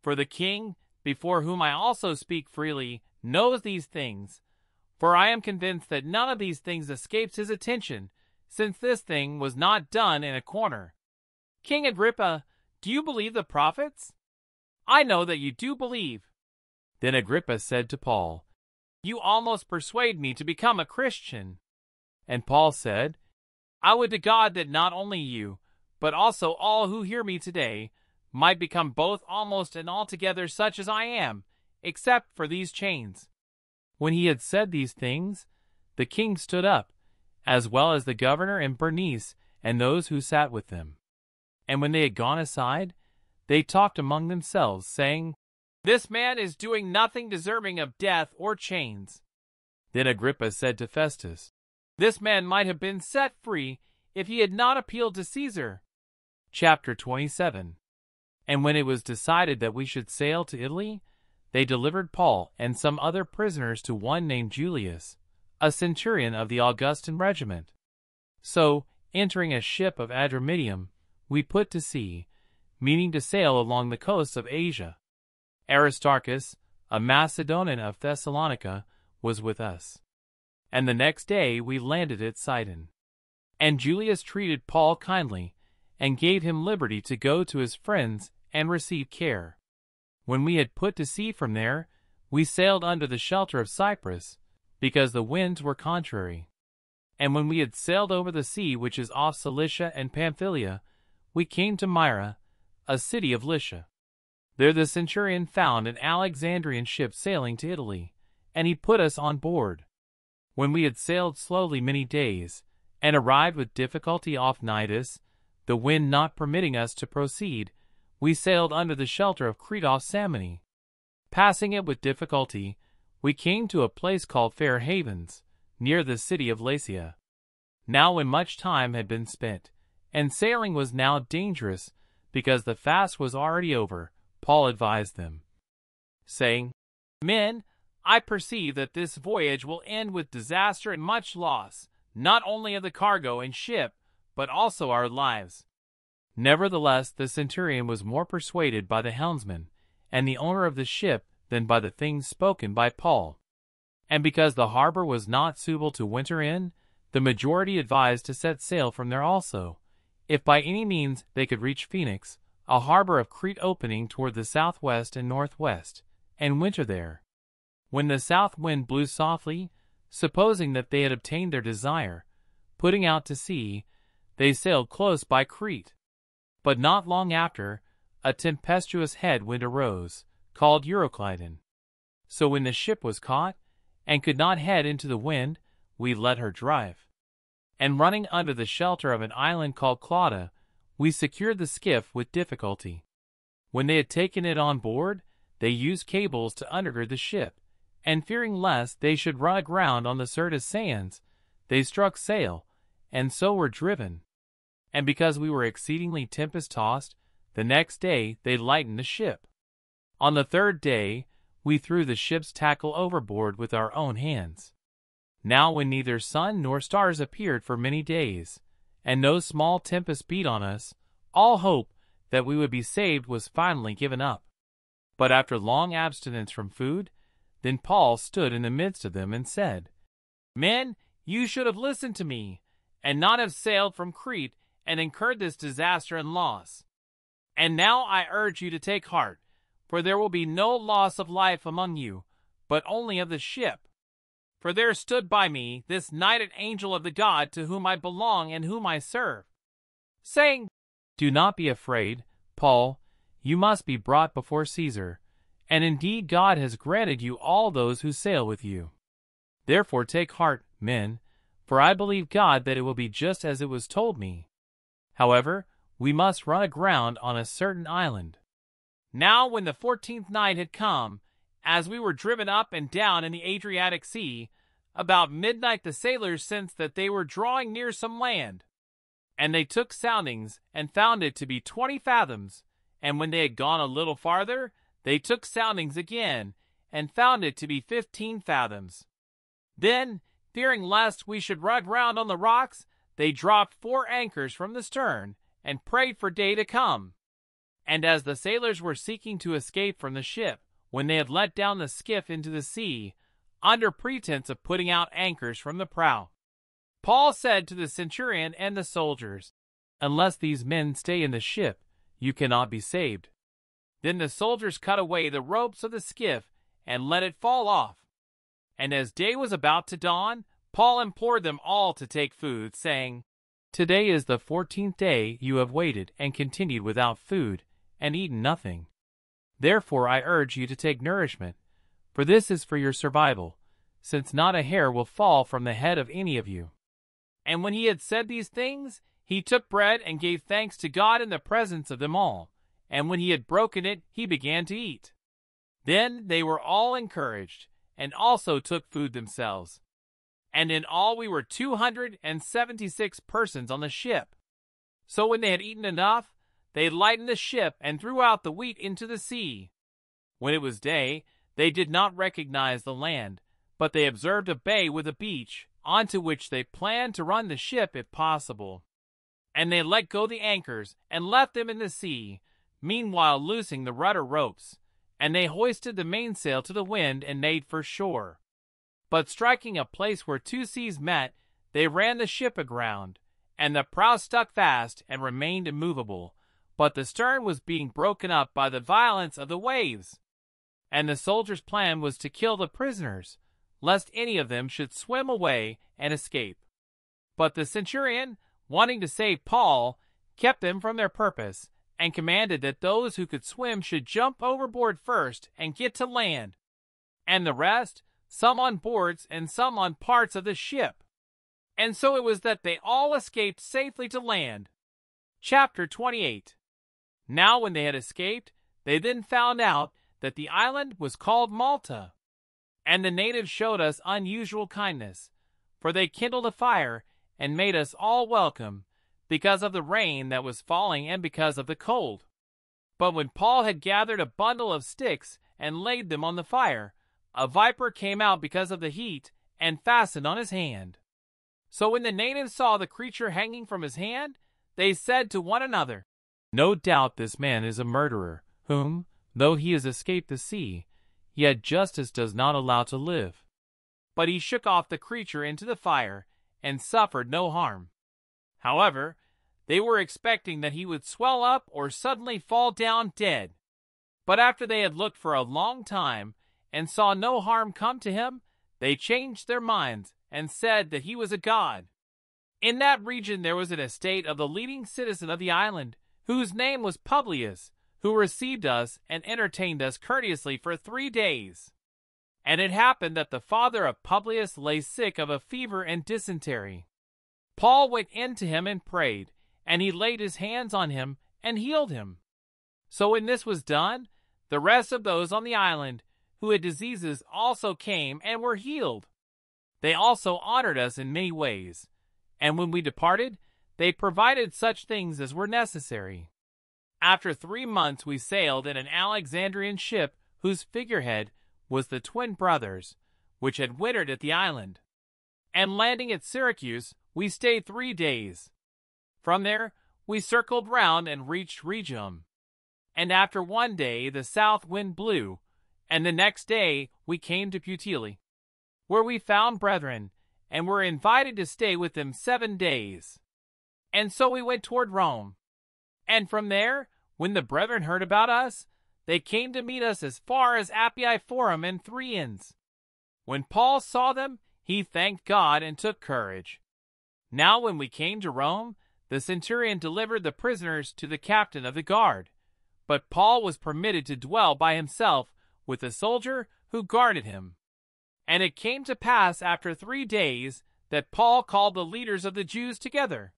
For the king, before whom I also speak freely, knows these things. For I am convinced that none of these things escapes his attention, since this thing was not done in a corner. King Agrippa, do you believe the prophets? I know that you do believe. Then Agrippa said to Paul, You almost persuade me to become a Christian. And Paul said, I would to God that not only you, but also all who hear me today, might become both almost and altogether such as I am, except for these chains. When he had said these things, the king stood up, as well as the governor and Bernice and those who sat with them. And when they had gone aside, they talked among themselves, saying, This man is doing nothing deserving of death or chains. Then Agrippa said to Festus, This man might have been set free if he had not appealed to Caesar. Chapter 27 And when it was decided that we should sail to Italy, they delivered Paul and some other prisoners to one named Julius, a centurion of the Augustan regiment. So, entering a ship of Adramyttium, we put to sea, meaning to sail along the coasts of Asia. Aristarchus, a Macedonian of Thessalonica, was with us. And the next day we landed at Sidon. And Julius treated Paul kindly, and gave him liberty to go to his friends and receive care. When we had put to sea from there, we sailed under the shelter of Cyprus, because the winds were contrary. And when we had sailed over the sea which is off Cilicia and Pamphylia, we came to Myra, a city of Lycia. There the centurion found an Alexandrian ship sailing to Italy, and he put us on board. When we had sailed slowly many days, and arrived with difficulty off Cnidus, the wind not permitting us to proceed, we sailed under the shelter of Crete off Salmone. Passing it with difficulty, we came to a place called Fair Havens, near the city of Lasea. Now when much time had been spent, and sailing was now dangerous, because the fast was already over, Paul advised them, saying, Men, I perceive that this voyage will end with disaster and much loss, not only of the cargo and ship, but also our lives. Nevertheless, the centurion was more persuaded by the helmsman and the owner of the ship than by the things spoken by Paul. And because the harbor was not suitable to winter in, the majority advised to set sail from there also, if by any means they could reach Phoenix, a harbor of Crete opening toward the southwest and northwest, and winter there. When the south wind blew softly, supposing that they had obtained their desire, putting out to sea, they sailed close by Crete. But not long after, a tempestuous head wind arose, called Euroclydon. So when the ship was caught, and could not head into the wind, we let her drive. And running under the shelter of an island called Clauda, we secured the skiff with difficulty. When they had taken it on board, they used cables to undergird the ship, and fearing lest they should run aground on the Syrtis sands, they struck sail, and so were driven and because we were exceedingly tempest tossed, the next day they lightened the ship. On the third day, we threw the ship's tackle overboard with our own hands. Now, when neither sun nor stars appeared for many days, and no small tempest beat on us, all hope that we would be saved was finally given up. But after long abstinence from food, then Paul stood in the midst of them and said, Men, you should have listened to me, and not have sailed from Crete and incurred this disaster and loss. And now I urge you to take heart, for there will be no loss of life among you, but only of the ship. For there stood by me this knighted angel of the God to whom I belong and whom I serve, saying, Do not be afraid, Paul, you must be brought before Caesar, and indeed God has granted you all those who sail with you. Therefore take heart, men, for I believe God that it will be just as it was told me. However, we must run aground on a certain island. Now when the fourteenth night had come, as we were driven up and down in the Adriatic Sea, about midnight the sailors sensed that they were drawing near some land. And they took soundings, and found it to be twenty fathoms. And when they had gone a little farther, they took soundings again, and found it to be fifteen fathoms. Then, fearing lest we should run round on the rocks, they dropped four anchors from the stern and prayed for day to come. And as the sailors were seeking to escape from the ship, when they had let down the skiff into the sea, under pretense of putting out anchors from the prow, Paul said to the centurion and the soldiers, Unless these men stay in the ship, you cannot be saved. Then the soldiers cut away the ropes of the skiff and let it fall off. And as day was about to dawn, Paul implored them all to take food, saying, Today is the fourteenth day you have waited and continued without food, and eaten nothing. Therefore I urge you to take nourishment, for this is for your survival, since not a hair will fall from the head of any of you. And when he had said these things, he took bread and gave thanks to God in the presence of them all. And when he had broken it, he began to eat. Then they were all encouraged, and also took food themselves. And in all we were two hundred and seventy six persons on the ship. So when they had eaten enough, they lightened the ship and threw out the wheat into the sea. When it was day, they did not recognize the land, but they observed a bay with a beach, onto which they planned to run the ship if possible. And they let go the anchors and left them in the sea, meanwhile loosing the rudder ropes. And they hoisted the mainsail to the wind and made for shore. But striking a place where two seas met, they ran the ship aground, and the prow stuck fast and remained immovable. But the stern was being broken up by the violence of the waves. And the soldiers' plan was to kill the prisoners, lest any of them should swim away and escape. But the centurion, wanting to save Paul, kept them from their purpose, and commanded that those who could swim should jump overboard first and get to land, and the rest, some on boards and some on parts of the ship. And so it was that they all escaped safely to land. Chapter 28 Now when they had escaped, they then found out that the island was called Malta. And the natives showed us unusual kindness, for they kindled a fire and made us all welcome, because of the rain that was falling and because of the cold. But when Paul had gathered a bundle of sticks and laid them on the fire, a viper came out because of the heat and fastened on his hand. So when the natives saw the creature hanging from his hand, they said to one another, No doubt this man is a murderer, whom, though he has escaped the sea, yet justice does not allow to live. But he shook off the creature into the fire and suffered no harm. However, they were expecting that he would swell up or suddenly fall down dead. But after they had looked for a long time and saw no harm come to him, they changed their minds and said that he was a god. In that region there was an estate of the leading citizen of the island, whose name was Publius, who received us and entertained us courteously for three days. And it happened that the father of Publius lay sick of a fever and dysentery. Paul went in to him and prayed, and he laid his hands on him and healed him. So when this was done, the rest of those on the island who had diseases also came and were healed. They also honored us in many ways, and when we departed, they provided such things as were necessary. After three months, we sailed in an Alexandrian ship whose figurehead was the twin brothers, which had wintered at the island. And landing at Syracuse, we stayed three days. From there, we circled round and reached Rhegium. And after one day, the south wind blew, and the next day we came to Puteoli, where we found brethren, and were invited to stay with them seven days. And so we went toward Rome. And from there when the brethren heard about us, they came to meet us as far as Appii Forum and Three Inns. When Paul saw them, he thanked God and took courage. Now when we came to Rome, the centurion delivered the prisoners to the captain of the guard. But Paul was permitted to dwell by himself with a soldier who guarded him. And it came to pass after three days that Paul called the leaders of the Jews together.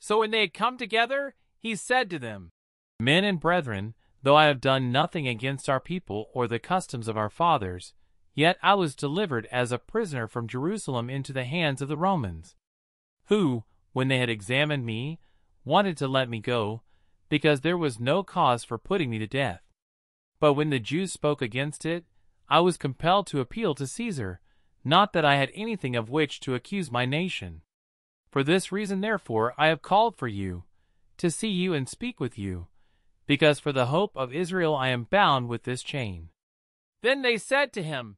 So when they had come together, he said to them, Men and brethren, though I have done nothing against our people or the customs of our fathers, yet I was delivered as a prisoner from Jerusalem into the hands of the Romans, who, when they had examined me, wanted to let me go, because there was no cause for putting me to death. But when the Jews spoke against it, I was compelled to appeal to Caesar, not that I had anything of which to accuse my nation. For this reason, therefore, I have called for you, to see you and speak with you because for the hope of Israel I am bound with this chain. Then they said to him,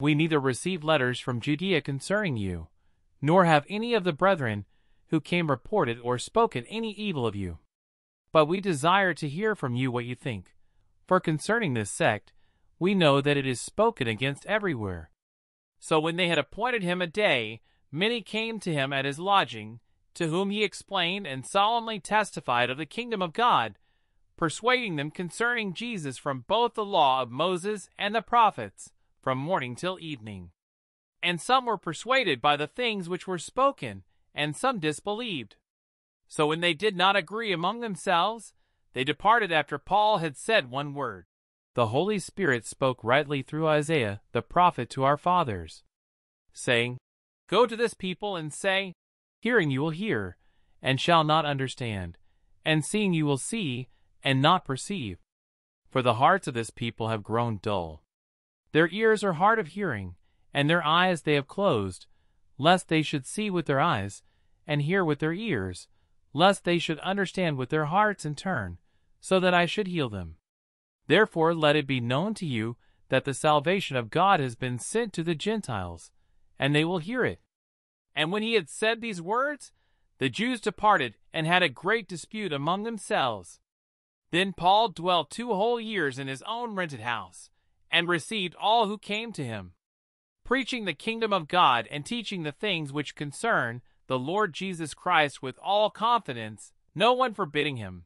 We neither receive letters from Judea concerning you, nor have any of the brethren who came reported or spoken any evil of you. But we desire to hear from you what you think. For concerning this sect, we know that it is spoken against everywhere. So when they had appointed him a day, many came to him at his lodging, to whom he explained and solemnly testified of the kingdom of God persuading them concerning Jesus from both the law of Moses and the prophets, from morning till evening. And some were persuaded by the things which were spoken, and some disbelieved. So when they did not agree among themselves, they departed after Paul had said one word. The Holy Spirit spoke rightly through Isaiah the prophet to our fathers, saying, Go to this people and say, Hearing you will hear, and shall not understand, and seeing you will see, and not perceive. For the hearts of this people have grown dull. Their ears are hard of hearing, and their eyes they have closed, lest they should see with their eyes, and hear with their ears, lest they should understand with their hearts and turn, so that I should heal them. Therefore let it be known to you that the salvation of God has been sent to the Gentiles, and they will hear it. And when he had said these words, the Jews departed and had a great dispute among themselves. Then Paul dwelt two whole years in his own rented house, and received all who came to him, preaching the kingdom of God and teaching the things which concern the Lord Jesus Christ with all confidence, no one forbidding him.